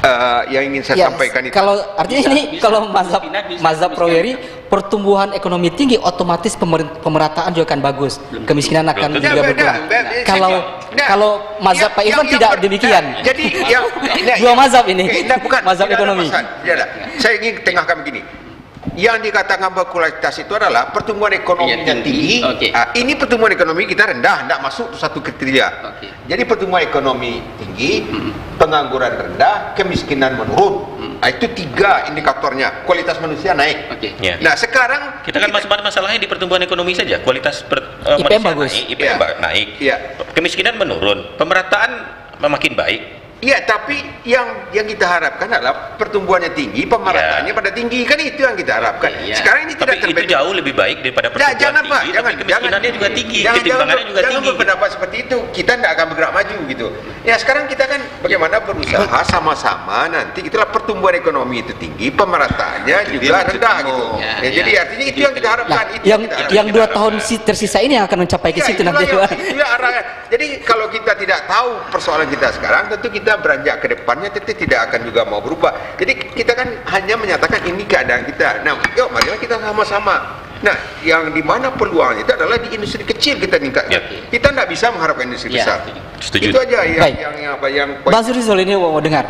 [SPEAKER 6] Eh, yang ingin saya
[SPEAKER 2] Ya,
[SPEAKER 6] sampaikan itu.
[SPEAKER 2] Kalau artinya
[SPEAKER 7] Bisa,
[SPEAKER 2] ini
[SPEAKER 7] bisa.
[SPEAKER 2] kalau mazhab
[SPEAKER 7] Bisa,
[SPEAKER 2] mazhab. Praweri pertumbuhan ekonomi tinggi otomatis pemer- pemerataan juga akan bagus. Kemiskinan akan
[SPEAKER 5] Belum
[SPEAKER 6] Ya,
[SPEAKER 2] juga
[SPEAKER 6] beda.
[SPEAKER 2] berkurang.
[SPEAKER 6] Be- be-
[SPEAKER 2] Kalau
[SPEAKER 6] Nah,
[SPEAKER 2] kalau mazhab
[SPEAKER 6] yang-
[SPEAKER 2] Pak Irfan tidak
[SPEAKER 6] yang ber-
[SPEAKER 2] demikian.
[SPEAKER 6] nah, jadi yang nah,
[SPEAKER 2] Dua mazhab ini.
[SPEAKER 6] eh, nah, bukan
[SPEAKER 2] Mazhab ekonomi.
[SPEAKER 6] masalah. Tidak ada. Saya ingin tengahkan begini. Yang dikatakan berkualitas itu adalah pertumbuhan ekonominya
[SPEAKER 7] tinggi.
[SPEAKER 6] tinggi.
[SPEAKER 7] Oke.
[SPEAKER 6] Ah, ini pertumbuhan ekonomi kita rendah, tidak masuk satu kriteria.
[SPEAKER 7] Oke.
[SPEAKER 6] Jadi pertumbuhan ekonomi tinggi,
[SPEAKER 7] Hmm.
[SPEAKER 6] pengangguran rendah, kemiskinan menurun. Ah, itu tiga indikatornya. Kualitas manusia naik.
[SPEAKER 7] Oke.
[SPEAKER 5] Ya.
[SPEAKER 6] Nah sekarang
[SPEAKER 5] Kita kan mas masalahnya di pertumbuhan ekonomi saja, kualitas per,
[SPEAKER 2] IPM
[SPEAKER 5] manusia
[SPEAKER 2] bagus.
[SPEAKER 5] naik, IPM
[SPEAKER 6] Iya.
[SPEAKER 5] ba- naik,
[SPEAKER 6] Iya.
[SPEAKER 5] kemiskinan menurun, pemerataan makin baik.
[SPEAKER 6] Iya, tapi yang yang kita harapkan adalah pertumbuhannya tinggi, pemerataannya pada tinggi kan itu yang kita harapkan.
[SPEAKER 7] Iya.
[SPEAKER 6] Sekarang ini
[SPEAKER 5] Tapi
[SPEAKER 6] tidak
[SPEAKER 5] itu
[SPEAKER 6] terjadi.
[SPEAKER 5] jauh lebih baik daripada
[SPEAKER 6] Nah,
[SPEAKER 5] pertumbuhan
[SPEAKER 6] jangan Pak,
[SPEAKER 5] tinggi,
[SPEAKER 6] jangan,
[SPEAKER 5] tapi kemiskinannya juga tinggi,
[SPEAKER 6] jangan, jangan,
[SPEAKER 5] juga
[SPEAKER 6] jangan
[SPEAKER 5] tinggi.
[SPEAKER 6] berpendapat seperti itu. Kita tidak akan bergerak maju gitu. Ya sekarang kita kan bagaimana berusaha sama-sama nanti itulah pertumbuhan ekonomi itu tinggi, pemerataannya
[SPEAKER 3] Itu
[SPEAKER 6] juga rendah gitu.
[SPEAKER 7] Ya,
[SPEAKER 6] Ya,
[SPEAKER 7] ya.
[SPEAKER 6] jadi artinya itu yang kita harapkan.
[SPEAKER 2] Nah,
[SPEAKER 6] itu
[SPEAKER 2] yang
[SPEAKER 6] kita harapkan.
[SPEAKER 2] yang dua tahun si- tersisa ini yang akan mencapai ke
[SPEAKER 6] Ya,
[SPEAKER 2] situ nanti.
[SPEAKER 6] yang- arahnya. Jadi kalau kita tidak tahu persoalan kita sekarang, tentu kita beranjak ke depannya tentu tidak akan juga mau berubah. Jadi kita kan hanya menyatakan ini keadaan kita. Nah, yuk marilah kita sama-sama. Nah, yang di mana peluang itu adalah di industri kecil kita tingkatkan.
[SPEAKER 5] Ya.
[SPEAKER 6] Kita tidak bisa mengharapkan industri
[SPEAKER 7] Ya,
[SPEAKER 6] besar.
[SPEAKER 5] Setuju.
[SPEAKER 6] Itu aja yang
[SPEAKER 2] Baik.
[SPEAKER 6] yang yang apa yang
[SPEAKER 2] Bang Zurizul ini mau dengar.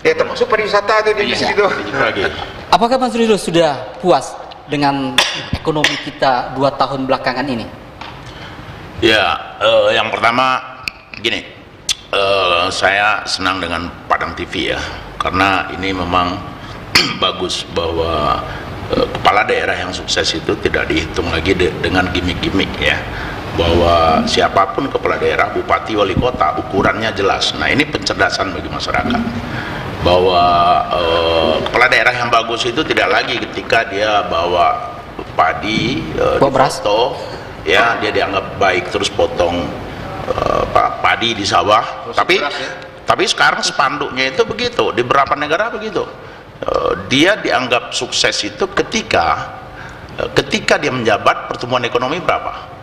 [SPEAKER 6] ya termasuk pariwisata itu di
[SPEAKER 7] Iya.
[SPEAKER 6] situ.
[SPEAKER 4] lagi.
[SPEAKER 2] Apakah Bang Zurizul sudah puas dengan ekonomi kita dua tahun belakangan ini?
[SPEAKER 4] Ya, eh, yang pertama gini, eh, saya senang dengan Padang TV ya, karena ini memang bagus bahwa eh, kepala daerah yang sukses itu tidak dihitung lagi de- dengan gimmick-gimmick ya, bahwa siapa pun kepala daerah, bupati, wali kota, ukurannya jelas. Nah ini pencerdasan bagi masyarakat bahwa eh, kepala daerah yang bagus itu tidak lagi ketika dia bawa padi
[SPEAKER 2] Bawa beras.
[SPEAKER 4] difoto, ya dia dianggap baik terus potong pa- padi di sawah. Tapi
[SPEAKER 3] beras ya?
[SPEAKER 4] tapi sekarang spanduknya itu begitu di beberapa negara begitu. Eh, dia dianggap sukses itu ketika eh, ketika dia menjabat pertumbuhan ekonomi berapa?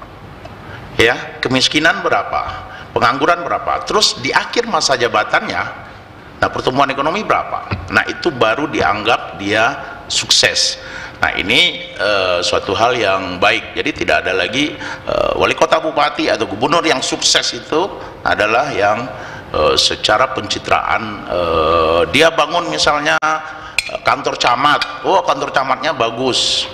[SPEAKER 4] Ya kemiskinan berapa? Pengangguran berapa? Terus di akhir masa jabatannya nah pertumbuhan ekonomi berapa? Nah itu baru dianggap dia sukses nah ini eh, suatu hal yang baik. Jadi tidak ada lagi eh, wali kota bupati atau gubernur yang sukses itu adalah yang eh, secara pencitraan eh, dia bangun misalnya kantor camat. Oh kantor camatnya bagus.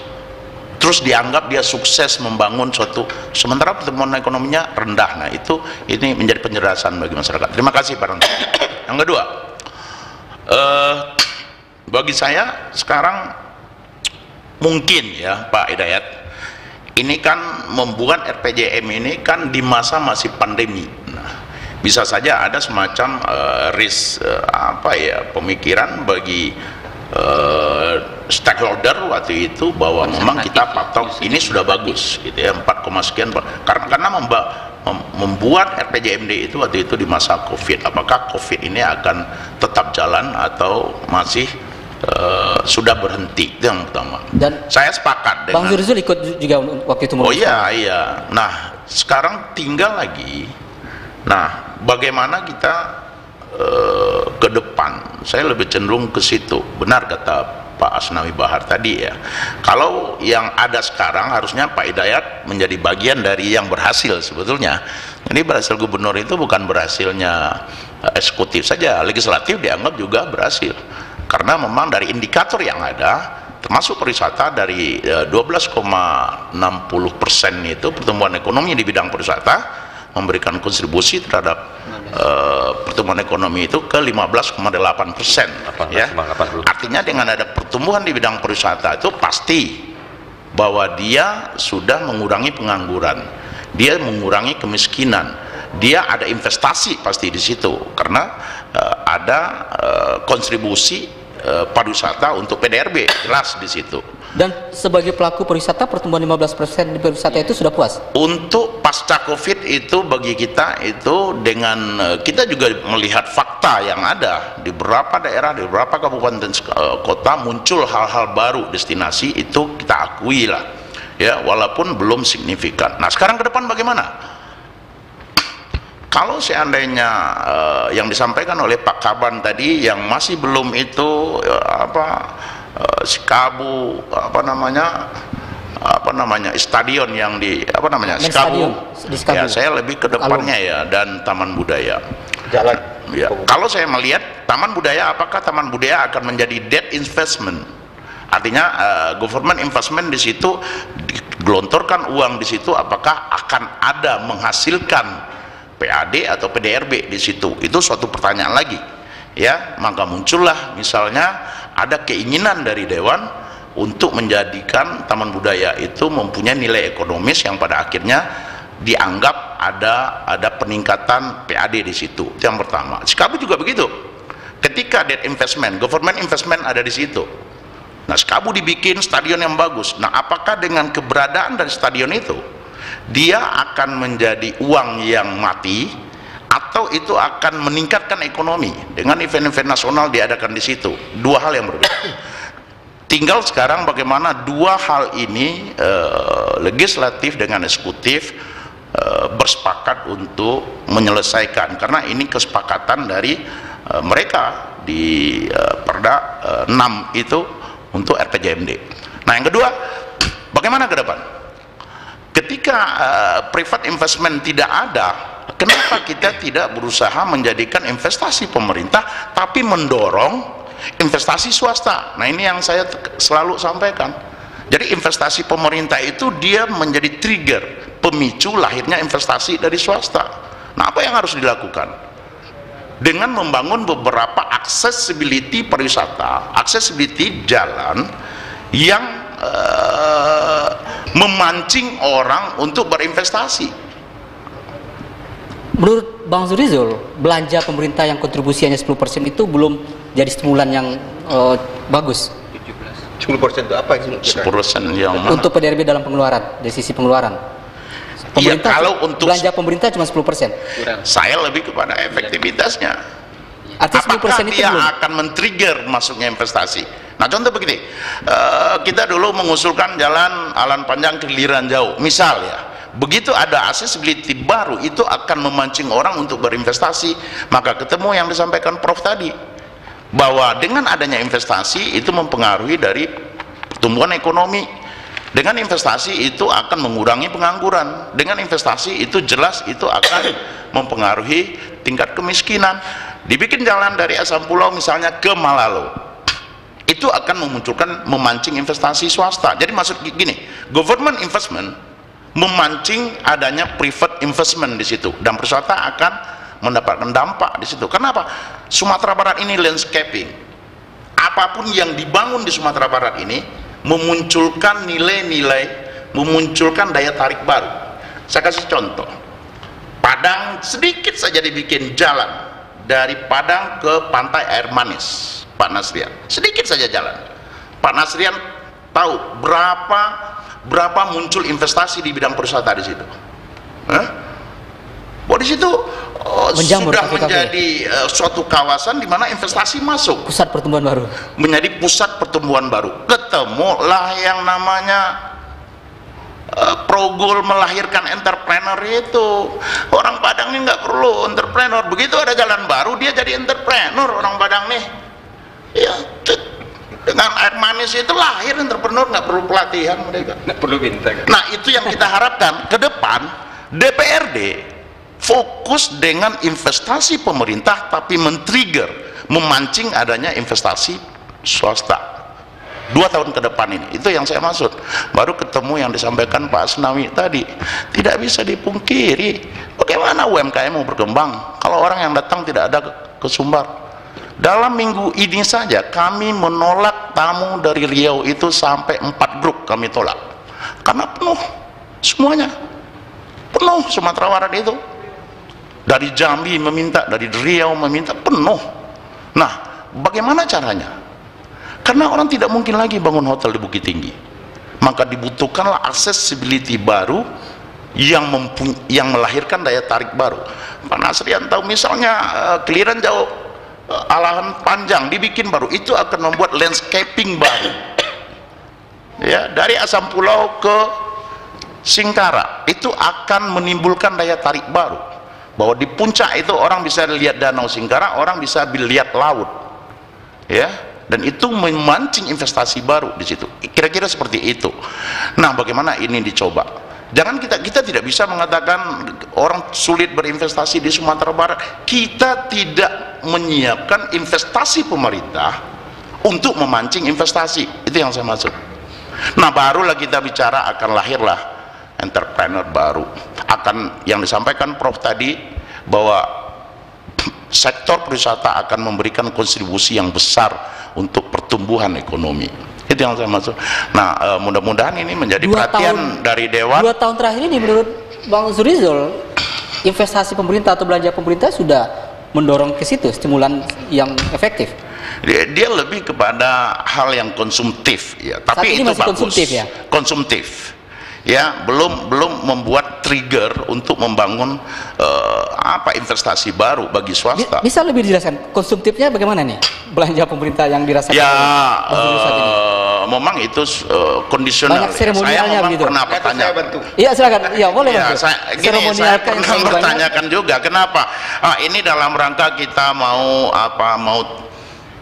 [SPEAKER 4] Terus dianggap dia sukses membangun suatu sementara pertumbuhan ekonominya rendah. Nah itu ini menjadi penjelasan bagi masyarakat. Terima kasih Pak yang kedua eh, bagi saya sekarang mungkin ya Pak Hidayat. Ini kan membuat RPJM ini kan di masa masih pandemi. Nah, bisa saja ada semacam uh, risk uh, apa ya pemikiran bagi uh, stakeholder waktu itu bahwa memang kita patok ini sudah bagus gitu ya 4, sekian karena karena memba, mem, membuat RPJMD itu waktu itu di masa Covid. Apakah Covid ini akan tetap jalan atau masih uh, sudah berhenti itu yang pertama.
[SPEAKER 2] Dan
[SPEAKER 4] saya sepakat
[SPEAKER 2] dengan Bang Zurzul ikut juga waktu itu
[SPEAKER 4] oh iya iya. Nah sekarang tinggal lagi. Nah bagaimana kita uh, ke depan? Saya lebih cenderung ke situ. Benar kata Pak Asnawi Bahar tadi ya. Kalau yang ada sekarang harusnya Pak Hidayat menjadi bagian dari yang berhasil sebetulnya. Ini berhasil gubernur itu bukan berhasilnya eh, eksekutif saja. Legislatif dianggap juga berhasil karena memang dari indikator yang ada termasuk pariwisata dari 12,60 eh, persen itu pertumbuhan ekonomi di bidang pariwisata memberikan kontribusi terhadap uh, pertumbuhan ekonomi itu ke 15,8 persen ya. artinya dengan ada pertumbuhan di bidang pariwisata itu pasti bahwa dia sudah mengurangi pengangguran dia mengurangi kemiskinan dia ada investasi pasti di situ karena uh, ada uh, kontribusi uh, pariwisata untuk PDRB jelas di situ.
[SPEAKER 2] Dan sebagai pelaku pariwisata pertumbuhan 15% di pariwisata itu sudah puas?
[SPEAKER 4] Untuk pasca Covid itu bagi kita itu dengan kita juga melihat fakta yang ada di beberapa daerah, di beberapa kabupaten dan kota muncul hal-hal baru destinasi itu kita akui lah ya walaupun belum signifikan. Nah sekarang ke depan bagaimana? Kalau seandainya uh, yang disampaikan oleh Pak Kaban tadi yang masih belum itu uh, apa uh, Sikabu apa namanya apa namanya stadion yang di apa namanya Sikabu, Sikabu. ya saya lebih ke depannya ya dan Taman Budaya.
[SPEAKER 6] Jalan.
[SPEAKER 4] Ya kalau saya melihat Taman Budaya apakah Taman Budaya akan menjadi dead investment? Artinya uh, government investment di situ digelontorkan uang di situ apakah akan ada menghasilkan PAD atau PDRB di situ. Itu suatu pertanyaan lagi. Ya maka muncullah misalnya ada keinginan dari dewan untuk menjadikan taman budaya itu mempunyai nilai ekonomis yang pada akhirnya dianggap ada ada peningkatan PAD di situ. Itu yang pertama. Sikabu juga begitu. Ketika debt investment government investment ada di situ. Nah Sikabu dibikin stadion yang bagus. Nah apakah dengan keberadaan dari stadion itu dia akan menjadi uang yang mati atau itu akan meningkatkan ekonomi. Dengan event-event nasional diadakan di situ. Dua hal yang berbeda. Tinggal sekarang bagaimana dua hal ini eh, legislatif dengan eksekutif eh, bersepakat untuk menyelesaikan. Karena ini kesepakatan dari eh, mereka di eh, Perda eh, 6 itu untuk RPJMD nah yang kedua bagaimana ke depan ketika uh, private investment tidak ada kenapa kita tidak berusaha menjadikan investasi pemerintah tapi mendorong investasi swasta? Nah ini yang saya selalu sampaikan. Jadi investasi pemerintah itu dia menjadi trigger pemicu lahirnya investasi dari swasta. Nah apa yang harus dilakukan? Dengan membangun beberapa accessibility pariwisata accessibility jalan yang uh, memancing orang untuk berinvestasi.
[SPEAKER 2] Menurut Bang Zurizul belanja pemerintah yang kontribusinya 10% itu belum jadi stimulan yang uh, bagus.
[SPEAKER 6] 10% itu apa
[SPEAKER 4] yang 10% yang
[SPEAKER 2] mana? untuk PDRB dalam pengeluaran dari sisi pengeluaran.
[SPEAKER 4] Iya,
[SPEAKER 2] pemerintah
[SPEAKER 4] ya, kalau untuk
[SPEAKER 2] belanja pemerintah cuma 10%
[SPEAKER 4] Kurang. saya lebih kepada efektivitasnya
[SPEAKER 2] Artinya
[SPEAKER 4] apakah
[SPEAKER 2] itu
[SPEAKER 4] dia
[SPEAKER 2] belum?
[SPEAKER 4] akan men-trigger masuknya investasi? Nah contoh begini, uh, kita dulu mengusulkan jalan alan panjang keliran jauh, misal ya, begitu ada accessibility baru itu akan memancing orang untuk berinvestasi, maka ketemu yang disampaikan Prof tadi, bahwa dengan adanya investasi itu mempengaruhi dari pertumbuhan ekonomi, dengan investasi itu akan mengurangi pengangguran, dengan investasi itu jelas itu akan mempengaruhi tingkat kemiskinan. Dibikin jalan dari Asam Pulau misalnya ke Malalo, itu akan memunculkan memancing investasi swasta. Jadi maksud gini government investment memancing adanya private investment di situ. Dan perusahaan akan mendapatkan dampak di situ. Kenapa? Sumatera Barat ini landscaping. Apa pun yang dibangun di Sumatera Barat ini memunculkan nilai-nilai, memunculkan daya tarik baru. Saya kasih contoh. Padang sedikit saja dibikin jalan dari Padang ke pantai air manis, Pak Nasrian. Sedikit saja jalan. Pak Nasrian tahu berapa berapa muncul investasi di bidang pariwisata di situ. Hah? Bahwa di situ
[SPEAKER 2] Menjamur
[SPEAKER 4] sudah menjadi eh, suatu kawasan di mana investasi masuk
[SPEAKER 2] Pusat pertumbuhan baru.
[SPEAKER 4] menjadi pusat pertumbuhan baru. Ketemulah yang namanya eh, Progol melahirkan entrepreneur itu. Orang Padang ini nggak perlu entrepreneur. Begitu ada jalan baru dia jadi entrepreneur orang Padang nih. Ya, dengan air manis itu lahir entrepreneur nggak perlu pelatihan mereka.
[SPEAKER 6] perlu bintang.
[SPEAKER 4] Nah itu yang kita harapkan ke depan DPRD fokus dengan investasi pemerintah tapi men-trigger, memancing adanya investasi swasta. Dua tahun ke depan ini, itu yang saya maksud. Baru ketemu yang disampaikan Pak Asnawi tadi, tidak bisa dipungkiri. Bagaimana UMKM mau berkembang kalau orang yang datang tidak ada ke Sumbar? Dalam minggu ini saja kami menolak tamu dari Riau itu sampai empat grup kami tolak. Karena penuh semuanya. Penuh Sumatera Barat itu. Dari Jambi meminta dari Riau meminta penuh. Nah bagaimana caranya karena orang tidak mungkin lagi bangun hotel di Bukit Tinggi. Maka dibutuhkanlah accessibility baru yang yang melahirkan daya tarik baru. Pak Nasrian tahu misalnya eh, keliran jauh eh, alahan panjang dibikin baru itu akan membuat landscaping baru. Ya dari asam pulau ke Singkara itu akan menimbulkan daya tarik baru. Bahwa di puncak itu orang bisa lihat danau Singkara orang bisa lihat laut. Ya dan itu memancing investasi baru di situ. Kira-kira seperti itu. Nah bagaimana ini dicoba? Jangan kita kita tidak bisa mengatakan orang sulit berinvestasi di Sumatera Barat. Kita tidak menyiapkan investasi pemerintah untuk memancing investasi. Itu yang saya maksud. Nah barulah kita bicara akan lahirlah entrepreneur baru. Akan yang disampaikan Prof tadi bahwa sektor pariwisata akan memberikan kontribusi yang besar untuk pertumbuhan ekonomi. Itu yang saya maksud. Nah eh, mudah-mudahan ini menjadi
[SPEAKER 2] Dua
[SPEAKER 4] perhatian
[SPEAKER 2] tahun-
[SPEAKER 4] dari Dewan.
[SPEAKER 2] Dua tahun terakhir ini menurut Bang Zurizul, investasi pemerintah atau belanja pemerintah sudah mendorong ke situ stimulan yang efektif.
[SPEAKER 4] dia, dia lebih kepada hal yang konsumtif ya
[SPEAKER 2] Saat
[SPEAKER 4] tapi
[SPEAKER 2] ini
[SPEAKER 4] itu
[SPEAKER 2] masih
[SPEAKER 4] bagus
[SPEAKER 2] konsumtif ya?
[SPEAKER 4] konsumtif ya belum belum membuat trigger untuk membangun eh, apa investasi baru bagi swasta
[SPEAKER 2] Bisa lebih dijelaskan konsumtifnya bagaimana nih belanja pemerintah yang dirasakan
[SPEAKER 4] ya eh, memang itu eh, kondisional
[SPEAKER 2] Banyak
[SPEAKER 4] ya. saya
[SPEAKER 2] seremonialnya
[SPEAKER 4] memang
[SPEAKER 2] begitu.
[SPEAKER 4] pernah bertanya
[SPEAKER 6] saya bantu.
[SPEAKER 2] Iya silakan. Iya boleh
[SPEAKER 4] Ya, saya, gini, saya pernah
[SPEAKER 2] banyak.
[SPEAKER 4] bertanyakan juga kenapa ah, ini dalam rangka kita mau apa mau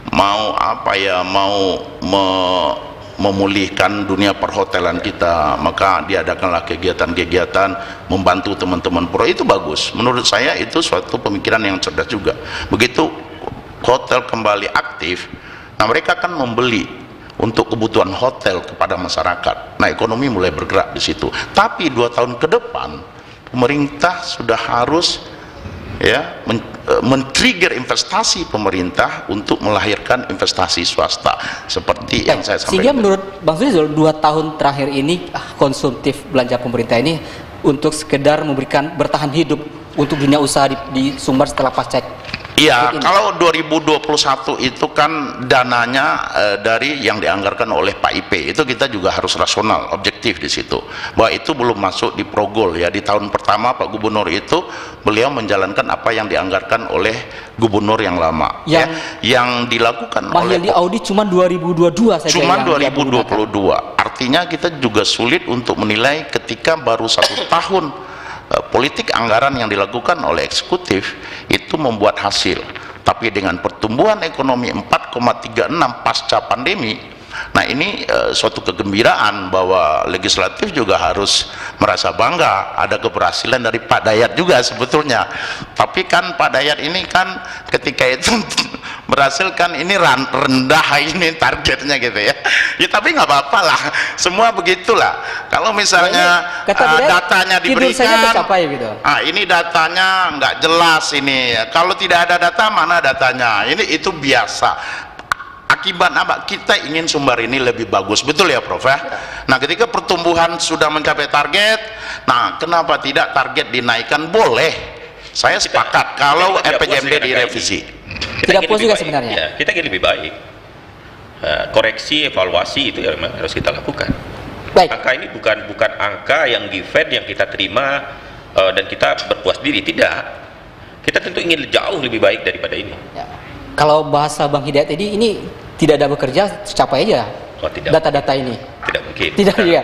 [SPEAKER 4] mau apa ya mau me- memulihkan dunia perhotelan kita maka diadakanlah kegiatan-kegiatan membantu teman-teman pro. Itu bagus. Menurut saya itu suatu pemikiran yang cerdas juga. Begitu hotel kembali aktif nah mereka akan membeli untuk kebutuhan hotel kepada masyarakat. Nah ekonomi mulai bergerak di situ. Tapi dua tahun ke depan pemerintah sudah harus ya men, eh, men-trigger investasi pemerintah untuk melahirkan investasi swasta. Seperti yang saya
[SPEAKER 2] Sehingga
[SPEAKER 4] sampaikan
[SPEAKER 2] menurut Bang Zurizul dua tahun terakhir ini ah, konsumtif belanja pemerintah ini untuk sekedar memberikan bertahan hidup untuk dunia usaha di, di Sumbar setelah pasca
[SPEAKER 4] Iya, kalau 2021 itu kan dananya eh, dari yang dianggarkan oleh Pak IP itu kita juga harus rasional, objektif di situ. Bahwa itu belum masuk di progol ya. Di tahun pertama Pak Gubernur itu beliau menjalankan apa yang dianggarkan oleh Gubernur yang lama
[SPEAKER 2] Yang-
[SPEAKER 4] ya, yang dilakukan oleh
[SPEAKER 2] Mahal di audit cuma 2022 saja
[SPEAKER 4] cuma
[SPEAKER 2] yang dia gunakan.
[SPEAKER 4] 2022 artinya kita juga sulit untuk menilai ketika baru satu tahun politik anggaran yang dilakukan oleh eksekutif itu membuat hasil. Tapi dengan pertumbuhan ekonomi 4,36 pasca pandemi nah ini eh, suatu kegembiraan bahwa legislatif juga harus merasa bangga. Ada keberhasilan dari Pak Dayat juga sebetulnya. Tapi kan Pak Dayat ini kan ketika itu berhasil kan ini rendah ini targetnya gitu ya. Ya tapi nggak apa-apa lah. Semua begitulah. Kalau misalnya
[SPEAKER 2] Ini kata
[SPEAKER 4] ah,
[SPEAKER 2] dia,
[SPEAKER 4] datanya diberikan
[SPEAKER 2] tercapai gitu.
[SPEAKER 4] ah ini datanya nggak jelas ini. Kalau tidak ada data mana datanya? Ini itu biasa. Akibat apa? Kita ingin sumber ini lebih bagus. Betul ya Prof ya? Nah ketika pertumbuhan sudah mencapai target nah kenapa tidak target dinaikkan? Boleh saya sepakat kalau
[SPEAKER 5] kita tidak puas
[SPEAKER 4] RPJMD
[SPEAKER 5] angka
[SPEAKER 4] direvisi
[SPEAKER 5] Kita
[SPEAKER 2] Tidak puas juga
[SPEAKER 5] baik.
[SPEAKER 2] sebenarnya.
[SPEAKER 5] Ya, kita ingin lebih baik. Eh, koreksi, evaluasi itu yang memang harus kita lakukan.
[SPEAKER 2] Baik.
[SPEAKER 5] Angka ini bukan bukan angka yang given yang kita terima eh, dan kita berpuas diri tidak. Kita tentu ingin jauh lebih baik daripada ini.
[SPEAKER 2] Ya. Kalau bahasa Bang Hidayat tadi ini tidak ada bekerja capai aja
[SPEAKER 5] Oh, tidak.
[SPEAKER 2] data-data ini.
[SPEAKER 5] Tidak mungkin.
[SPEAKER 2] Tidak ya.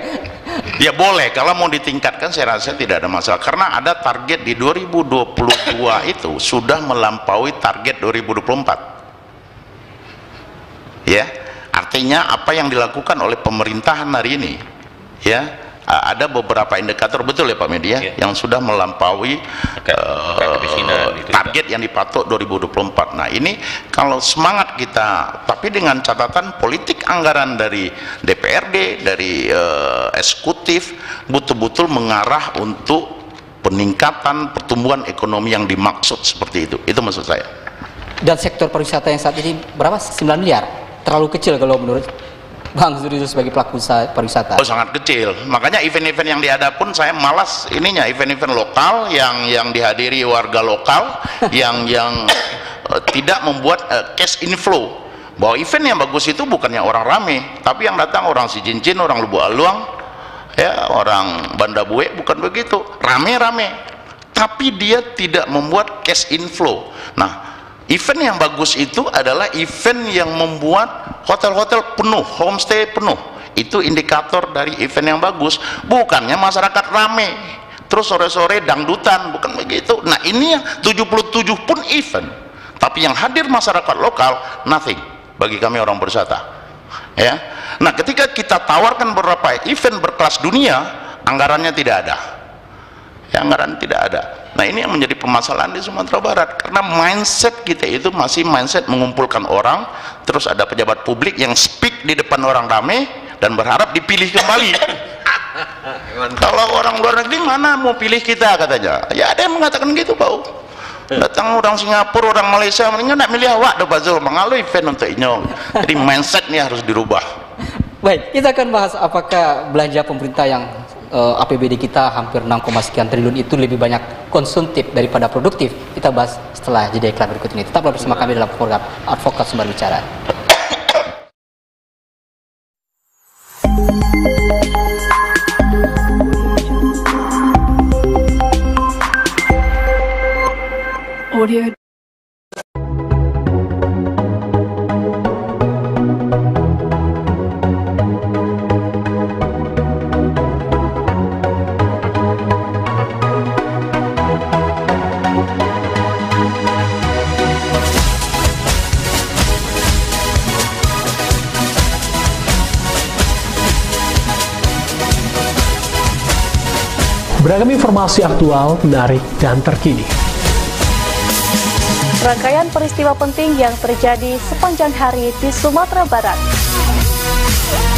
[SPEAKER 4] Ya boleh, kalau mau ditingkatkan saya rasa tidak ada masalah karena ada target di 2022 itu sudah melampaui target 2024. Ya, artinya apa yang dilakukan oleh pemerintahan hari ini, ya ada beberapa indikator betul ya Pak Media
[SPEAKER 5] Ya.
[SPEAKER 4] yang sudah melampaui eh,
[SPEAKER 5] perang kemiskinan, itu
[SPEAKER 4] target yang dipatok 2024. Nah ini kalau semangat kita, tapi dengan catatan politik anggaran dari DPRD, dari eh, eksekutif, betul-betul mengarah untuk peningkatan pertumbuhan ekonomi yang dimaksud seperti itu. Itu maksud saya.
[SPEAKER 2] Dan sektor pariwisata yang saat ini berapa? 9 miliar. Terlalu kecil kalau menurut Bang Zuri itu sebagai pelaku pariwisata.
[SPEAKER 4] Oh sangat kecil. Makanya event-event yang diada pun saya malas ininya event-event lokal yang yang dihadiri warga lokal yang yang eh, tidak membuat eh, cash inflow. Bahwa event yang bagus itu bukannya orang rame, tapi yang datang orang si cincin, orang lubu aluang, ya orang Banda Bue bukan begitu. Rame-rame. Tapi dia tidak membuat cash inflow. Nah, event yang bagus itu adalah event yang membuat hotel-hotel penuh, homestay penuh. Itu indikator dari event yang bagus. Bukannya masyarakat rame. Terus sore-sore dangdutan, bukan begitu. Nah, ini yang 77 pun event. Tapi yang hadir masyarakat lokal nothing bagi kami orang berwisata. Ya. Nah, ketika kita tawarkan beberapa event berkelas dunia, anggarannya tidak ada anggaran tidak ada. Nah ini yang menjadi permasalahan di Sumatera Barat. Karena mindset kita itu masih mindset mengumpulkan orang terus ada pejabat publik yang speak di depan orang ramai dan berharap dipilih kembali. Kalau orang luar negeri mana mau pilih kita? katanya. Ya ada yang mengatakan gitu Pak. Datang orang Singapura, orang Malaysia mereka nak milih awak do Bazul mengalu event untuk inyong. Jadi mindset ini harus dirubah.
[SPEAKER 2] Baik, kita akan bahas apakah belanja pemerintah yang eh, APBD kita hampir 6, sekian triliun itu lebih banyak konsumtif daripada produktif. Kita bahas setelah jeda iklan berikut ini. Tetaplah bersama kami dalam program Advokat Sumber Bicara.
[SPEAKER 8] Audio
[SPEAKER 9] informasi aktual, menarik, dan terkini.
[SPEAKER 8] Rangkaian peristiwa penting yang terjadi sepanjang hari di Sumatera Barat.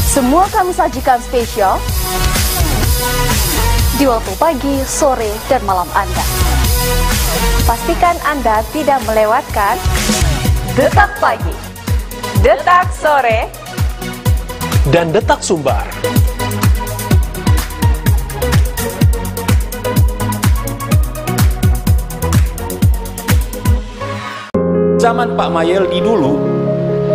[SPEAKER 8] Semua kami sajikan spesial di waktu pagi, sore, dan malam Anda. Pastikan Anda tidak melewatkan Detak Pagi, Detak Sore,
[SPEAKER 9] Dan detak sumbar.
[SPEAKER 10] Zaman Pak Mayeldi dulu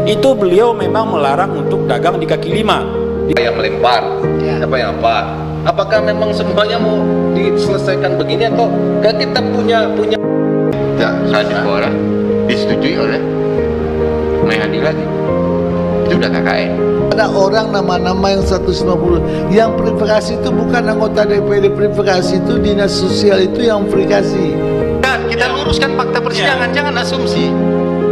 [SPEAKER 10] itu beliau memang melarang untuk dagang di kaki lima.
[SPEAKER 6] Yang melempar? Siapa yang apa? Apakah memang semuanya mau diselesaikan begini atau kan kita punya punya?
[SPEAKER 1] Ya, saat Jepora disetujui oleh Mayhadi lagi. Itu udah KKN.
[SPEAKER 11] Ada orang nama-nama yang 150 yang verifikasi itu bukan anggota DPD verifikasi itu dinas sosial itu yang verifikasi
[SPEAKER 12] Dan kita luruskan fakta persidangan, jangan asumsi.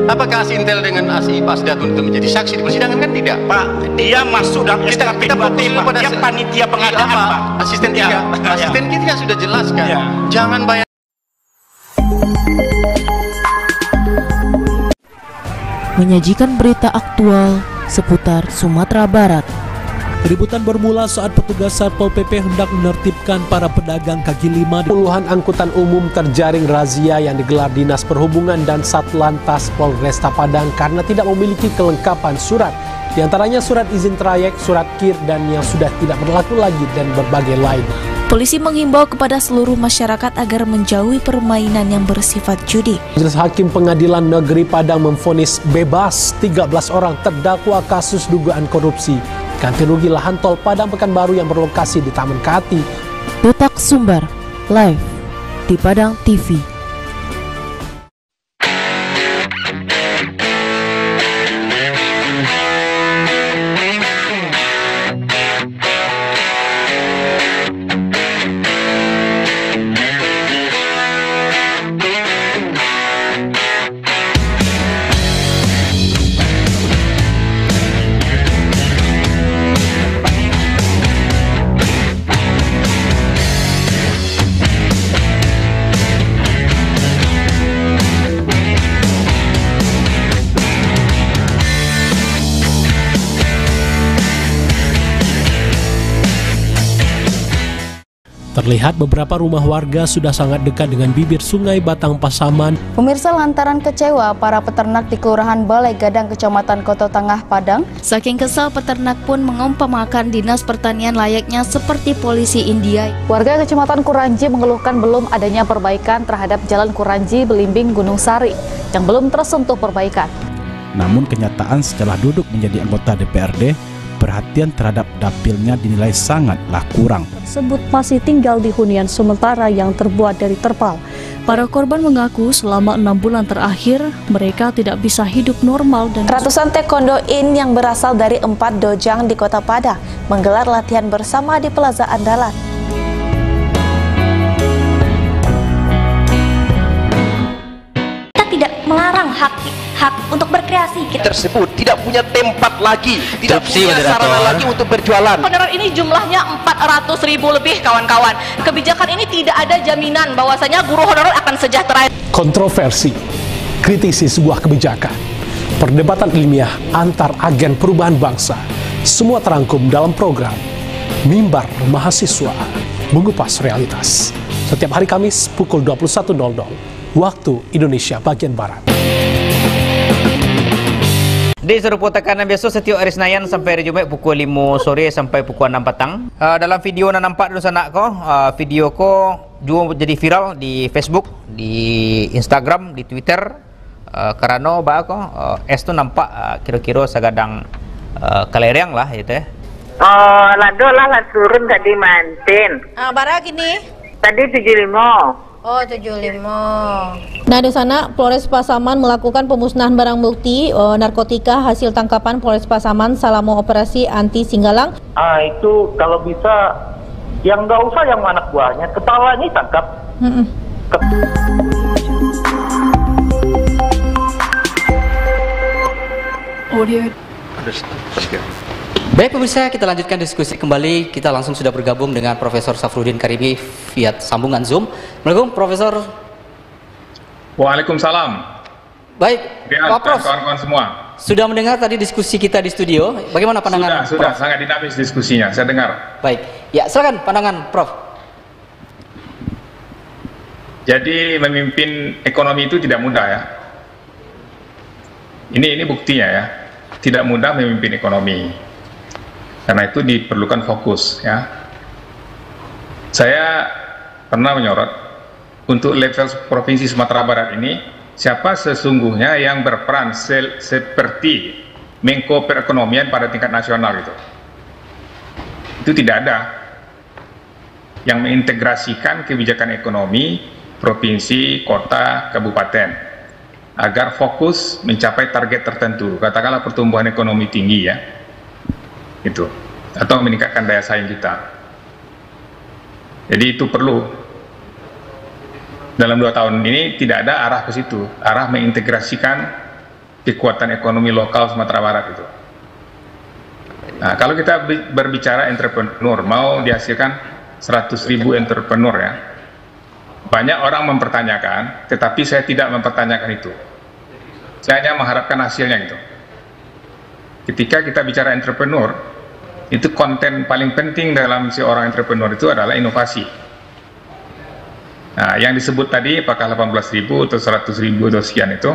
[SPEAKER 12] Apakah Asintel dengan Asi Pasdatun itu menjadi saksi di persidangan kan tidak?
[SPEAKER 10] Pak dia masuk dalam
[SPEAKER 12] Kita, kita fokus
[SPEAKER 10] Pak.
[SPEAKER 12] pada
[SPEAKER 10] dia panitia pengadaan
[SPEAKER 12] Iya,
[SPEAKER 10] Pak
[SPEAKER 12] Asisten
[SPEAKER 10] Ya,
[SPEAKER 12] tiga,
[SPEAKER 10] ya.
[SPEAKER 12] asisten kita sudah jelaskan.
[SPEAKER 10] Ya.
[SPEAKER 12] Jangan bayar.
[SPEAKER 13] menyajikan berita aktual seputar Sumatera Barat.
[SPEAKER 9] Keributan bermula saat petugas Satpol PP hendak menertibkan para pedagang kaki lima. Puluhan angkutan umum terjaring razia yang digelar Dinas Perhubungan dan Satlantas Polresta Padang karena tidak memiliki kelengkapan surat. Di antaranya surat izin trayek, surat kir, dan yang sudah tidak berlaku lagi dan berbagai lain.
[SPEAKER 13] Polisi menghimbau kepada seluruh masyarakat agar menjauhi permainan yang bersifat judi.
[SPEAKER 9] Majelis Hakim Pengadilan Negeri Padang memvonis bebas 13 orang terdakwa kasus dugaan korupsi ganti rugi lahan tol Padang Pekanbaru yang berlokasi di Taman Kati.
[SPEAKER 13] Detak Sumber live di Padang TV.
[SPEAKER 9] Terlihat beberapa rumah warga sudah sangat dekat dengan bibir sungai Batang Pasaman.
[SPEAKER 14] Pemirsa lantaran kecewa para peternak di Kelurahan Balai Gadang Kecamatan Kota Tengah Padang.
[SPEAKER 13] Saking kesal peternak pun mengumpamakan dinas pertanian layaknya seperti polisi India.
[SPEAKER 14] Warga Kecamatan Kuranji mengeluhkan belum adanya perbaikan terhadap Jalan Kuranji Belimbing Gunung Sari yang belum tersentuh perbaikan.
[SPEAKER 15] Namun kenyataan setelah duduk menjadi anggota DPRD, perhatian terhadap dapilnya dinilai sangatlah kurang.
[SPEAKER 14] Tersebut masih tinggal di hunian sementara yang terbuat dari terpal.
[SPEAKER 13] Para korban mengaku selama enam bulan terakhir mereka tidak bisa hidup normal dan
[SPEAKER 14] Ratusan taekwondo in yang berasal dari empat dojang di Kota Padang menggelar latihan bersama di Plaza Andalan.
[SPEAKER 16] Kita tidak melarang hak hak untuk berkreasi kita.
[SPEAKER 17] tersebut tidak punya tempat lagi, tidak
[SPEAKER 18] Interupsi,
[SPEAKER 17] punya
[SPEAKER 18] moderator.
[SPEAKER 17] sarana lagi untuk berjualan.
[SPEAKER 19] Honorer ini jumlahnya 400 ribu lebih kawan-kawan. Kebijakan ini tidak ada jaminan bahwasanya guru honorer akan sejahtera.
[SPEAKER 9] Kontroversi, kritisi sebuah kebijakan, perdebatan ilmiah antar agen perubahan bangsa, semua terangkum dalam program Mimbar Mahasiswa Mengupas Realitas. Setiap hari Kamis pukul 21.00 waktu Indonesia bagian Barat.
[SPEAKER 20] Di serupa tekanan biasa setiap hari Senayan sampai hari Jumaat pukul 5 sore sampai pukul 6 petang. Uh, dalam video nak nampak dulu sana ko, uh, video ko juga jadi viral di Facebook, di Instagram, di Twitter. Uh, kerana ba ko uh, es tu nampak uh, kira-kira sagadang uh, kalereng lah gitu ya.
[SPEAKER 21] Oh, lado lah lah turun tadi mantin.
[SPEAKER 19] Ah, bara gini.
[SPEAKER 21] Tadi 75.
[SPEAKER 19] Oh, 75.
[SPEAKER 22] Nah, di sana Polres Pasaman melakukan pemusnahan barang bukti eh, narkotika hasil tangkapan Polres Pasaman selama operasi anti Singgalang.
[SPEAKER 23] Ah itu kalau bisa yang nggak usah yang anak buahnya, kepalanya tangkap.
[SPEAKER 22] Mm-mm.
[SPEAKER 2] Baik pemirsa, kita lanjutkan diskusi kembali. Kita langsung sudah bergabung dengan Profesor Safrudin Karimi via sambungan Zoom. Assalamualaikum Profesor.
[SPEAKER 24] Waalaikumsalam.
[SPEAKER 2] Baik,
[SPEAKER 24] Ya,
[SPEAKER 2] Pak Prof.
[SPEAKER 24] kawan-kawan semua.
[SPEAKER 2] Sudah mendengar tadi diskusi kita di studio. Bagaimana pandangan
[SPEAKER 24] Sudah, sudah
[SPEAKER 2] Prof?
[SPEAKER 24] sangat dinamis diskusinya. Saya dengar.
[SPEAKER 2] Baik, ya silakan pandangan Prof.
[SPEAKER 24] Jadi memimpin ekonomi itu tidak mudah ya. Ini ini buktinya ya. Tidak mudah memimpin ekonomi. Karena itu diperlukan fokus ya. Saya pernah menyorot untuk level provinsi Sumatera Barat ini siapa sesungguhnya yang berperan se- seperti Menko Perekonomian pada tingkat nasional itu. Itu tidak ada yang mengintegrasikan kebijakan ekonomi provinsi, kota, kabupaten agar fokus mencapai target tertentu, katakanlah pertumbuhan ekonomi tinggi ya, itu, atau meningkatkan daya saing kita. Jadi itu perlu. Dalam dua tahun ini tidak ada arah ke situ, arah mengintegrasikan kekuatan ekonomi lokal Sumatera Barat itu. Nah, kalau kita bi- berbicara entrepreneur, mau dihasilkan 100 ribu entrepreneur ya, banyak orang mempertanyakan, tetapi saya tidak mempertanyakan itu. Saya hanya mengharapkan hasilnya gitu. Ketika kita bicara entrepreneur, itu konten paling penting dalam seorang entrepreneur itu adalah inovasi. Nah, yang disebut tadi apakah 18.000 atau 100.000 atau sekian itu,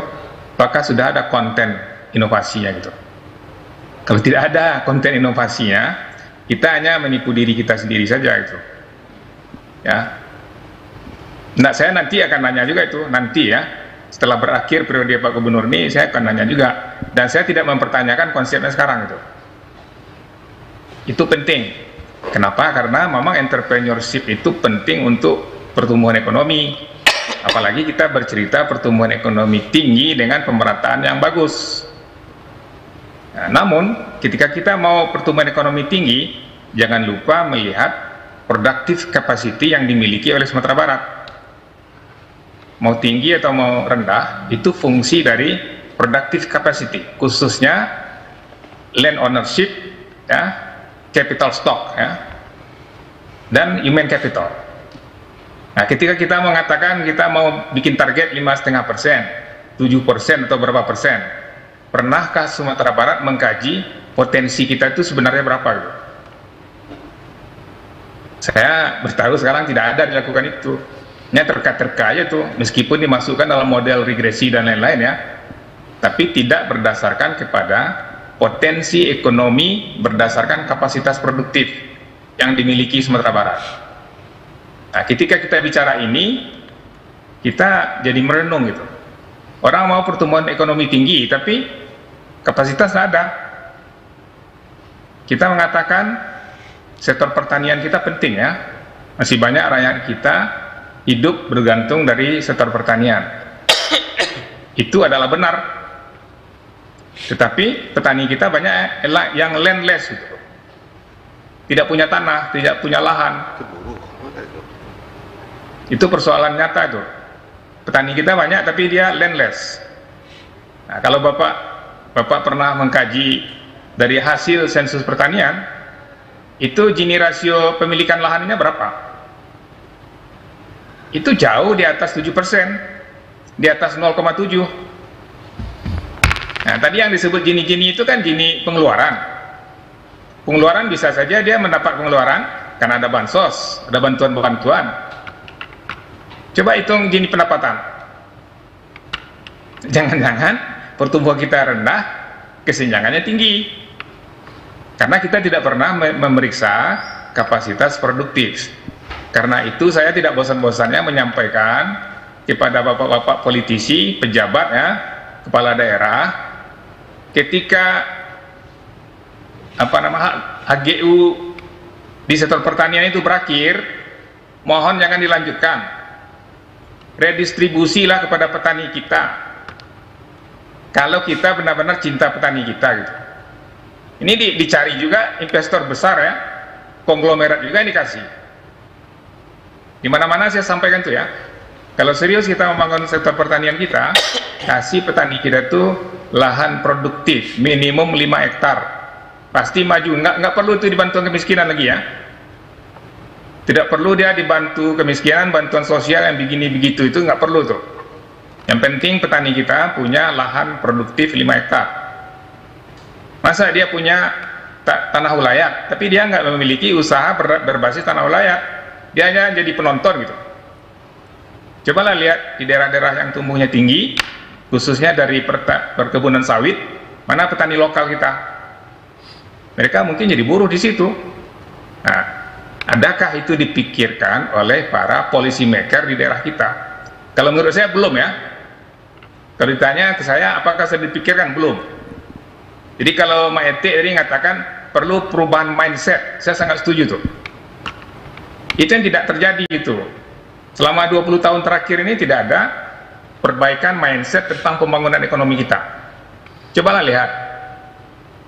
[SPEAKER 24] apakah sudah ada konten inovasinya gitu. Kalau tidak ada konten inovasinya, kita hanya menipu diri kita sendiri saja itu. Ya. Nah, saya nanti akan nanya juga itu nanti ya. Setelah berakhir periode Pak Gubernur ini, saya akan nanya juga. Dan saya tidak mempertanyakan konsepnya sekarang itu. Itu penting. Kenapa? Karena memang entrepreneurship itu penting untuk pertumbuhan ekonomi. Apalagi kita bercerita pertumbuhan ekonomi tinggi dengan pemerataan yang bagus. Nah, namun, ketika kita mau pertumbuhan ekonomi tinggi, jangan lupa melihat productive capacity yang dimiliki oleh Sumatera Barat. Mau tinggi atau mau rendah, itu fungsi dari productive capacity, khususnya land ownership, ya, capital stock ya dan human capital. Nah, ketika kita mengatakan kita mau bikin target lima setengah persen, tujuh persen atau berapa persen, pernahkah Sumatera Barat mengkaji potensi kita itu sebenarnya berapa? Gitu? Saya bertahu sekarang tidak ada dilakukan itu. Ini terka-terka aja tuh, meskipun dimasukkan dalam model regresi dan lain-lain ya, tapi tidak berdasarkan kepada potensi ekonomi berdasarkan kapasitas produktif yang dimiliki Sumatera Barat. Nah, ketika kita bicara ini, kita jadi merenung gitu. Orang mau pertumbuhan ekonomi tinggi, tapi kapasitas tidak ada. Kita mengatakan sektor pertanian kita penting ya. Masih banyak rakyat kita hidup bergantung dari sektor pertanian. Itu adalah benar tetapi petani kita banyak yang landless gitu. Tidak punya tanah, tidak punya lahan. Itu persoalan nyata itu. Petani kita banyak tapi dia landless. Nah, kalau Bapak Bapak pernah mengkaji dari hasil sensus pertanian, itu Gini rasio pemilikan lahannya berapa? Itu jauh di atas 7%, di atas 0,7 Nah, tadi yang disebut jini-jini itu kan jini pengeluaran. Pengeluaran bisa saja dia mendapat pengeluaran karena ada bansos, ada bantuan-bantuan. Coba hitung jini pendapatan. Jangan-jangan pertumbuhan kita rendah, kesenjangannya tinggi. Karena kita tidak pernah memeriksa kapasitas produktif. Karena itu saya tidak bosan-bosannya menyampaikan kepada bapak-bapak politisi, pejabat ya, kepala daerah, ketika apa nama HGU di sektor pertanian itu berakhir mohon jangan dilanjutkan. Redistribusilah kepada petani kita. Kalau kita benar-benar cinta petani kita gitu. Ini di, dicari juga investor besar ya konglomerat juga yang dikasih di mana-mana saya sampaikan tuh ya. Kalau serius kita membangun sektor pertanian kita kasih petani kita tuh lahan produktif minimum 5 hektar. Pasti maju. Nggak nggak perlu itu dibantu kemiskinan lagi ya. Tidak perlu dia dibantu kemiskinan bantuan sosial yang begini begitu itu nggak perlu tuh. Yang penting petani kita punya lahan produktif 5 hektar. Masa dia punya ta tanah wilayah tapi dia nggak memiliki usaha ber berbasis tanah wilayah dia hanya jadi penonton gitu cobalah lihat di daerah-daerah yang tumbuhnya tinggi khususnya dari perkebunan sawit, mana petani lokal kita? Mereka mungkin jadi buruh di situ. Nah, adakah itu dipikirkan oleh para polisi maker di daerah kita? Kalau menurut saya belum ya. Kalau ditanya ke saya, apakah saya dipikirkan? Belum. Jadi kalau Maete tadi mengatakan perlu perubahan mindset, saya sangat setuju tuh. Itu yang tidak terjadi itu. Selama 20 tahun terakhir ini tidak ada perbaikan mindset tentang pembangunan ekonomi kita. Cobalah lihat.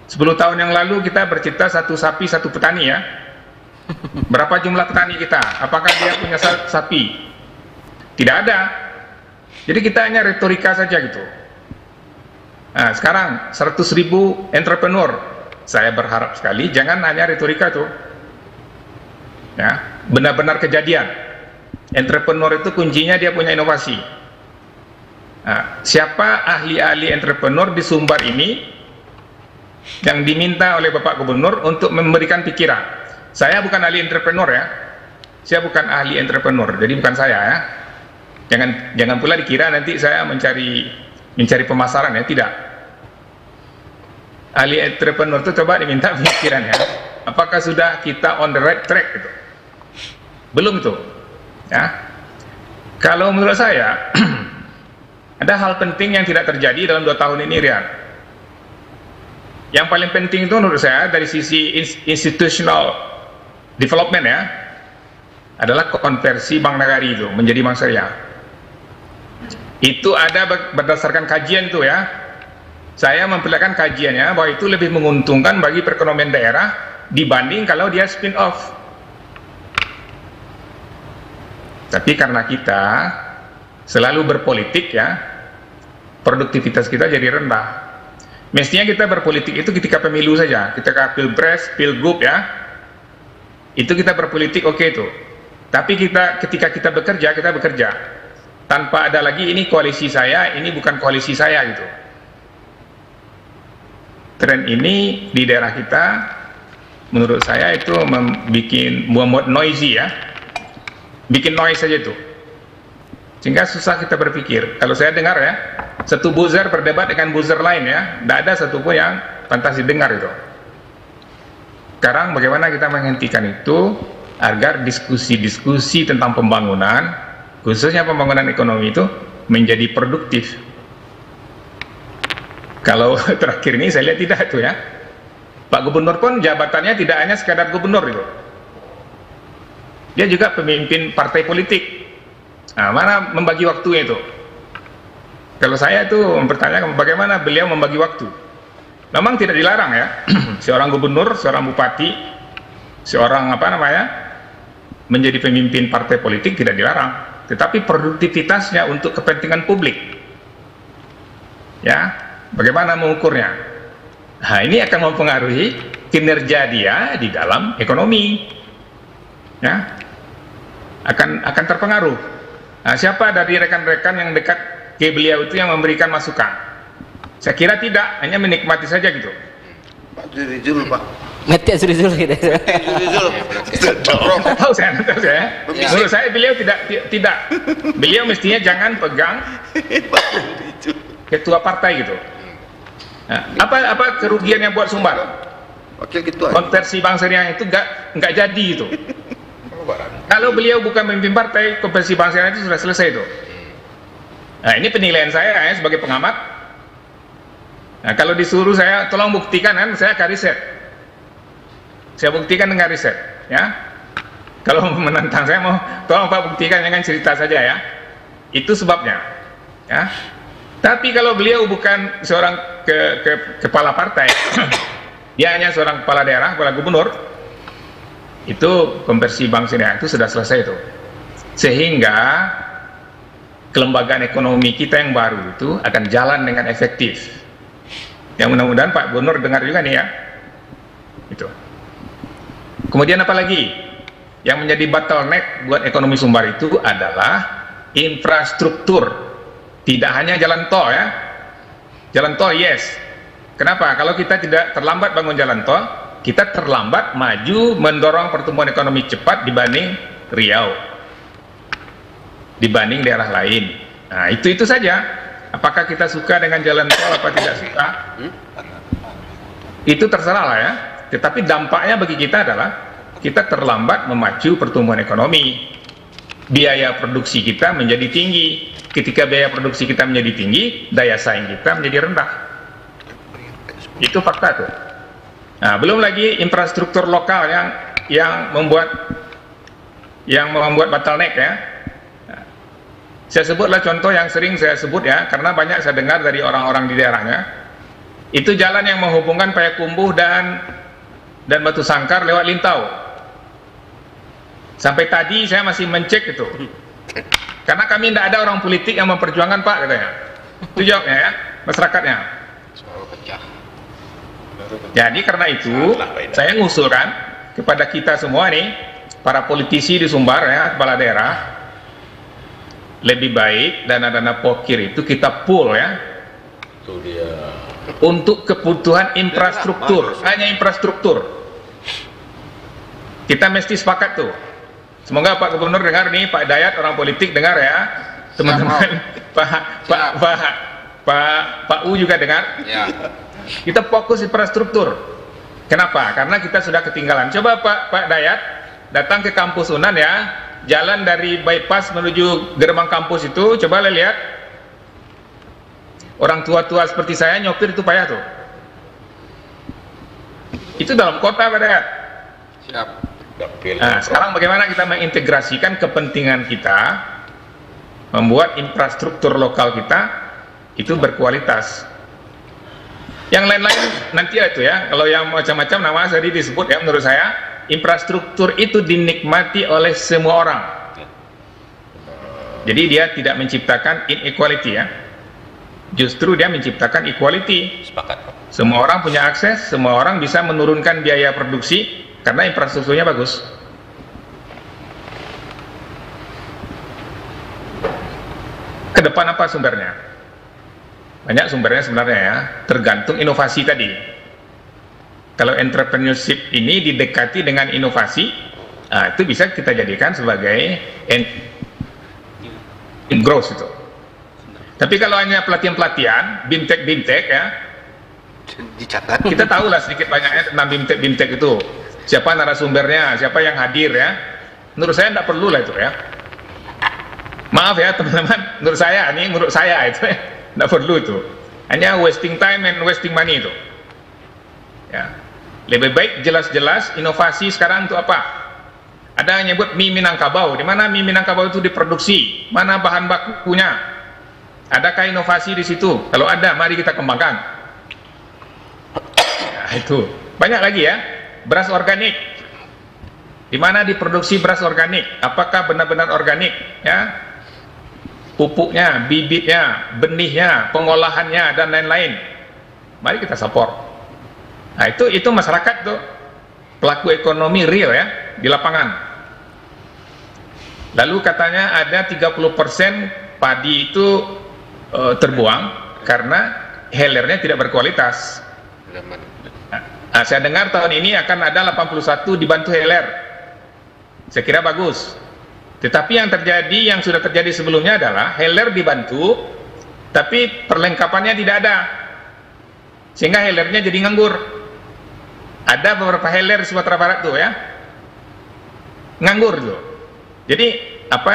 [SPEAKER 24] 10 tahun yang lalu kita bercita satu sapi satu petani ya. Berapa jumlah petani kita? Apakah dia punya sapi? Tidak ada. Jadi kita hanya retorika saja gitu. Nah, sekarang 100 ribu entrepreneur. Saya berharap sekali jangan hanya retorika tuh. Ya, benar-benar kejadian. Entrepreneur itu kuncinya dia punya inovasi Nah, siapa ahli-ahli entrepreneur di Sumbar ini yang diminta oleh Bapak Gubernur untuk memberikan pikiran. Saya bukan ahli entrepreneur ya. Saya bukan ahli entrepreneur, jadi bukan saya ya. Jangan jangan pula dikira nanti saya mencari mencari pemasaran ya, tidak. Ahli entrepreneur itu coba diminta pikiran ya. Apakah sudah kita on the right track itu? Belum itu. Ya. Kalau menurut saya ada hal penting yang tidak terjadi dalam dua tahun ini, Rian. Yang paling penting itu menurut saya dari sisi institutional development ya, adalah konversi Bank Nagari itu menjadi bank syariah. Itu ada berdasarkan kajian itu ya. Saya memperlihatkan kajiannya bahwa itu lebih menguntungkan bagi perekonomian daerah dibanding kalau dia spin off. Tapi karena kita selalu berpolitik ya, produktivitas kita jadi rendah. Mestinya kita berpolitik itu ketika pemilu saja, ketika pilpres, pilgub ya, itu kita berpolitik oke okay itu. Tapi kita ketika kita bekerja, kita bekerja tanpa ada lagi ini koalisi saya, ini bukan koalisi saya gitu. Tren ini di daerah kita, menurut saya itu membuat membuat noisy ya, bikin noise saja itu, sehingga susah kita berpikir. Kalau saya dengar ya, satu buzzer berdebat dengan buzzer lain ya, tidak ada satupun yang pantas didengar itu. Sekarang bagaimana kita menghentikan itu? agar diskusi-diskusi tentang pembangunan, khususnya pembangunan ekonomi itu menjadi produktif. Kalau terakhir ini saya lihat tidak itu ya. Pak Gubernur pun jabatannya tidak hanya sekadar gubernur itu. Dia juga pemimpin partai politik. Nah, mana membagi waktunya itu? Kalau saya itu mempertanyakan bagaimana beliau membagi waktu. Memang tidak dilarang ya, seorang gubernur, seorang bupati, seorang apa namanya, menjadi pemimpin partai politik tidak dilarang tetapi produktivitasnya untuk kepentingan publik ya bagaimana mengukurnya nah ini akan mempengaruhi kinerja dia di dalam ekonomi ya akan akan terpengaruh nah, siapa dari rekan-rekan yang dekat ke beliau itu yang memberikan masukan saya kira tidak hanya menikmati saja gitu
[SPEAKER 11] Pak Rizul Pak
[SPEAKER 2] gitu.
[SPEAKER 24] Tahu saya, tahu saya. Menurut saya beliau tidak tidak. Beliau mestinya jangan pegang ketua partai gitu. Nah, apa apa kerugian yang buat Sumbar?
[SPEAKER 6] Wakil ketua.
[SPEAKER 24] Konversi Bank Syariah itu enggak enggak jadi itu. Kalau beliau bukan memimpin partai, konversi Bank Syariah itu sudah selesai itu. Nah, ini penilaian saya ya, sebagai pengamat. Nah, kalau disuruh saya tolong buktikan kan, saya akan riset saya buktikan dengan riset ya kalau menentang saya mau tolong Pak buktikan jangan cerita saja ya itu sebabnya ya tapi kalau beliau bukan seorang ke, ke, kepala partai dia hanya seorang kepala daerah kepala gubernur itu konversi bank syariah itu sudah selesai itu sehingga kelembagaan ekonomi kita yang baru itu akan jalan dengan efektif yang mudah-mudahan Pak Gubernur dengar juga nih ya itu Kemudian apa lagi? Yang menjadi bottleneck buat ekonomi Sumbar itu adalah infrastruktur. Tidak hanya jalan tol ya. Jalan tol yes. Kenapa? Kalau kita tidak terlambat bangun jalan tol, kita terlambat maju mendorong pertumbuhan ekonomi cepat dibanding Riau. Dibanding daerah lain. Nah, itu itu saja. Apakah kita suka dengan jalan tol apa tidak suka? Itu terserah lah ya. Tetapi dampaknya bagi kita adalah kita terlambat memacu pertumbuhan ekonomi. Biaya produksi kita menjadi tinggi. Ketika biaya produksi kita menjadi tinggi, daya saing kita menjadi rendah. Itu fakta tuh. Nah, belum lagi infrastruktur lokal yang yang membuat yang membuat bottleneck ya. Saya sebutlah contoh yang sering saya sebut ya, karena banyak saya dengar dari orang-orang di daerahnya. Itu jalan yang menghubungkan Payakumbuh dan dan Batu Sangkar lewat Lintau. Sampai tadi saya masih mencek itu. Karena kami tidak ada orang politik yang memperjuangkan Pak katanya. Itu jawabnya ya, masyarakatnya. Jadi karena itu saya ngusulkan kepada kita semua nih, para politisi di Sumbar ya, kepala daerah, lebih baik dana-dana pokir itu kita pool ya.
[SPEAKER 25] Itu dia.
[SPEAKER 24] untuk kebutuhan infrastruktur, hanya infrastruktur. Kita mesti sepakat tuh. Semoga Pak Gubernur dengar nih, Pak Dayat orang politik dengar ya, teman-teman. Pak Pak Pak Pak Pak U juga dengar.
[SPEAKER 6] Ya.
[SPEAKER 24] Kita fokus infrastruktur. Kenapa? Karena kita sudah ketinggalan. Coba Pak Pak Dayat datang ke kampus Unan ya, jalan dari bypass menuju gerbang kampus itu, coba lihat Orang tua-tua seperti saya nyopir itu payah tuh. Itu dalam kota pada.
[SPEAKER 6] Siap.
[SPEAKER 24] Nah, sekarang bagaimana kita mengintegrasikan kepentingan kita, membuat infrastruktur lokal kita itu berkualitas. Yang lain-lain nanti itu ya, kalau yang macam-macam nama tadi disebut ya menurut saya, infrastruktur itu dinikmati oleh semua orang. Jadi dia tidak menciptakan inequality ya justru dia menciptakan equality.
[SPEAKER 12] Sepakat.
[SPEAKER 24] Semua orang punya akses, semua orang bisa menurunkan biaya produksi karena infrastrukturnya bagus. Ke depan apa sumbernya? Banyak sumbernya sebenarnya ya, tergantung inovasi tadi. Kalau entrepreneurship ini didekati dengan inovasi, nah, itu bisa kita jadikan sebagai growth itu. Tapi kalau hanya pelatihan-pelatihan, bimtek-bimtek ya,
[SPEAKER 6] dicatat.
[SPEAKER 24] Kita tahulah sedikit banyaknya tentang bimtek-bimtek itu. Siapa narasumbernya, siapa yang hadir ya. Menurut saya tidak perlu lah itu ya. Maaf ya teman-teman, menurut saya ini menurut saya itu ya, tidak perlu itu. Hanya wasting time and wasting money itu. Ya. Lebih baik jelas-jelas inovasi sekarang untuk apa? Ada yang nyebut mie Minangkabau. Di mana mie Minangkabau itu diproduksi? Mana bahan bakunya? Adakah inovasi di situ? Kalau ada, mari kita kembangkan. Nah, itu banyak lagi ya. Beras organik. Di mana diproduksi beras organik? Apakah benar-benar organik? Ya, pupuknya, bibitnya, benihnya, pengolahannya dan lain-lain. Mari kita support. Nah itu itu masyarakat tuh pelaku ekonomi real ya di lapangan. Lalu katanya ada 30% padi itu uh, terbuang karena helernya tidak berkualitas. Nah, saya dengar tahun ini akan ada 81 dibantu heler. Saya kira bagus. Tetapi yang terjadi, yang sudah terjadi sebelumnya adalah heler dibantu, tapi perlengkapannya tidak ada. Sehingga helernya jadi nganggur. Ada beberapa heler di Sumatera Barat tuh ya. Nganggur tuh. Jadi apa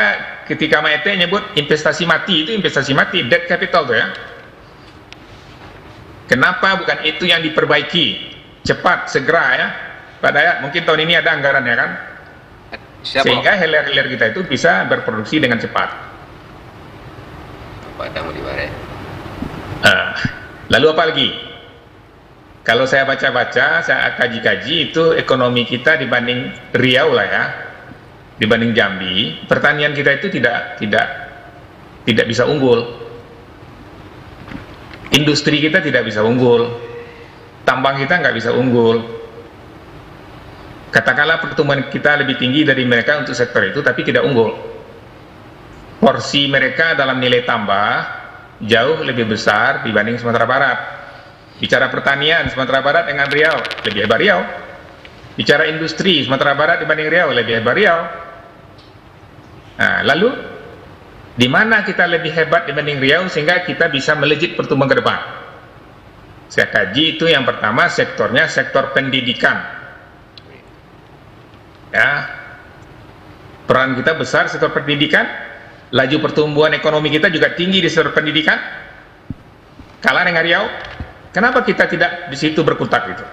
[SPEAKER 24] ketika Maete nyebut investasi mati itu investasi mati debt capital tuh ya kenapa bukan itu yang diperbaiki cepat segera ya Pak Dayat mungkin tahun ini ada anggaran ya kan Siapa? sehingga hilir-hilir kita itu bisa berproduksi dengan cepat uh, lalu apa lagi kalau saya baca-baca saya kaji-kaji itu ekonomi kita dibanding Riau lah ya dibanding Jambi, pertanian kita itu tidak tidak tidak bisa unggul. Industri kita tidak bisa unggul. Tambang kita nggak bisa unggul. Katakanlah pertumbuhan kita lebih tinggi dari mereka untuk sektor itu, tapi tidak unggul. Porsi mereka dalam nilai tambah jauh lebih besar dibanding Sumatera Barat. Bicara pertanian, Sumatera Barat dengan Riau lebih hebat Riau. Bicara industri, Sumatera Barat dibanding Riau lebih hebat Riau Nah, lalu di mana kita lebih hebat dibanding Riau sehingga kita bisa melejit pertumbuhan ke depan? Saya kaji itu yang pertama sektornya sektor pendidikan. Ya. Peran kita besar sektor pendidikan, laju pertumbuhan ekonomi kita juga tinggi di sektor pendidikan. Kalah dengan Riau. Kenapa kita tidak di situ berkutat itu?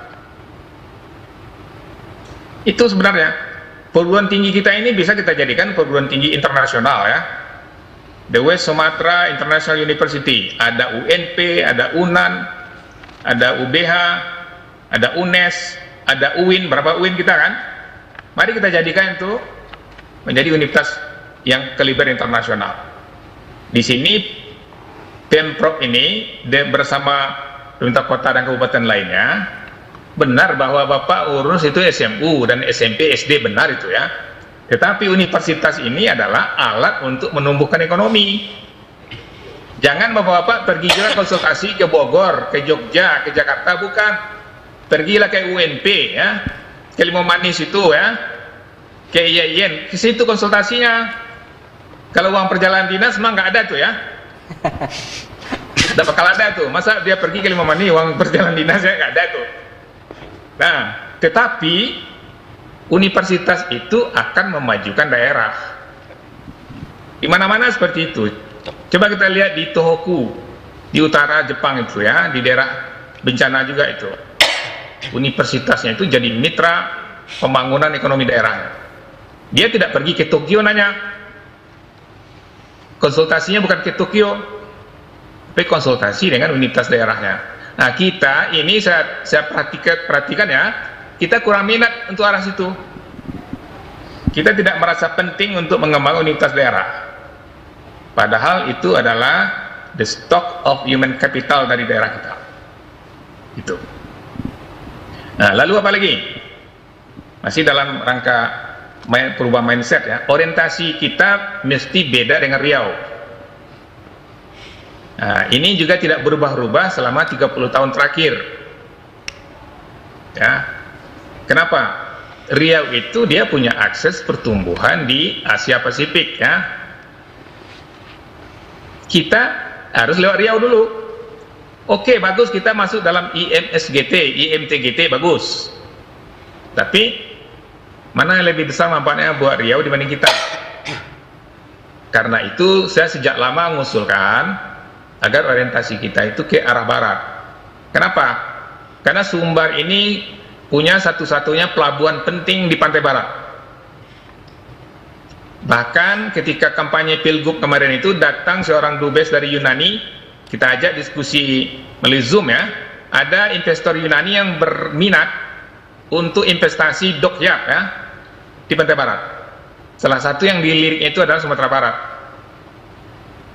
[SPEAKER 24] Itu sebenarnya perguruan tinggi kita ini bisa kita jadikan perguruan tinggi internasional ya The West Sumatra International University ada UNP, ada UNAN ada UBH ada UNES ada UIN, berapa UIN kita kan mari kita jadikan itu menjadi universitas yang kaliber internasional di sini Pemprov ini bersama pemerintah kota dan kabupaten lainnya benar bahwa Bapak urus itu SMU dan SMP, SD benar itu ya. Tetapi universitas ini adalah alat untuk menumbuhkan ekonomi. Jangan bapak-bapak pergi juga konsultasi ke Bogor, ke Jogja, ke Jakarta, bukan. Pergilah ke UNP ya, ke Limau Manis itu ya, ke IAIN, ke situ konsultasinya. Kalau uang perjalanan dinas memang nggak ada tuh ya. Tidak bakal ada tuh. Masa dia pergi ke Limau Manis uang perjalanan dinasnya nggak ada tuh. Nah, tetapi universitas itu akan memajukan daerah. Di mana-mana seperti itu. Coba kita lihat di Tohoku, di utara Jepang itu ya, di daerah bencana juga itu. Universitasnya itu jadi mitra pembangunan ekonomi daerahnya. Dia tidak pergi ke Tokyo nanya. Konsultasinya bukan ke Tokyo, tapi konsultasi dengan universitas daerahnya. Nah kita ini saya, saya perhatikan, perhatikan ya, kita kurang minat untuk arah situ. Kita tidak merasa penting untuk mengembangkan universitas daerah. Padahal itu adalah the stock of human capital dari daerah kita. Itu. Nah, lalu apa lagi? Masih dalam rangka perubahan mindset ya. Orientasi kita mesti beda dengan Riau. Nah, ini juga tidak berubah-ubah selama 30 tahun terakhir. Ya. Kenapa? Riau itu dia punya akses pertumbuhan di Asia Pasifik ya kita harus lewat Riau dulu oke bagus kita masuk dalam IMSGT IMTGT bagus. Tapi mana yang lebih besar manfaatnya buat Riau dibanding kita? Karena itu saya sejak lama mengusulkan agar orientasi kita itu ke arah barat. Kenapa? karena Sumbar ini punya satu-satunya pelabuhan penting di pantai barat. Bahkan ketika kampanye Pilgub kemarin itu datang seorang dubes dari Yunani, kita ajak diskusi melalui Zoom ya. Ada investor Yunani yang berminat untuk investasi dokyard ya di pantai barat. Salah satu yang diliriknya itu adalah Sumatera Barat.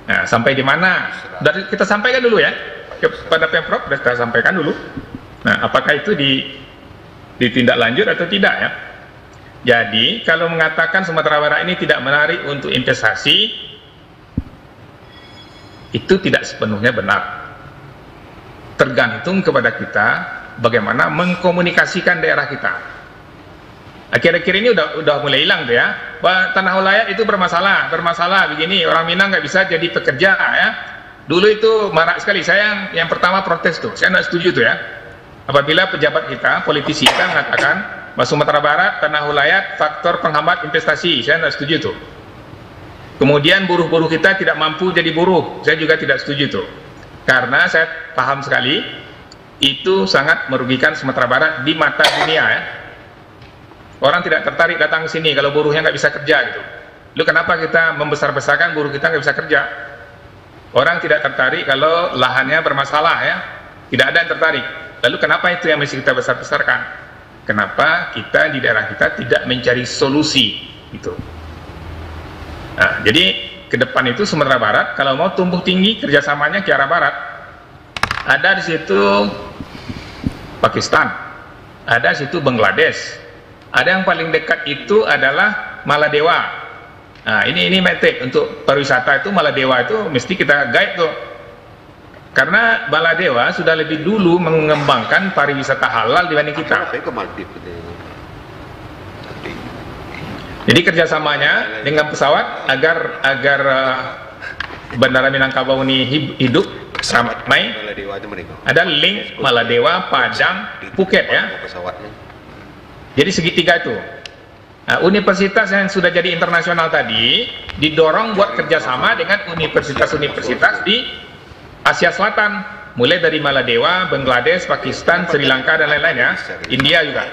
[SPEAKER 24] Nah, sampai di mana? Dari kita sampaikan dulu ya kepada Pemprov, kita sampaikan dulu. Nah, apakah itu di ditindaklanjut atau tidak ya? Jadi kalau mengatakan Sumatera Barat ini tidak menarik untuk investasi itu tidak sepenuhnya benar. Tergantung kepada kita bagaimana mengkomunikasikan daerah kita. Akhir-akhir ini udah udah mulai hilang tuh ya. Wah, tanah wilayah itu bermasalah, bermasalah begini. Orang Minang nggak bisa jadi pekerja ya. Dulu itu marak sekali. Saya yang, yang pertama protes tuh. Saya nggak setuju tuh ya. Apabila pejabat kita, politisi kita mengatakan Mas Sumatera Barat, tanah wilayah, faktor penghambat investasi. Saya tidak setuju tuh. Kemudian buruh-buruh kita tidak mampu jadi buruh. Saya juga tidak setuju tuh. Karena saya paham sekali, itu sangat merugikan Sumatera Barat di mata dunia ya. Orang tidak tertarik datang ke sini kalau buruhnya nggak bisa kerja gitu. Lalu kenapa kita membesar-besarkan buruh kita nggak bisa kerja? Orang tidak tertarik kalau lahannya bermasalah ya. Tidak ada yang tertarik. Lalu kenapa itu yang mesti kita besar-besarkan? Kenapa kita di daerah kita tidak mencari solusi itu? Nah, jadi ke depan itu Sumatera Barat kalau mau tumbuh tinggi kerjasamanya ke arah barat. Ada di situ Pakistan, ada di situ Bangladesh, ada yang paling dekat itu adalah Maladewa. Nah, ini ini metek untuk pariwisata itu Maladewa itu mesti kita guide tuh karena Baladewa sudah lebih dulu mengembangkan pariwisata halal dibanding kita. Jadi kerjasamanya dengan pesawat agar agar uh, Bandara Minangkabau ini hidup ramai. Ada link Maladewa, Padang, Phuket ya. Jadi segitiga itu. Nah, universitas yang sudah jadi internasional tadi didorong buat kerjasama dengan universitas-universitas di Asia Selatan, mulai dari Maladewa, Bangladesh, Pakistan, Sri Lanka dan lain-lain ya, India juga.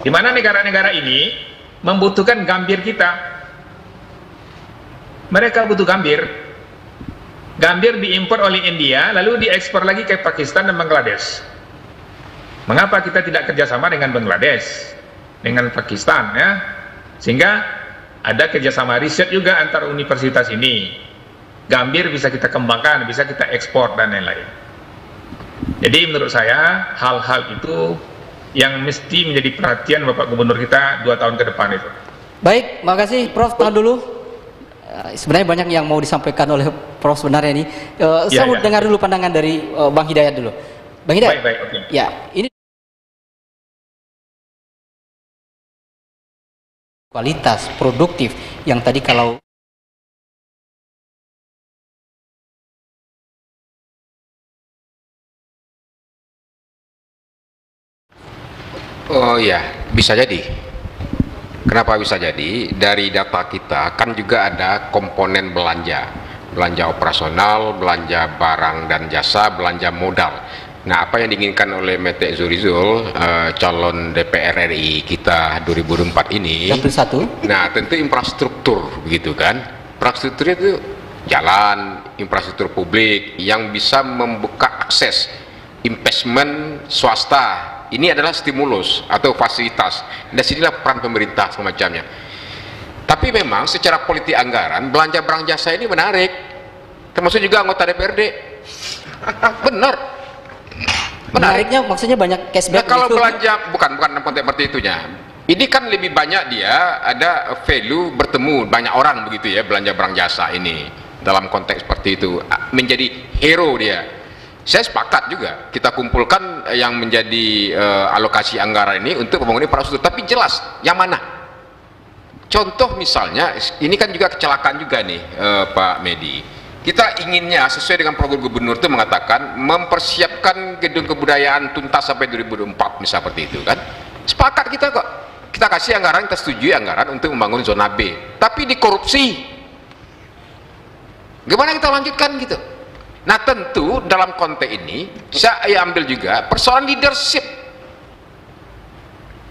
[SPEAKER 24] Di mana negara-negara ini membutuhkan gambir kita. Mereka butuh gambir. Gambir diimpor oleh India, lalu diekspor lagi ke Pakistan dan Bangladesh. Mengapa kita tidak kerjasama dengan Bangladesh, dengan Pakistan ya? Sehingga ada kerjasama riset juga antar universitas ini Gambir bisa kita kembangkan, bisa kita ekspor dan lain-lain. Jadi menurut saya hal-hal itu yang mesti menjadi perhatian Bapak Gubernur kita dua tahun ke depan itu.
[SPEAKER 2] Baik, makasih Prof. Tahan dulu. eh, sebenarnya banyak yang mau disampaikan oleh Prof sebenarnya ini. Eh,
[SPEAKER 24] Iya,
[SPEAKER 2] saya mau
[SPEAKER 24] iya.
[SPEAKER 2] dengar dulu pandangan dari eh, Bang Hidayat dulu. Bang Hidayat.
[SPEAKER 24] Baik, baik, oke.
[SPEAKER 2] Ya, ini kualitas produktif yang tadi kalau
[SPEAKER 1] Oh ya, bisa jadi. Kenapa bisa jadi? Dari data kita kan juga ada komponen belanja. Belanja operasional, belanja barang dan jasa, belanja modal. Nah, apa yang diinginkan oleh Mete Zurizul, eh, calon DPR RI kita 2004 ini,
[SPEAKER 2] Dapil satu.
[SPEAKER 1] Nah, tentu infrastruktur begitu kan. Infrastruktur itu jalan, infrastruktur publik yang bisa membuka akses investment swasta. Ini adalah stimulus atau fasilitas. Dan sinilah peran pemerintah semacamnya. Tapi memang secara politik anggaran belanja barang jasa ini menarik. Termasuk juga anggota DPRD. Benar.
[SPEAKER 2] menariknya maksudnya banyak
[SPEAKER 1] Nah,
[SPEAKER 2] cashback
[SPEAKER 1] kalau
[SPEAKER 2] gitu.
[SPEAKER 1] belanja bukan bukan konteks seperti itunya. Ini kan lebih banyak dia ada value bertemu banyak orang begitu ya belanja barang jasa ini dalam konteks seperti itu menjadi hero dia. Saya sepakat juga kita kumpulkan eh, yang menjadi eh, alokasi anggaran ini untuk pembangunan infrastruktur tapi jelas yang mana? Contoh misalnya ini kan juga kecelakaan juga nih eh, Pak Medi. Kita inginnya sesuai dengan program gubernur itu mengatakan mempersiapkan gedung kebudayaan tuntas sampai 2024 misal seperti itu kan. Sepakat kita kok. Kita kasih anggaran, kita setujui anggaran untuk membangun zona B. Tapi dikorupsi. Gimana kita lanjutkan gitu? Nah tentu dalam konteks ini saya ambil juga persoalan leadership.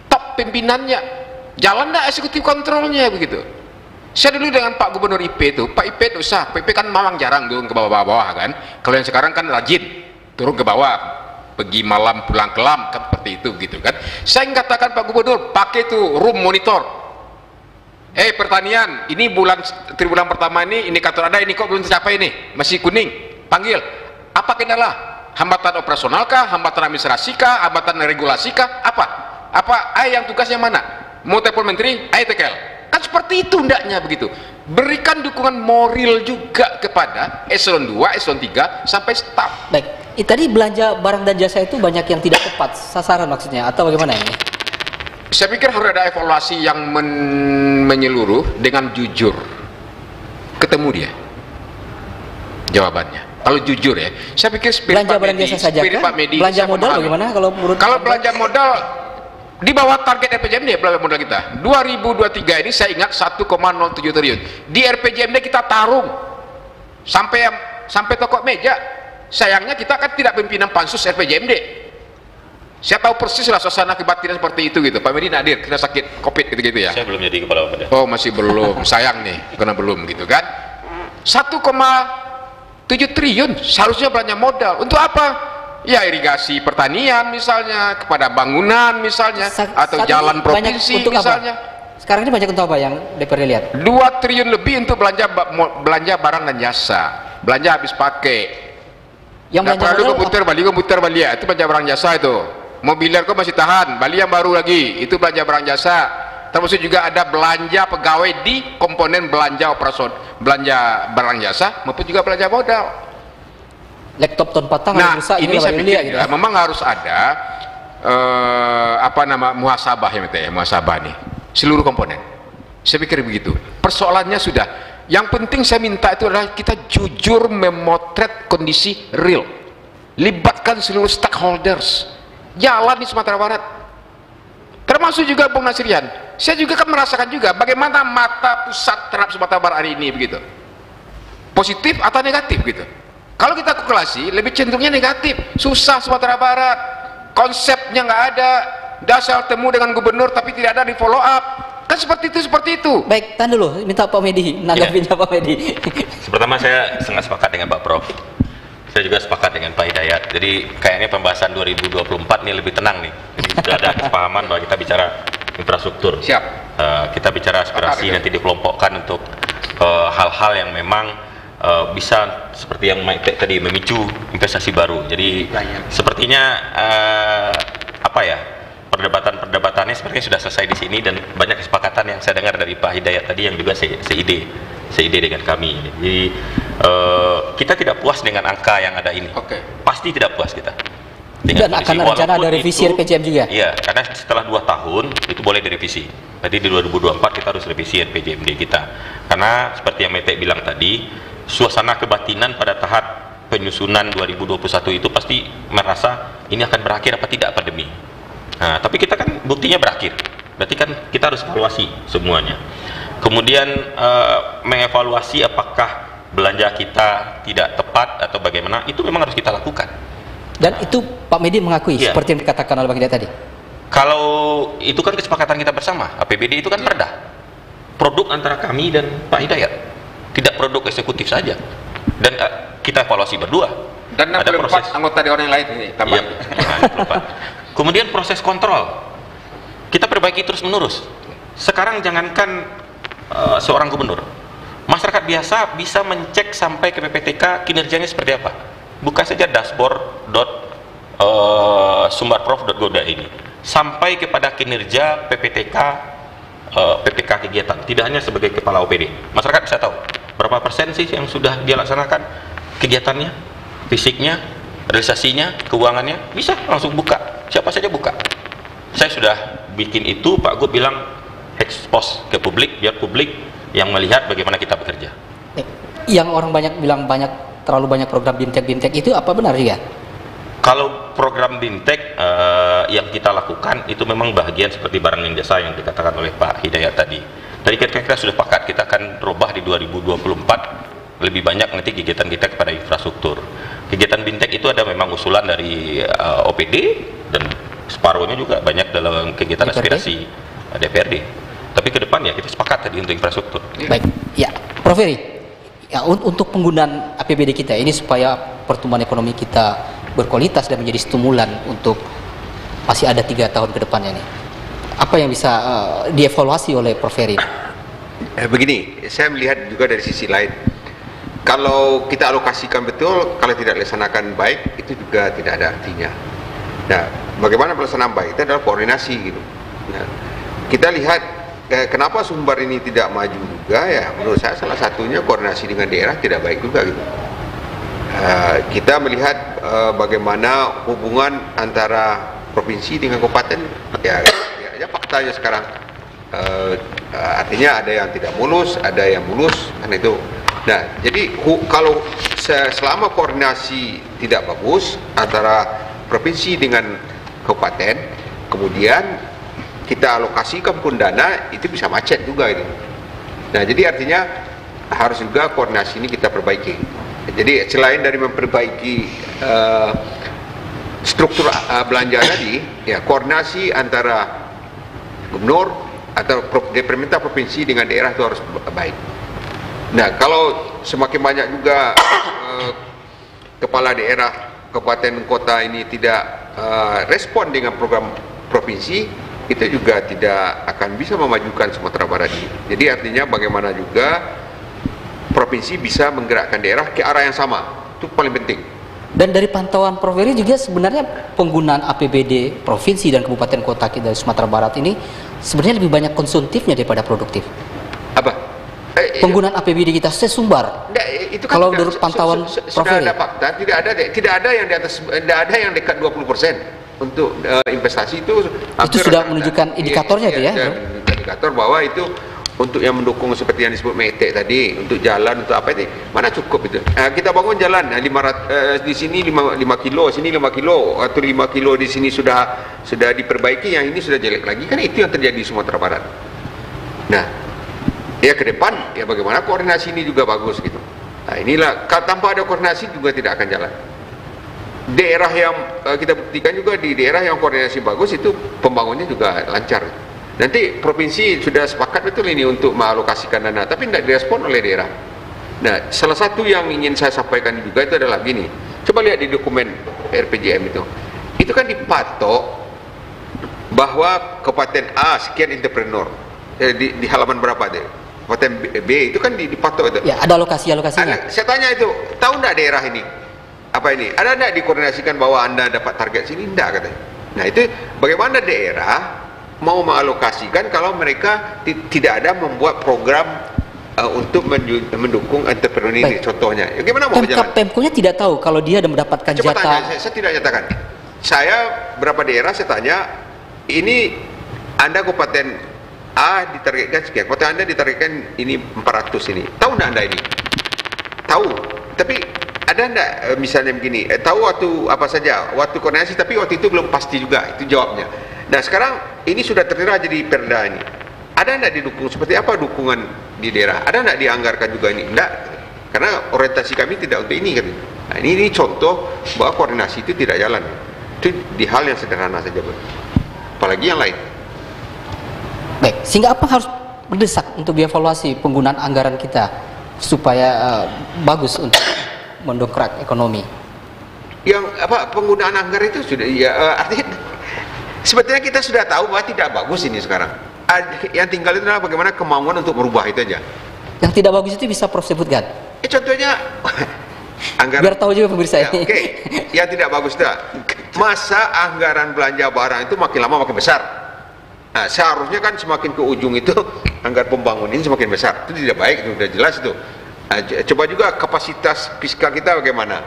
[SPEAKER 1] Top pimpinannya. Jalan nggak eksekutif kontrolnya begitu? Saya dulu dengan Pak Gubernur IP itu Pak IP itu sah. Pak IP kan memang jarang turun ke bawah-bawah kan. Kalau yang sekarang kan rajin turun ke bawah pergi malam pulang kelam kan seperti itu gitu kan. Saya katakan Pak Gubernur pakai tuh room monitor. Eh pertanian ini bulan tribulan pertama ini indikator ada ini kok belum tercapai ini? Masih kuning panggil apa kendala? Hambatan operasional kah? Hambatan administrasi kah? Hambatan regulasi kah? Apa? Apa ay yang tugasnya mana? Mau telepon menteri? Ay tekel. Kan seperti itu ndaknya begitu. Berikan dukungan moral juga kepada eselon 2 eselon 3 sampai staf
[SPEAKER 2] Baik, tadi belanja barang dan jasa itu banyak yang tidak tepat. Sasaran maksudnya atau bagaimana ini?
[SPEAKER 1] saya pikir harus ada evaluasi yang men- menyeluruh dengan jujur. Ketemu dia. Jawabannya kalau jujur ya saya pikir spirit
[SPEAKER 2] Belanja
[SPEAKER 1] Pak
[SPEAKER 2] barang
[SPEAKER 1] Medi,
[SPEAKER 2] saja
[SPEAKER 1] spirit
[SPEAKER 2] kan?
[SPEAKER 1] Pak Medi
[SPEAKER 2] Belanja modal
[SPEAKER 1] memahami.
[SPEAKER 2] bagaimana kalau menurut
[SPEAKER 1] kalau belanja modal di bawah target RPJMD belanja modal kita. 2023 ini saya ingat 1,07 triliun. Di RPJMD kita tarung. Sampai sampai toko meja. Sayangnya kita kan tidak pimpinan pansus RPJMD saya tahu persis lah suasana kebatinan seperti itu gitu. Pak Medi Nadir kita sakit covid gitu-gitu ya.
[SPEAKER 25] Saya belum jadi kepala badan.
[SPEAKER 1] Oh masih belum, sayang nih karena belum gitu kan. 1,7 triliun seharusnya belanja modal untuk apa? Ya irigasi pertanian misalnya, kepada bangunan misalnya, atau
[SPEAKER 2] Saat
[SPEAKER 1] jalan provinsi
[SPEAKER 2] untuk
[SPEAKER 1] misalnya.
[SPEAKER 2] Apa? Sekarang ini banyak untuk apa yang DPRD lihat?
[SPEAKER 1] 2 triliun lebih untuk belanja belanja barang dan jasa, belanja habis pakai.
[SPEAKER 2] Yang
[SPEAKER 1] perlu
[SPEAKER 2] modal
[SPEAKER 1] komputer Bali, komputer Bali ya, itu belanja barang jasa itu. Mobiler kok masih tahan, Bali yang baru lagi, itu belanja barang jasa. Termasuk juga ada belanja pegawai di komponen belanja operasional, belanja barang jasa maupun juga belanja modal.
[SPEAKER 2] Laptop tahun patang
[SPEAKER 1] Nah,
[SPEAKER 2] rusak
[SPEAKER 1] ini saya pikir
[SPEAKER 2] gitu.
[SPEAKER 1] juga, memang harus ada eh, apa nama muhasabah ya ya, muhasabah nih, seluruh komponen. Saya pikir begitu. Persoalannya sudah. Yang penting saya minta itu adalah kita jujur memotret kondisi real. Libatkan seluruh stakeholders. Jalan di Sumatera Barat. Termasuk juga Bung Nasrian. Saya juga kan merasakan juga bagaimana mata pusat terhadap Sumatera Barat hari ini begitu. Positif atau negatif gitu. Kalau kita kalkulasi lebih cenderungnya negatif. Susah Sumatera Barat. Konsepnya nggak ada. Dasar temu dengan gubernur tapi tidak ada di follow up. Kan seperti itu seperti itu.
[SPEAKER 2] Baik, tahan dulu. Minta Pak Medi, nanggapinnya Pak Medi.
[SPEAKER 25] Pertama saya sangat sepakat dengan Pak Prof. Saya juga sepakat dengan Pak Hidayat. Jadi kayaknya pembahasan 2024 ini lebih tenang nih. Jadi sudah ada kesepahaman bahwa kita bicara infrastruktur.
[SPEAKER 1] Siap.
[SPEAKER 25] Eh, kita bicara aspirasi nanti dikelompokkan untuk eh, hal-hal yang memang eh, bisa seperti yang Mike tadi memicu investasi baru. Jadi sepertinya eh, apa ya perdebatan-perdebatannya sepertinya sudah selesai di sini dan banyak kesepakatan yang saya dengar dari Pak Hidayat tadi yang juga se seide
[SPEAKER 5] seide dengan kami. Jadi eh, kita tidak puas dengan angka yang ada ini. Pasti tidak puas kita.
[SPEAKER 2] Dan akan rencana ada revisi
[SPEAKER 5] itu-
[SPEAKER 2] RPJM juga.
[SPEAKER 5] Iya, karena setelah dua tahun itu boleh direvisi. Berarti di 2024 kita harus revisi RPJMD kita. Karena seperti yang Mete bilang tadi, suasana kebatinan pada tahap penyusunan 2021 itu pasti merasa ini akan berakhir apa tidak pandemi. Nah, tapi kita kan buktinya berakhir. Berarti kan kita harus evaluasi semuanya. Kemudian eh, mengevaluasi apakah belanja kita tidak tepat atau bagaimana, itu memang harus kita lakukan.
[SPEAKER 2] Dan itu Pak Medi mengakui
[SPEAKER 5] Iya.
[SPEAKER 2] seperti yang dikatakan oleh Bang Hidayat tadi.
[SPEAKER 5] Kalau itu kan kesepakatan kita bersama, APBD itu kan perda. Produk antara kami dan Pak Hidayat. Tidak produk eksekutif saja. Dan eh, kita evaluasi berdua.
[SPEAKER 1] Dan
[SPEAKER 5] Ada
[SPEAKER 1] 64
[SPEAKER 5] proses.
[SPEAKER 1] anggota dewan yang lain ini tambah.
[SPEAKER 5] Iya, 64. Kemudian proses kontrol. Kita perbaiki terus menerus. Sekarang jangankan eh, seorang gubernur. Masyarakat biasa bisa mencek sampai ke PPTK kinerjanya seperti apa. Buka saja dashboard.sumbarprof.go ini sampai kepada kinerja PPTK eh, PPK kegiatan. Tidak hanya sebagai kepala OPD. Masyarakat bisa tahu berapa persen sih yang sudah dia laksanakan kegiatannya, fisiknya, realisasinya, keuangannya, bisa langsung buka. Siapa saja buka. Saya sudah bikin itu, Pak Gub bilang expose ke publik, biar publik yang melihat bagaimana kita bekerja.
[SPEAKER 2] Yang orang banyak bilang banyak terlalu banyak program bimtek itu apa benar juga?
[SPEAKER 5] Kalau program Bintek eh, yang kita lakukan itu memang bagian seperti barang dan jasa yang dikatakan oleh Pak Hidayat tadi. Tadi kita, kita sudah sepakat kita akan robah di 2024 lebih banyak nanti kegiatan kita kepada infrastruktur. Kegiatan Bintek itu ada memang usulan dari eh, OPD dan separuhnya juga banyak dalam kegiatan
[SPEAKER 2] DPRD?
[SPEAKER 5] aspirasi eh, DPRD. Tapi ke depan ya kita sepakat tadi untuk infrastruktur.
[SPEAKER 2] Baik, ya, Prof Heri, ya un- untuk penggunaan APBD kita ini supaya pertumbuhan ekonomi kita berkualitas dan menjadi stimulan untuk masih ada tiga tahun ke depannya nih. Apa yang bisa eh, dievaluasi oleh Prof Heri?
[SPEAKER 6] Eh, begini, saya melihat juga dari sisi lain. Kalau kita alokasikan betul, kalau tidak dilaksanakan baik, itu juga tidak ada artinya. Nah, bagaimana pelaksanaan baik? Itu adalah koordinasi gitu. Nah, kita lihat eh, kenapa sumber ini tidak maju juga ya. Menurut saya salah satunya koordinasi dengan daerah tidak baik juga gitu. Eh, kita melihat eh, bagaimana hubungan antara provinsi dengan kabupaten ya, ya, ya faktanya sekarang eh, artinya ada yang tidak mulus, ada yang mulus, kan itu. Nah, jadi kalau se- selama koordinasi tidak bagus antara provinsi dengan kabupaten, kemudian kita alokasikan pun dana itu bisa macet juga itu. Nah, jadi artinya harus juga koordinasi ini kita perbaiki. Jadi selain dari memperbaiki eh, struktur eh, belanja tadi, ya koordinasi antara gubernur atau pemerintah provinsi dengan daerah itu harus baik. Nah, kalau semakin banyak juga eh, kepala daerah, kabupaten, kota ini tidak eh, respon dengan program provinsi, itu juga tidak akan bisa memajukan Sumatera Barat ini. Jadi artinya bagaimana juga provinsi bisa menggerakkan daerah ke arah yang sama. Itu paling penting.
[SPEAKER 2] Dan dari pantauan Prof Heri juga sebenarnya penggunaan APBD provinsi dan kabupaten kota kita di Sumatera Barat ini sebenarnya lebih banyak konsumtifnya daripada produktif.
[SPEAKER 6] Apa?
[SPEAKER 2] Penggunaan APBD kita sesumbar.
[SPEAKER 6] Nggak, itu kan
[SPEAKER 2] Kalau menurut pantauan
[SPEAKER 6] su- su-
[SPEAKER 2] Prof.
[SPEAKER 6] sudah ada fakta, tidak ada tidak ada yang di atas tidak ada yang dekat 20% untuk eh, investasi itu. Hampir
[SPEAKER 2] sudah
[SPEAKER 6] rata-rata.
[SPEAKER 2] menunjukkan indikatornya
[SPEAKER 6] Iya,
[SPEAKER 2] itu ya,
[SPEAKER 6] iya,
[SPEAKER 2] Bro?
[SPEAKER 6] menunjukkan indikator bahwa itu untuk yang mendukung seperti yang disebut metek tadi untuk jalan untuk apa itu mana cukup itu? Eh, kita bangun jalan eh, lima eh, di sini 5, 5 kilo sini 5 kilo atau 5 kilo di sini sudah sudah diperbaiki yang ini sudah jelek lagi kan itu yang terjadi di Sumatera Barat. Nah ya ke depan ya bagaimana koordinasi ini juga bagus gitu. Nah inilah tanpa ada koordinasi juga tidak akan jalan. Daerah yang eh, kita buktikan juga di daerah yang koordinasi bagus itu pembangunnya juga lancar. Nanti provinsi sudah sepakat betul ini untuk mengalokasikan dana tapi tidak direspon oleh daerah. Nah salah satu yang ingin saya sampaikan juga itu adalah gini. Coba lihat di dokumen RPJM itu. Itu kan dipatok bahwa kabupaten A sekian entrepreneur eh, di, di halaman berapa deh kabupaten B, itu kan di- dipatok itu
[SPEAKER 2] Ya, ada alokasi-alokasinya.
[SPEAKER 6] Ada- saya tanya itu tahu enggak daerah ini apa ini ada enggak dikoordinasikan bahwa anda dapat target sini enggak katanya nah itu bagaimana daerah mau mengalokasikan kalau mereka ti- tidak ada membuat program uh, untuk mendukung entrepreneur ini contohnya. Ya, gimana mau berjalan?
[SPEAKER 2] Pemkonya tidak tahu kalau dia ada mendapatkan
[SPEAKER 6] Coba
[SPEAKER 2] jatah.
[SPEAKER 6] tanya, saya, saya tidak nyatakan. Saya berapa daerah saya tanya, ini Anda kabupaten A ditargetkan sekian, kabupaten Anda ditargetkan ini 400 ini. Tahu enggak Anda ini? Tahu. Tapi ada enggak eh, misalnya begini, eh, tahu waktu apa saja, waktu koordinasi tapi waktu itu belum pasti juga, itu jawabnya. Nah sekarang ini sudah tertera jadi perda ini. Ada enggak didukung, seperti apa dukungan di daerah? Ada enggak dianggarkan juga ini? Enggak, karena orientasi kami tidak untuk ini kan. Nah, ini, ini contoh bahwa koordinasi itu tidak jalan. Itu di hal yang sederhana saja. Apalagi yang lain.
[SPEAKER 2] Baik, sehingga apa harus mendesak untuk dievaluasi penggunaan anggaran kita supaya eh, bagus untuk mendongkrak ekonomi.
[SPEAKER 6] Yang apa penggunaan anggaran itu sudah ya eh, artinya sebetulnya kita sudah tahu bahwa tidak bagus ini sekarang. Ad- Yang tinggal itu adalah bagaimana kemauan untuk merubah itu aja.
[SPEAKER 2] Yang tidak bagus itu bisa Prof sebutkan.
[SPEAKER 6] Eh, contohnya anggaran
[SPEAKER 2] Biar tahu juga pemirsa
[SPEAKER 6] Ya,
[SPEAKER 2] ini.
[SPEAKER 6] Oke, yang tidak bagus dah. Masa anggaran belanja barang itu makin lama makin besar. Nah, seharusnya kan semakin ke ujung itu anggaran pembangunan ini semakin besar. Itu tidak baik, itu sudah jelas itu. Nah, coba juga kapasitas fiskal kita bagaimana.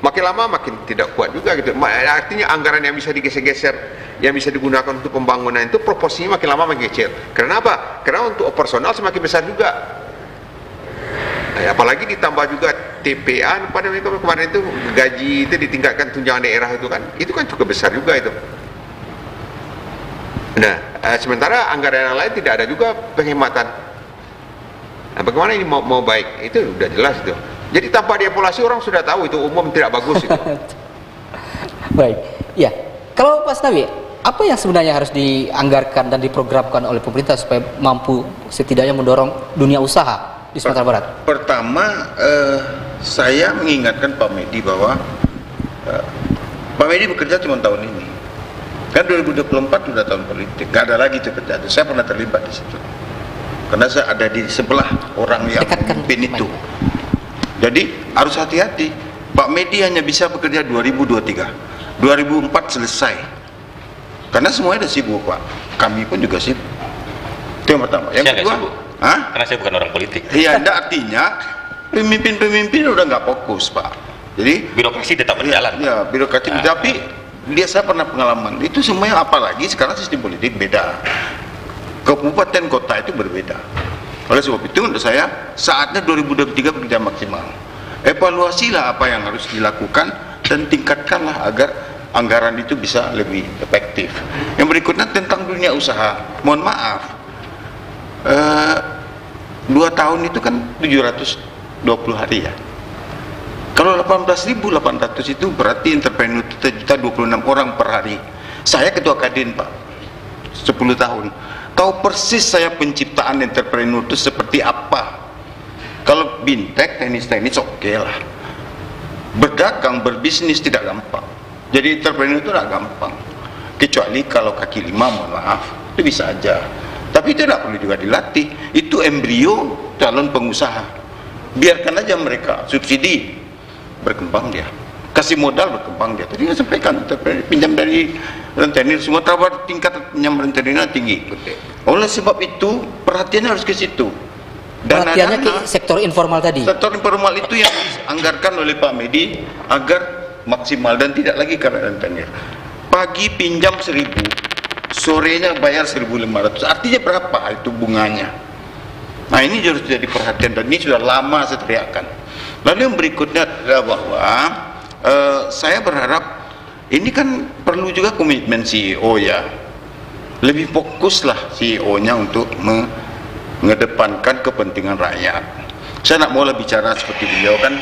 [SPEAKER 6] Makin lama makin tidak kuat juga gitu. Artinya anggaran yang bisa digeser-geser, yang bisa digunakan untuk pembangunan itu proporsinya makin lama makin kecil. Karena apa? Karena untuk operasional semakin besar juga. Nah, apalagi ditambah juga TPA pada kemarin itu gaji itu ditingkatkan tunjangan daerah itu kan itu kan cukup besar juga itu nah eh, sementara anggaran yang lain tidak ada juga penghematan nah bagaimana ini mau, mau baik itu sudah jelas itu jadi tanpa dievaluasi orang sudah tahu itu umum tidak bagus itu
[SPEAKER 2] Baik, ya. Kalau Pak Nabi, apa yang sebenarnya harus dianggarkan dan diprogramkan oleh pemerintah supaya mampu setidaknya mendorong dunia usaha di Sumatera Barat?
[SPEAKER 3] Pertama, eh, saya mengingatkan Pak Medi bahwa eh, Pak Medi bekerja cuma tahun ini. Kan 2024 sudah tahun politik, nggak ada lagi itu kerjaan. Saya pernah terlibat di situ. Karena saya ada di sebelah orang yang memimpin itu. Jadi harus hati-hati. Pak Medi hanya bisa bekerja 2023. 2004 selesai. Karena semuanya sudah sibuk, Pak. Kami pun juga sibuk. Itu yang pertama. Yang
[SPEAKER 5] Saya
[SPEAKER 3] kedua,
[SPEAKER 5] sibuk.
[SPEAKER 3] Hah?
[SPEAKER 5] Karena saya bukan orang politik.
[SPEAKER 3] Iya, enggak artinya pemimpin-pemimpin udah nggak fokus, Pak. Jadi
[SPEAKER 5] birokrasi tetap berjalan.
[SPEAKER 3] Ya, birokrasi
[SPEAKER 5] Ah.
[SPEAKER 3] tapi dia saya pernah pengalaman. Itu semuanya apalagi sekarang sistem politik beda. Kabupaten kota itu berbeda. Oleh sebab itu menurut saya saatnya 2023 bekerja maksimal. Evaluasilah apa yang harus dilakukan dan tingkatkanlah agar anggaran itu bisa lebih efektif. Yang berikutnya tentang dunia usaha. Mohon maaf, eh, dua tahun itu kan 720 hari ya. Kalau 18.800 itu berarti entrepreneur juta 26 orang per hari. Saya ketua kadin pak, 10 tahun. Tahu persis saya penciptaan entrepreneur itu seperti apa. Kalau bintek, teknis-teknis oke lah. Berdagang, berbisnis tidak gampang. Jadi entrepreneur itu tidak gampang. Kecuali kalau kaki lima, mohon maaf, itu bisa aja. Tapi itu tidak perlu juga dilatih. Itu embrio calon pengusaha. Biarkan aja mereka subsidi berkembang dia. Kasih modal berkembang dia. Tadi saya sampaikan pinjam dari rentenir semua Barat tingkat pinjam rentenirnya tinggi. Oleh sebab itu perhatiannya harus ke situ. Dana
[SPEAKER 2] Perhatiannya ke sektor informal tadi.
[SPEAKER 3] Sektor informal itu yang dianggarkan oleh Pak Medi agar maksimal dan tidak lagi karena rentenir. Pagi pinjam 1000, sorenya bayar 1500. Artinya berapa itu bunganya? Nah ini harus jadi perhatian dan ini sudah lama saya teriakkan. Lalu yang berikutnya adalah bahwa eh, saya berharap ini kan perlu juga komitmen CEO ya. Lebih fokuslah CEO-nya untuk mengedepankan kepentingan rakyat. Saya nak mau bicara seperti beliau kan,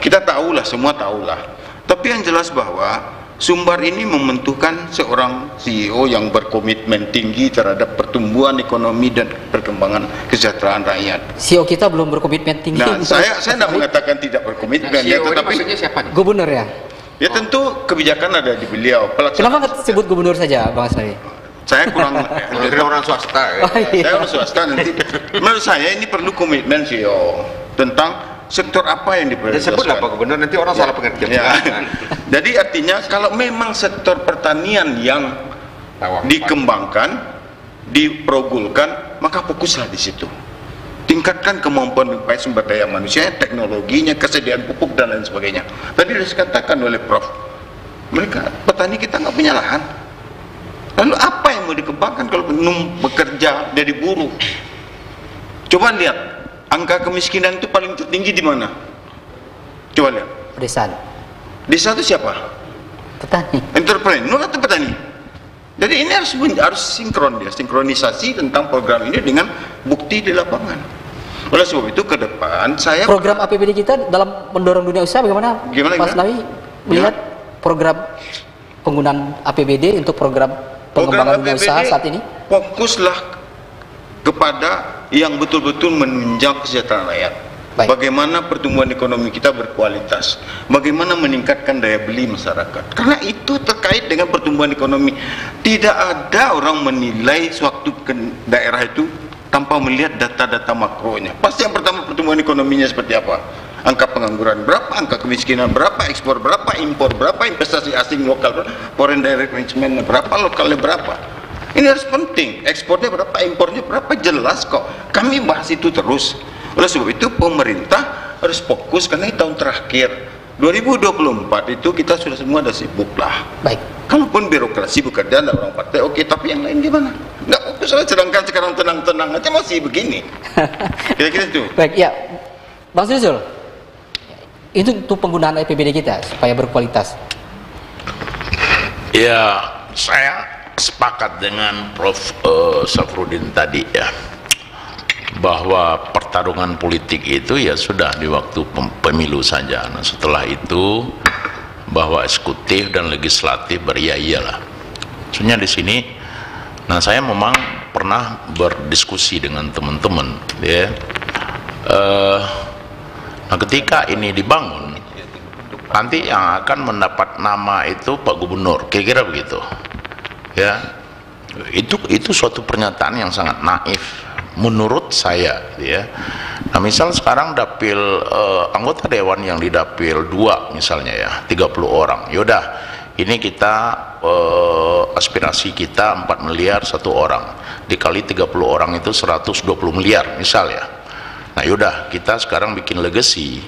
[SPEAKER 3] kita tahulah, semua tahulah. Tapi yang jelas bahwa Sumbar ini membentukkan seorang CEO yang berkomitmen tinggi terhadap pertumbuhan ekonomi dan perkembangan kesejahteraan rakyat.
[SPEAKER 2] CEO kita belum berkomitmen tinggi.
[SPEAKER 3] Nah, saya saya tidak mengatakan tidak berkomitmen
[SPEAKER 2] Nah,
[SPEAKER 3] ya,
[SPEAKER 2] CEO ini
[SPEAKER 3] tetapi
[SPEAKER 2] maksudnya siapa nih? Gubernur ya?
[SPEAKER 3] Ya tentu kebijakan ada di beliau. Pelaksana
[SPEAKER 2] Kenapa nggak sebut gubernur saja, Bang Asnawi?
[SPEAKER 3] saya kurang
[SPEAKER 6] Dari orang swasta. ya.
[SPEAKER 2] Oh, iya.
[SPEAKER 3] saya orang swasta nanti menurut saya ini perlu komitmen CEO tentang sektor apa yang diprioritaskan.
[SPEAKER 6] Sebutlah Pak Gubernur nanti orang salah pengertian.
[SPEAKER 3] Ya. Jadi artinya kalau memang sektor pertanian yang dikembangkan, diprogulkan, maka fokuslah di situ. tingkatkan kemampuan baik sumber daya manusia, teknologinya, kesediaan pupuk dan lain sebagainya. Tadi sudah dikatakan oleh Prof. Mereka petani kita nggak punya lahan. Lalu apa yang mau dikembangkan kalau num bekerja jadi buruh? Coba lihat angka kemiskinan itu paling tertinggi di mana? Coba lihat.
[SPEAKER 2] Pedesaan.
[SPEAKER 3] Desa itu siapa?
[SPEAKER 2] Petani.
[SPEAKER 3] Entrepreneur atau petani? Jadi ini harus harus sinkron dia, sinkronisasi tentang program ini dengan bukti di lapangan. Oleh sebab itu ke depan saya
[SPEAKER 2] program APBD kita dalam mendorong dunia usaha bagaimana?
[SPEAKER 3] Gimana,
[SPEAKER 2] Mas? Nawi melihat program penggunaan APBD untuk program pengembangan dunia usaha saat ini?
[SPEAKER 3] fokuslah kepada yang betul-betul menunjang kesejahteraan rakyat. Bagaimana pertumbuhan ekonomi kita berkualitas, bagaimana meningkatkan daya beli masyarakat. Karena itu terkait dengan pertumbuhan ekonomi. Tidak ada orang menilai suatu daerah itu tanpa melihat data-data makronya. Pasti yang pertama pertumbuhan ekonominya seperti apa? Angka pengangguran berapa, angka kemiskinan berapa, ekspor berapa, impor berapa, investasi asing lokal, berapa, foreign direct investment berapa, lokalnya berapa. Ini harus penting. Ekspornya berapa, impornya berapa, jelas kok. Kami bahas itu terus. Oleh sebab itu pemerintah harus fokus karena ini tahun terakhir. 2024 itu kita sudah semua ada sibuk lah.
[SPEAKER 2] Baik.
[SPEAKER 3] Kalaupun birokrasi bekerja ada orang partai, oke. Tapi yang lain gimana? Nggak fokus lah. Sedangkan sekarang tenang-tenang aja masih begini. Kira-kira itu.
[SPEAKER 2] Baik, ya. Bang Zul, itu untuk penggunaan APBD kita supaya berkualitas.
[SPEAKER 4] Ya, saya sepakat dengan Prof. Uh, Safrudin tadi ya bahwa pertarungan politik itu ya sudah di waktu pem- pemilu saja. Nah, setelah itu bahwa eksekutif dan legislatif beria iyalah. Sebenarnya di sini, nah saya memang pernah berdiskusi dengan teman-teman, ya. Eh, nah, ketika ini dibangun, nanti yang akan mendapat nama itu Pak Gubernur, kira-kira begitu, ya. Itu itu suatu pernyataan yang sangat naif menurut saya ya. Nah misal sekarang dapil eh, anggota dewan yang di dapil dua misalnya ya 30 orang. Yaudah ini kita eh, aspirasi kita 4 miliar satu orang. Dikali 30 orang itu 120 miliar misal ya. Nah yaudah kita sekarang bikin legacy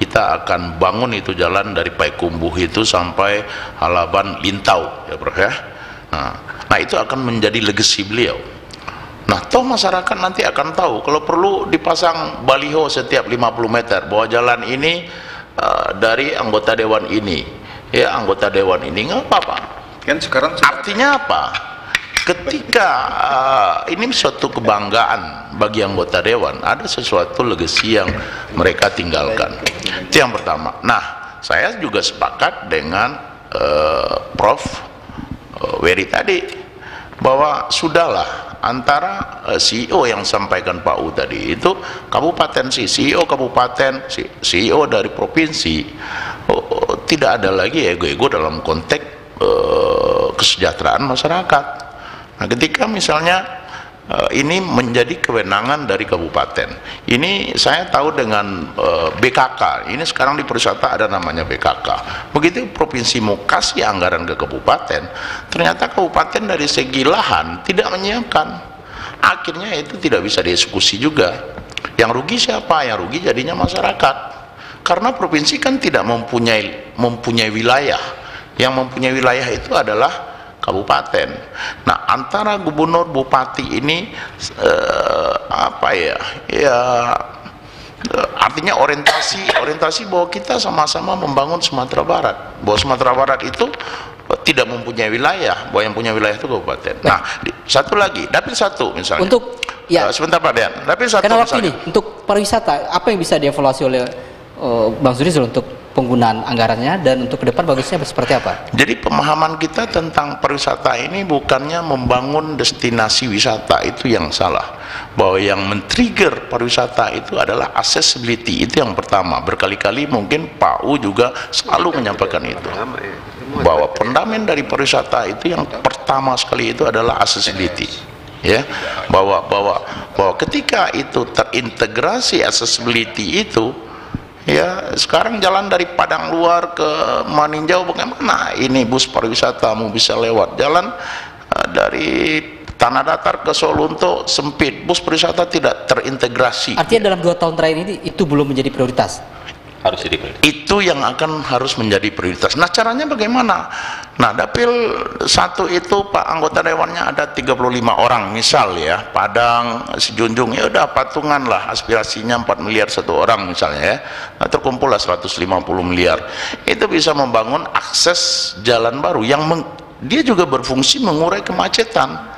[SPEAKER 4] kita akan bangun itu jalan dari Payakumbuh itu sampai Halaban Lintau ya bro ya nah, nah itu akan menjadi legacy beliau Nah, toh masyarakat nanti akan tahu kalau perlu dipasang baliho setiap 50 meter bahwa jalan ini uh, dari anggota dewan ini, ya anggota dewan ini nggak apa-apa.
[SPEAKER 3] Kan sekarang
[SPEAKER 4] artinya apa? Ketika uh, ini suatu kebanggaan bagi anggota dewan, ada sesuatu legasi yang mereka tinggalkan. Itu yang pertama. Nah, saya juga sepakat dengan uh, Prof. Wery tadi bahwa sudahlah antara uh, CEO yang sampaikan Pak U tadi itu kabupaten si CEO kabupaten si CEO dari provinsi oh, oh, tidak ada lagi ego-ego dalam konteks uh, kesejahteraan masyarakat. Nah, ketika misalnya ini menjadi kewenangan dari kabupaten. Ini saya tahu dengan uh, BKK. Ini sekarang di Perwisata ada namanya BKK. Begitu provinsi mau kasih anggaran ke kabupaten, ternyata kabupaten dari segi lahan tidak menyiapkan. Akhirnya itu tidak bisa dieksekusi juga. Yang rugi siapa? Yang rugi jadinya masyarakat. Karena provinsi kan tidak mempunyai mempunyai wilayah. Yang mempunyai wilayah itu adalah kabupaten. Nah, antara gubernur bupati ini eh, apa ya? Ya eh, artinya orientasi orientasi bahwa kita sama-sama membangun Sumatera Barat. Bahwa Sumatera Barat itu eh, tidak mempunyai wilayah, bahwa yang punya wilayah itu kabupaten. Nah, di- satu lagi, dapil satu misalnya.
[SPEAKER 2] Untuk ya
[SPEAKER 4] Eh, sebentar Pak Dean, dapil satu
[SPEAKER 2] karena waktu ini
[SPEAKER 4] misalnya.
[SPEAKER 2] untuk pariwisata apa yang bisa dievaluasi oleh eh, Bang Zurizul untuk penggunaan anggarannya dan untuk ke depan bagusnya seperti apa?
[SPEAKER 4] Jadi pemahaman kita tentang pariwisata ini bukannya membangun destinasi wisata itu yang salah. Bahwa yang men-trigger pariwisata itu adalah accessibility itu yang pertama. Berkali-kali mungkin Pak U juga selalu menyampaikan itu. Bahwa pendamen dari pariwisata itu yang pertama sekali itu adalah accessibility. Ya, bahwa bahwa bahwa ketika itu terintegrasi accessibility itu Ya, sekarang jalan dari Padang luar ke Maninjau bagaimana? Ini bus pariwisatamu bisa lewat jalan eh, dari Tanah datar ke Solunto sempit, bus perwisata tidak terintegrasi.
[SPEAKER 2] Artinya dalam dua tahun terakhir ini itu belum menjadi prioritas.
[SPEAKER 5] Harus jadi prioritas.
[SPEAKER 4] Itu yang akan harus menjadi prioritas. Nah caranya bagaimana? Nah dapil satu itu Pak anggota dewannya ada 35 orang misal ya, Padang, Sejunjung ya udah patungan lah aspirasinya 4 miliar satu orang misalnya ya, nah, terkumpul lah 150 miliar. Itu bisa membangun akses jalan baru yang meng, dia juga berfungsi mengurai kemacetan.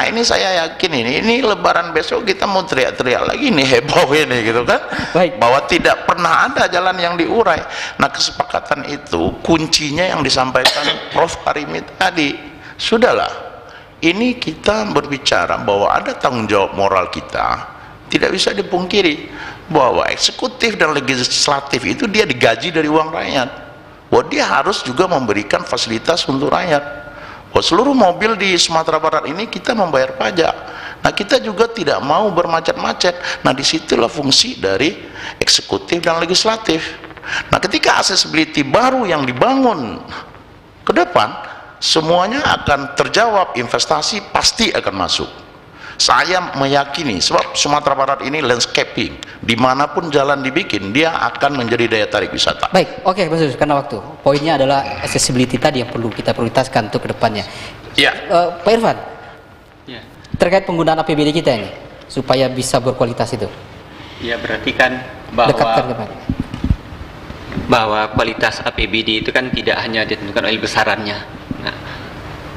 [SPEAKER 4] Nah ini saya yakin ini, ini lebaran besok kita mau teriak-teriak lagi nih heboh ini gitu kan.
[SPEAKER 2] Baik.
[SPEAKER 4] Bahwa tidak pernah ada jalan yang diurai. Nah kesepakatan itu kuncinya yang disampaikan Prof. Arimi tadi. Sudahlah, ini kita berbicara bahwa ada tanggung jawab moral kita. Tidak bisa dipungkiri bahwa eksekutif dan legislatif itu dia digaji dari uang rakyat. Bahwa dia harus juga memberikan fasilitas untuk rakyat. Bahwa seluruh mobil di Sumatera Barat ini kita membayar pajak. Nah kita juga tidak mau bermacet-macet. Nah di situlah fungsi dari eksekutif dan legislatif. Nah ketika accessibility baru yang dibangun ke depan, semuanya akan terjawab, investasi pasti akan masuk. Saya meyakini sebab Sumatera Barat ini landscaping, di mana pun jalan dibikin dia akan menjadi daya tarik wisata.
[SPEAKER 2] Baik, oke Mas Yus, karena waktu. Poinnya adalah accessibility tadi yang perlu kita prioritaskan untuk ke depannya.
[SPEAKER 4] Ya.
[SPEAKER 2] Uh, Pak Irfan,
[SPEAKER 7] Ya.
[SPEAKER 2] terkait penggunaan APBD kita ini supaya bisa berkualitas itu.
[SPEAKER 7] Ya berarti kan bahwa
[SPEAKER 2] Dekatkan ke Pak.
[SPEAKER 7] bahwa kualitas APBD itu kan tidak hanya ditentukan oleh besarannya.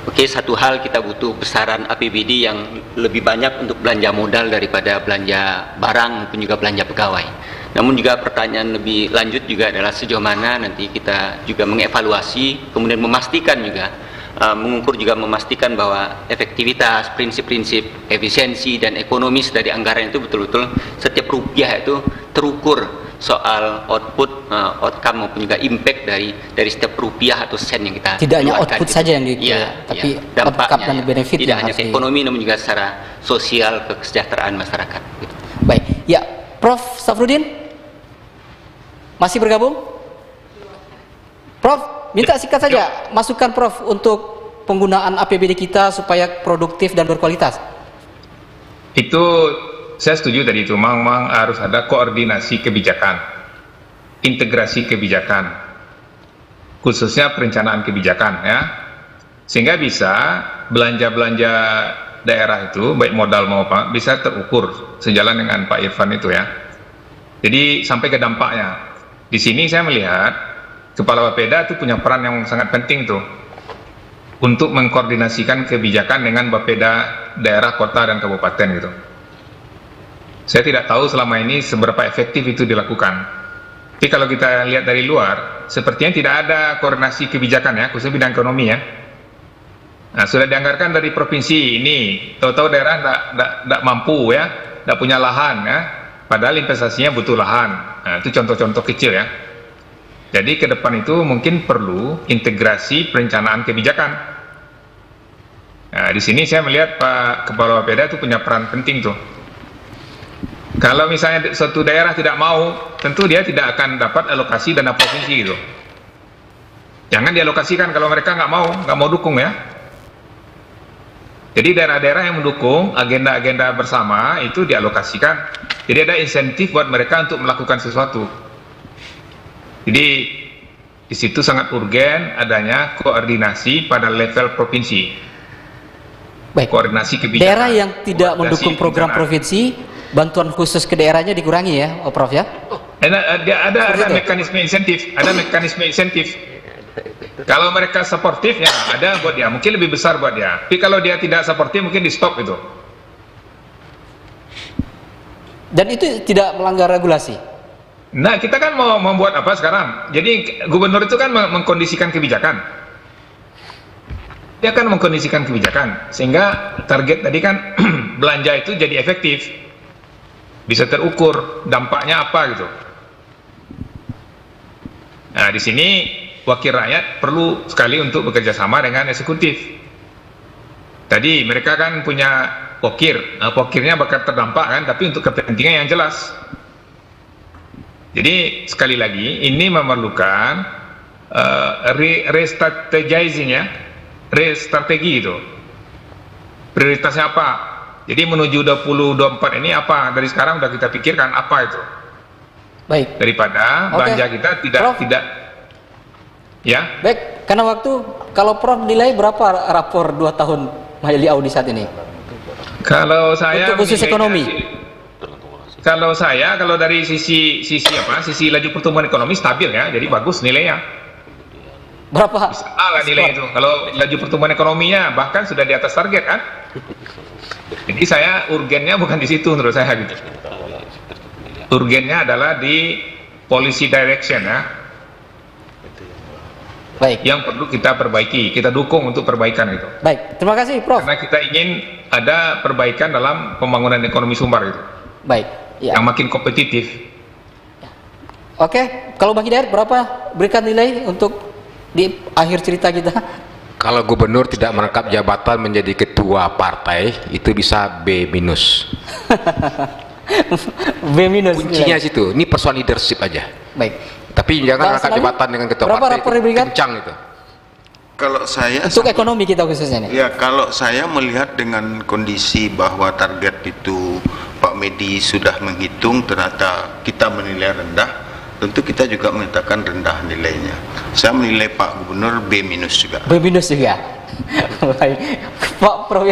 [SPEAKER 7] Oke satu hal kita butuh besaran APBD yang lebih banyak untuk belanja modal daripada belanja barang maupun juga belanja pegawai. Namun juga pertanyaan lebih lanjut juga adalah sejauh mana nanti kita juga mengevaluasi kemudian memastikan juga uh, mengukur juga memastikan bahwa efektivitas, prinsip-prinsip efisiensi dan ekonomis dari anggaran itu betul-betul setiap rupiah itu terukur soal output, uh, outcome maupun juga impact dari dari setiap rupiah atau sen yang kita
[SPEAKER 2] Tidak hanya output
[SPEAKER 7] gitu.
[SPEAKER 2] saja yang di-
[SPEAKER 7] Iya,
[SPEAKER 2] tapi
[SPEAKER 7] iya. dampaknya
[SPEAKER 2] dan
[SPEAKER 7] ya.
[SPEAKER 2] benefit
[SPEAKER 7] tidak
[SPEAKER 2] yang
[SPEAKER 7] hanya ke ekonomi namun juga secara sosial kesejahteraan masyarakat. Gitu.
[SPEAKER 2] Baik, ya Prof. Safrudin masih bergabung? Prof, minta sikat saja masukan Prof untuk penggunaan APBD kita supaya produktif dan berkualitas.
[SPEAKER 24] Itu saya setuju tadi itu, memang, harus ada koordinasi kebijakan, integrasi kebijakan, khususnya perencanaan kebijakan ya, sehingga bisa belanja-belanja daerah itu baik modal maupun bisa terukur sejalan dengan Pak Irfan itu ya. Jadi sampai ke dampaknya. Di sini saya melihat kepala Bapeda itu punya peran yang sangat penting tuh untuk mengkoordinasikan kebijakan dengan Bapeda daerah, kota, dan kabupaten gitu. Saya tidak tahu selama ini seberapa efektif itu dilakukan. Tapi kalau kita lihat dari luar, sepertinya tidak ada koordinasi kebijakan ya, khususnya bidang ekonomi ya. Nah, sudah dianggarkan dari provinsi ini, tahu-tahu daerah tidak mampu ya, tidak punya lahan ya, padahal investasinya butuh lahan. Nah, itu contoh-contoh kecil ya. Jadi ke depan itu mungkin perlu integrasi perencanaan kebijakan. Nah, di sini saya melihat Pak Kepala Bapeda itu punya peran penting tuh. Kalau misalnya suatu daerah tidak mau, tentu dia tidak akan dapat alokasi dana provinsi gitu. Jangan dialokasikan kalau mereka nggak mau, nggak mau dukung ya. Jadi daerah-daerah yang mendukung agenda-agenda bersama itu dialokasikan. Jadi ada insentif buat mereka untuk melakukan sesuatu. Jadi di situ sangat urgen adanya koordinasi pada level provinsi.
[SPEAKER 2] Baik.
[SPEAKER 24] Koordinasi kebijakan.
[SPEAKER 2] Daerah yang tidak mendukung program provinsi, bantuan khusus ke daerahnya dikurangi ya, oh, Prof ya.
[SPEAKER 24] Ada ada ada, ada
[SPEAKER 2] itu.
[SPEAKER 24] mekanisme insentif, ada mekanisme insentif. Kalau mereka suportif ya ada buat dia, mungkin lebih besar buat dia. Tapi kalau dia tidak suportif mungkin di stop itu.
[SPEAKER 2] Dan itu tidak melanggar regulasi.
[SPEAKER 24] Nah kita kan mau membuat apa sekarang? Jadi gubernur itu kan meng- mengkondisikan kebijakan. Dia akan mengkondisikan kebijakan sehingga target tadi kan belanja itu jadi efektif, bisa terukur dampaknya apa gitu. Nah di sini wakil rakyat perlu sekali untuk bekerja sama dengan eksekutif. Tadi mereka kan punya pokir, nah, pokirnya bakal terdampak kan, tapi untuk kepentingan yang jelas. Jadi sekali lagi ini memerlukan uh, re restrategizing ya, restrategi itu. prioritasnya apa jadi menuju 2024 ini apa dari sekarang udah kita pikirkan apa itu
[SPEAKER 2] Baik.
[SPEAKER 24] daripada
[SPEAKER 2] Oke.
[SPEAKER 24] belanja kita tidak
[SPEAKER 2] Prof.
[SPEAKER 24] tidak ya
[SPEAKER 2] Baik, karena waktu kalau Prof nilai berapa rapor 2 tahun Mahyali Audi saat ini?
[SPEAKER 24] kalau saya
[SPEAKER 2] Untuk khusus ekonomi.
[SPEAKER 24] kalau saya kalau dari sisi sisi apa sisi laju pertumbuhan ekonomi stabil ya jadi bagus nilainya
[SPEAKER 2] Berapa?
[SPEAKER 24] A lah nilai itu kalau laju pertumbuhan ekonominya bahkan sudah di atas target kan jadi saya urgennya bukan di situ menurut saya gitu urgennya adalah di policy direction ya
[SPEAKER 2] Baik.
[SPEAKER 24] yang perlu kita perbaiki kita dukung untuk perbaikan itu
[SPEAKER 2] Baik, terima kasih Prof.
[SPEAKER 24] karena kita ingin ada perbaikan dalam pembangunan ekonomi Sumbar itu
[SPEAKER 2] Baik. Ya.
[SPEAKER 24] yang makin kompetitif
[SPEAKER 2] Oke, kalau Bang Hidayat berapa berikan nilai untuk di akhir cerita kita?
[SPEAKER 1] Kalau gubernur tidak merangkap jabatan menjadi ketua partai itu bisa B minus.
[SPEAKER 2] B minus.
[SPEAKER 1] Kuncinya
[SPEAKER 2] nilai.
[SPEAKER 1] situ. Ini persoalan leadership aja.
[SPEAKER 2] Baik.
[SPEAKER 1] Tapi jangan merangkap jabatan dengan ketua
[SPEAKER 2] berapa
[SPEAKER 1] partai.
[SPEAKER 2] rapor
[SPEAKER 1] itu
[SPEAKER 2] diberikan?
[SPEAKER 1] Kencang itu.
[SPEAKER 3] Kalau saya
[SPEAKER 2] Untuk ekonomi kita khususnya nih.
[SPEAKER 3] Ya, kalau saya melihat dengan kondisi bahwa target itu Pak Medi sudah menghitung ternyata kita menilai rendah, tentu kita juga menyatakan rendah nilainya. Saya menilai Pak Gubernur B minus juga.
[SPEAKER 2] B minus juga. Baik. Pak Prof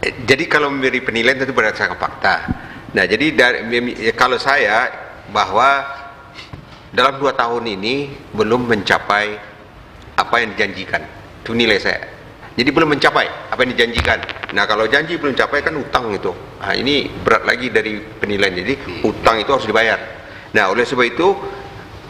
[SPEAKER 6] Jadi kalau memberi penilaian tentu berdasarkan fakta. Nah, jadi dari, ya, kalau saya bahwa dalam dua tahun ini belum mencapai apa yang dijanjikan. Itu nilai saya. Jadi belum mencapai apa yang dijanjikan. Nah, kalau janji belum capai kan utang itu. Nah, ini berat lagi dari penilaian. Jadi utang itu harus dibayar. Nah, oleh sebab itu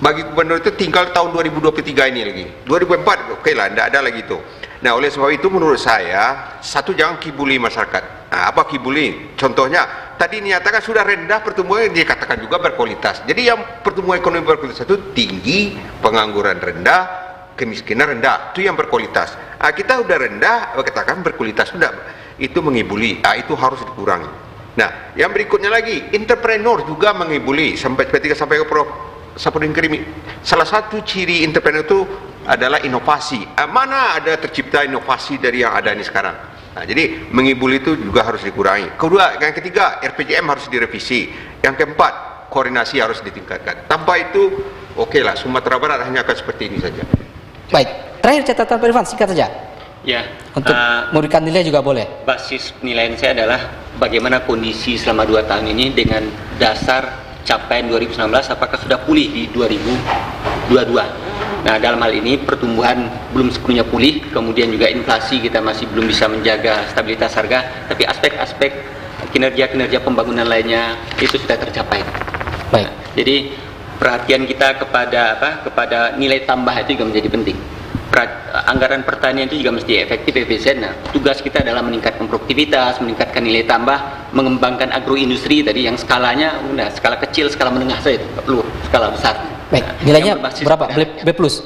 [SPEAKER 6] bagi gubernur itu tinggal tahun 2023 ini lagi. 2004 oke lah, tidak ada lagi itu. Nah, oleh sebab itu menurut saya satu jangan kibuli masyarakat. Nah, apa kibuli? Contohnya tadi dinyatakan sudah rendah pertumbuhan dia katakan juga berkualitas. Jadi yang pertumbuhan ekonomi berkualitas itu tinggi, pengangguran rendah, kemiskinan rendah. Itu yang berkualitas. Ah, kita udah rendah, katakan berkualitas sudah. Itu mengibuli. Ah, itu harus dikurangi. Nah, yang berikutnya lagi, entrepreneur juga mengibuli. Sampai ketika sampai ke Prof. Sapudin Kerimi. Salah satu ciri entrepreneur itu adalah inovasi. Ah, mana ada tercipta inovasi dari yang ada ini sekarang? Nah, jadi mengibuli itu juga harus dikurangi. Kedua, yang ketiga, RPJM harus direvisi. Yang keempat, koordinasi harus ditingkatkan. Tanpa itu, oke lah, Sumatera Barat hanya akan seperti ini saja.
[SPEAKER 2] Baik. Terakhir catatan Pak Irfan, singkat saja.
[SPEAKER 7] Ya,
[SPEAKER 2] Untuk
[SPEAKER 7] eh,
[SPEAKER 2] memberikan nilai juga boleh.
[SPEAKER 7] basis penilaian saya adalah bagaimana kondisi selama dua tahun ini dengan dasar capaian 2019 apakah sudah pulih di 2022. Nah, dalam hal ini pertumbuhan belum sepenuhnya pulih, kemudian juga inflasi kita masih belum bisa menjaga stabilitas harga, tapi aspek-aspek kinerja-kinerja pembangunan lainnya itu sudah tercapai.
[SPEAKER 2] Baik.
[SPEAKER 7] Jadi perhatian kita kepada apa? Kepada nilai tambah itu juga menjadi penting. Anggaran pertanian itu juga mesti efektif efisien. Nah, tugas kita adalah meningkatkan produktivitas, meningkatkan nilai tambah, mengembangkan agroindustri tadi yang skalanya udah skala kecil, skala menengah saja tidak perlu skala besar.
[SPEAKER 2] Baik,
[SPEAKER 7] Nah,
[SPEAKER 2] nilainya berapa? B, B plus.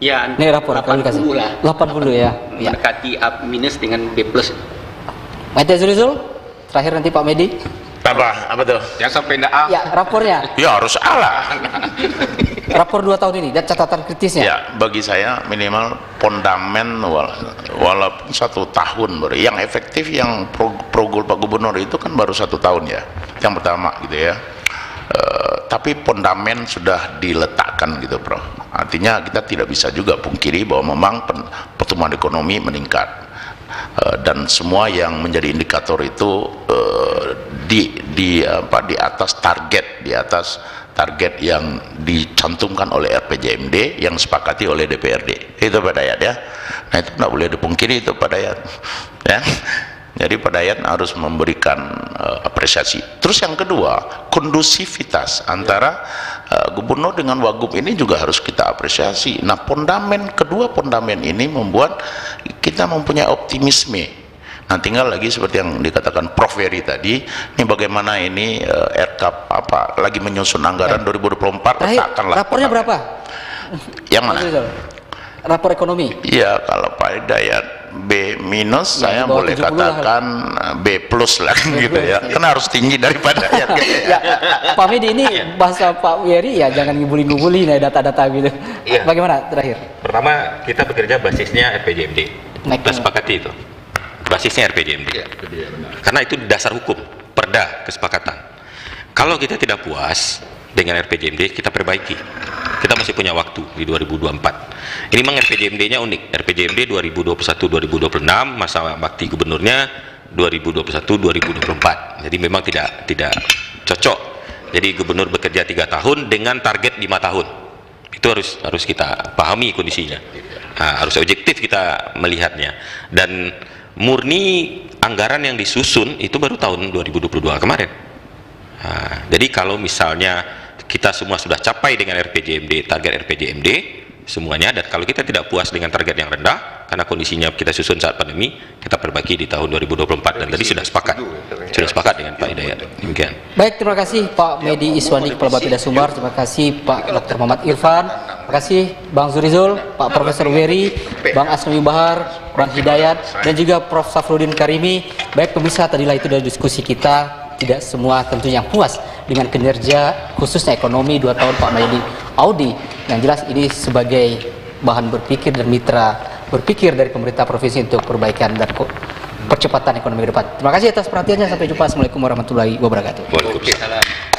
[SPEAKER 7] Ya,
[SPEAKER 2] Ini rapor kami kasih.
[SPEAKER 7] 80 lah.
[SPEAKER 2] 80 ya. ya.
[SPEAKER 7] Mendekati A minus dengan B plus.
[SPEAKER 2] Maite Zurizul, terakhir nanti Pak Medi.
[SPEAKER 4] Apa? Apa tuh?
[SPEAKER 1] Jangan sampai ndak A.
[SPEAKER 2] Ya, rapornya.
[SPEAKER 4] Ya harus Allah.
[SPEAKER 2] Rapor dua tahun ini dan catatan kritisnya.
[SPEAKER 4] Ya, bagi saya minimal pondamen wala- walaupun satu tahun baru. Yang efektif yang pro, progul Pak Gubernur itu kan baru satu tahun ya. Yang pertama gitu ya. Eh, tapi pondamen sudah diletakkan gitu, Prof. Artinya kita tidak bisa juga pungkiri bahwa memang pen- pertumbuhan ekonomi meningkat. Eh, dan semua yang menjadi indikator itu eh, di di apa di atas target, di atas target yang dicantumkan oleh RPJMD yang disepakati oleh DPRD itu Pak Dayat ya. Nah itu tidak boleh dipungkiri itu Pak Dayat. Ya. Jadi Pak Dayat harus memberikan eh, apresiasi. Terus yang kedua kondusivitas antara eh, gubernur dengan wagub ini juga harus kita apresiasi. Nah pondamen kedua pondamen ini membuat kita mempunyai optimisme Nah, tinggal lagi seperti yang dikatakan Prof Ferry tadi, ini bagaimana ini eh, RK apa lagi menyusun anggaran 2024
[SPEAKER 2] Terakhir,
[SPEAKER 4] letakkanlah.
[SPEAKER 2] rapornya berapa?
[SPEAKER 4] Yang mana?
[SPEAKER 2] Rapor ekonomi.
[SPEAKER 4] Iya, kalau Pak Hidayat B minus
[SPEAKER 2] Ya,
[SPEAKER 4] saya boleh
[SPEAKER 2] 70 lah.
[SPEAKER 4] katakan eh, B plus lah gitu ya. Kan harus tinggi daripada Hidayat.
[SPEAKER 2] ya, Pak Medi ini bahasa Pak Weri ya jangan ngibuli-ngibuli nih data-data gitu.
[SPEAKER 5] Iya.
[SPEAKER 2] Bagaimana terakhir?
[SPEAKER 5] Pertama, kita bekerja basisnya RPJMD. Kita sepakati itu. Basisnya RPJMD. Karena itu dasar hukum, perda kesepakatan. Kalau kita tidak puas dengan RPJMD, kita perbaiki. Kita masih punya waktu di 2024. Ini memang RPJMD-nya unik. RPJMD 2021-2026 masa bakti gubernurnya 2021-2024. Jadi memang tidak tidak cocok. Jadi gubernur bekerja tiga tahun dengan target lima tahun. Itu harus harus kita pahami kondisinya. Nah, harus objektif kita melihatnya. Dan murni anggaran yang disusun itu baru tahun 2022 kemarin. Nah, jadi kalau misalnya kita semua sudah capai dengan RPJMD, target RPJMD, semuanya dan kalau kita tidak puas dengan target yang rendah karena kondisinya kita susun saat pandemi kita perbaiki di tahun 2024 dan tadi sudah sepakat sudah sepakat dengan Pak Hidayat demikian
[SPEAKER 2] Baik, terima kasih Pak Medi Iswandi Kepala Bapeda Sumbar, terima kasih Pak Dr. Muhammad Irfan, terima kasih Bang Zurizul, Pak Profesor Weri, Bang Asmi Bahar, Bang Hidayat, dan juga Prof. Safrudin Karimi. Baik pemirsa, tadilah itu dari diskusi kita, tidak semua tentunya puas dengan kinerja khususnya ekonomi dua tahun Pak Medi Audi. Yang jelas ini sebagai bahan berpikir dan mitra berpikir dari pemerintah provinsi untuk perbaikan dan percepatan ekonomi ke depan. Terima kasih atas perhatiannya. Sampai jumpa. Assalamualaikum warahmatullahi wabarakatuh.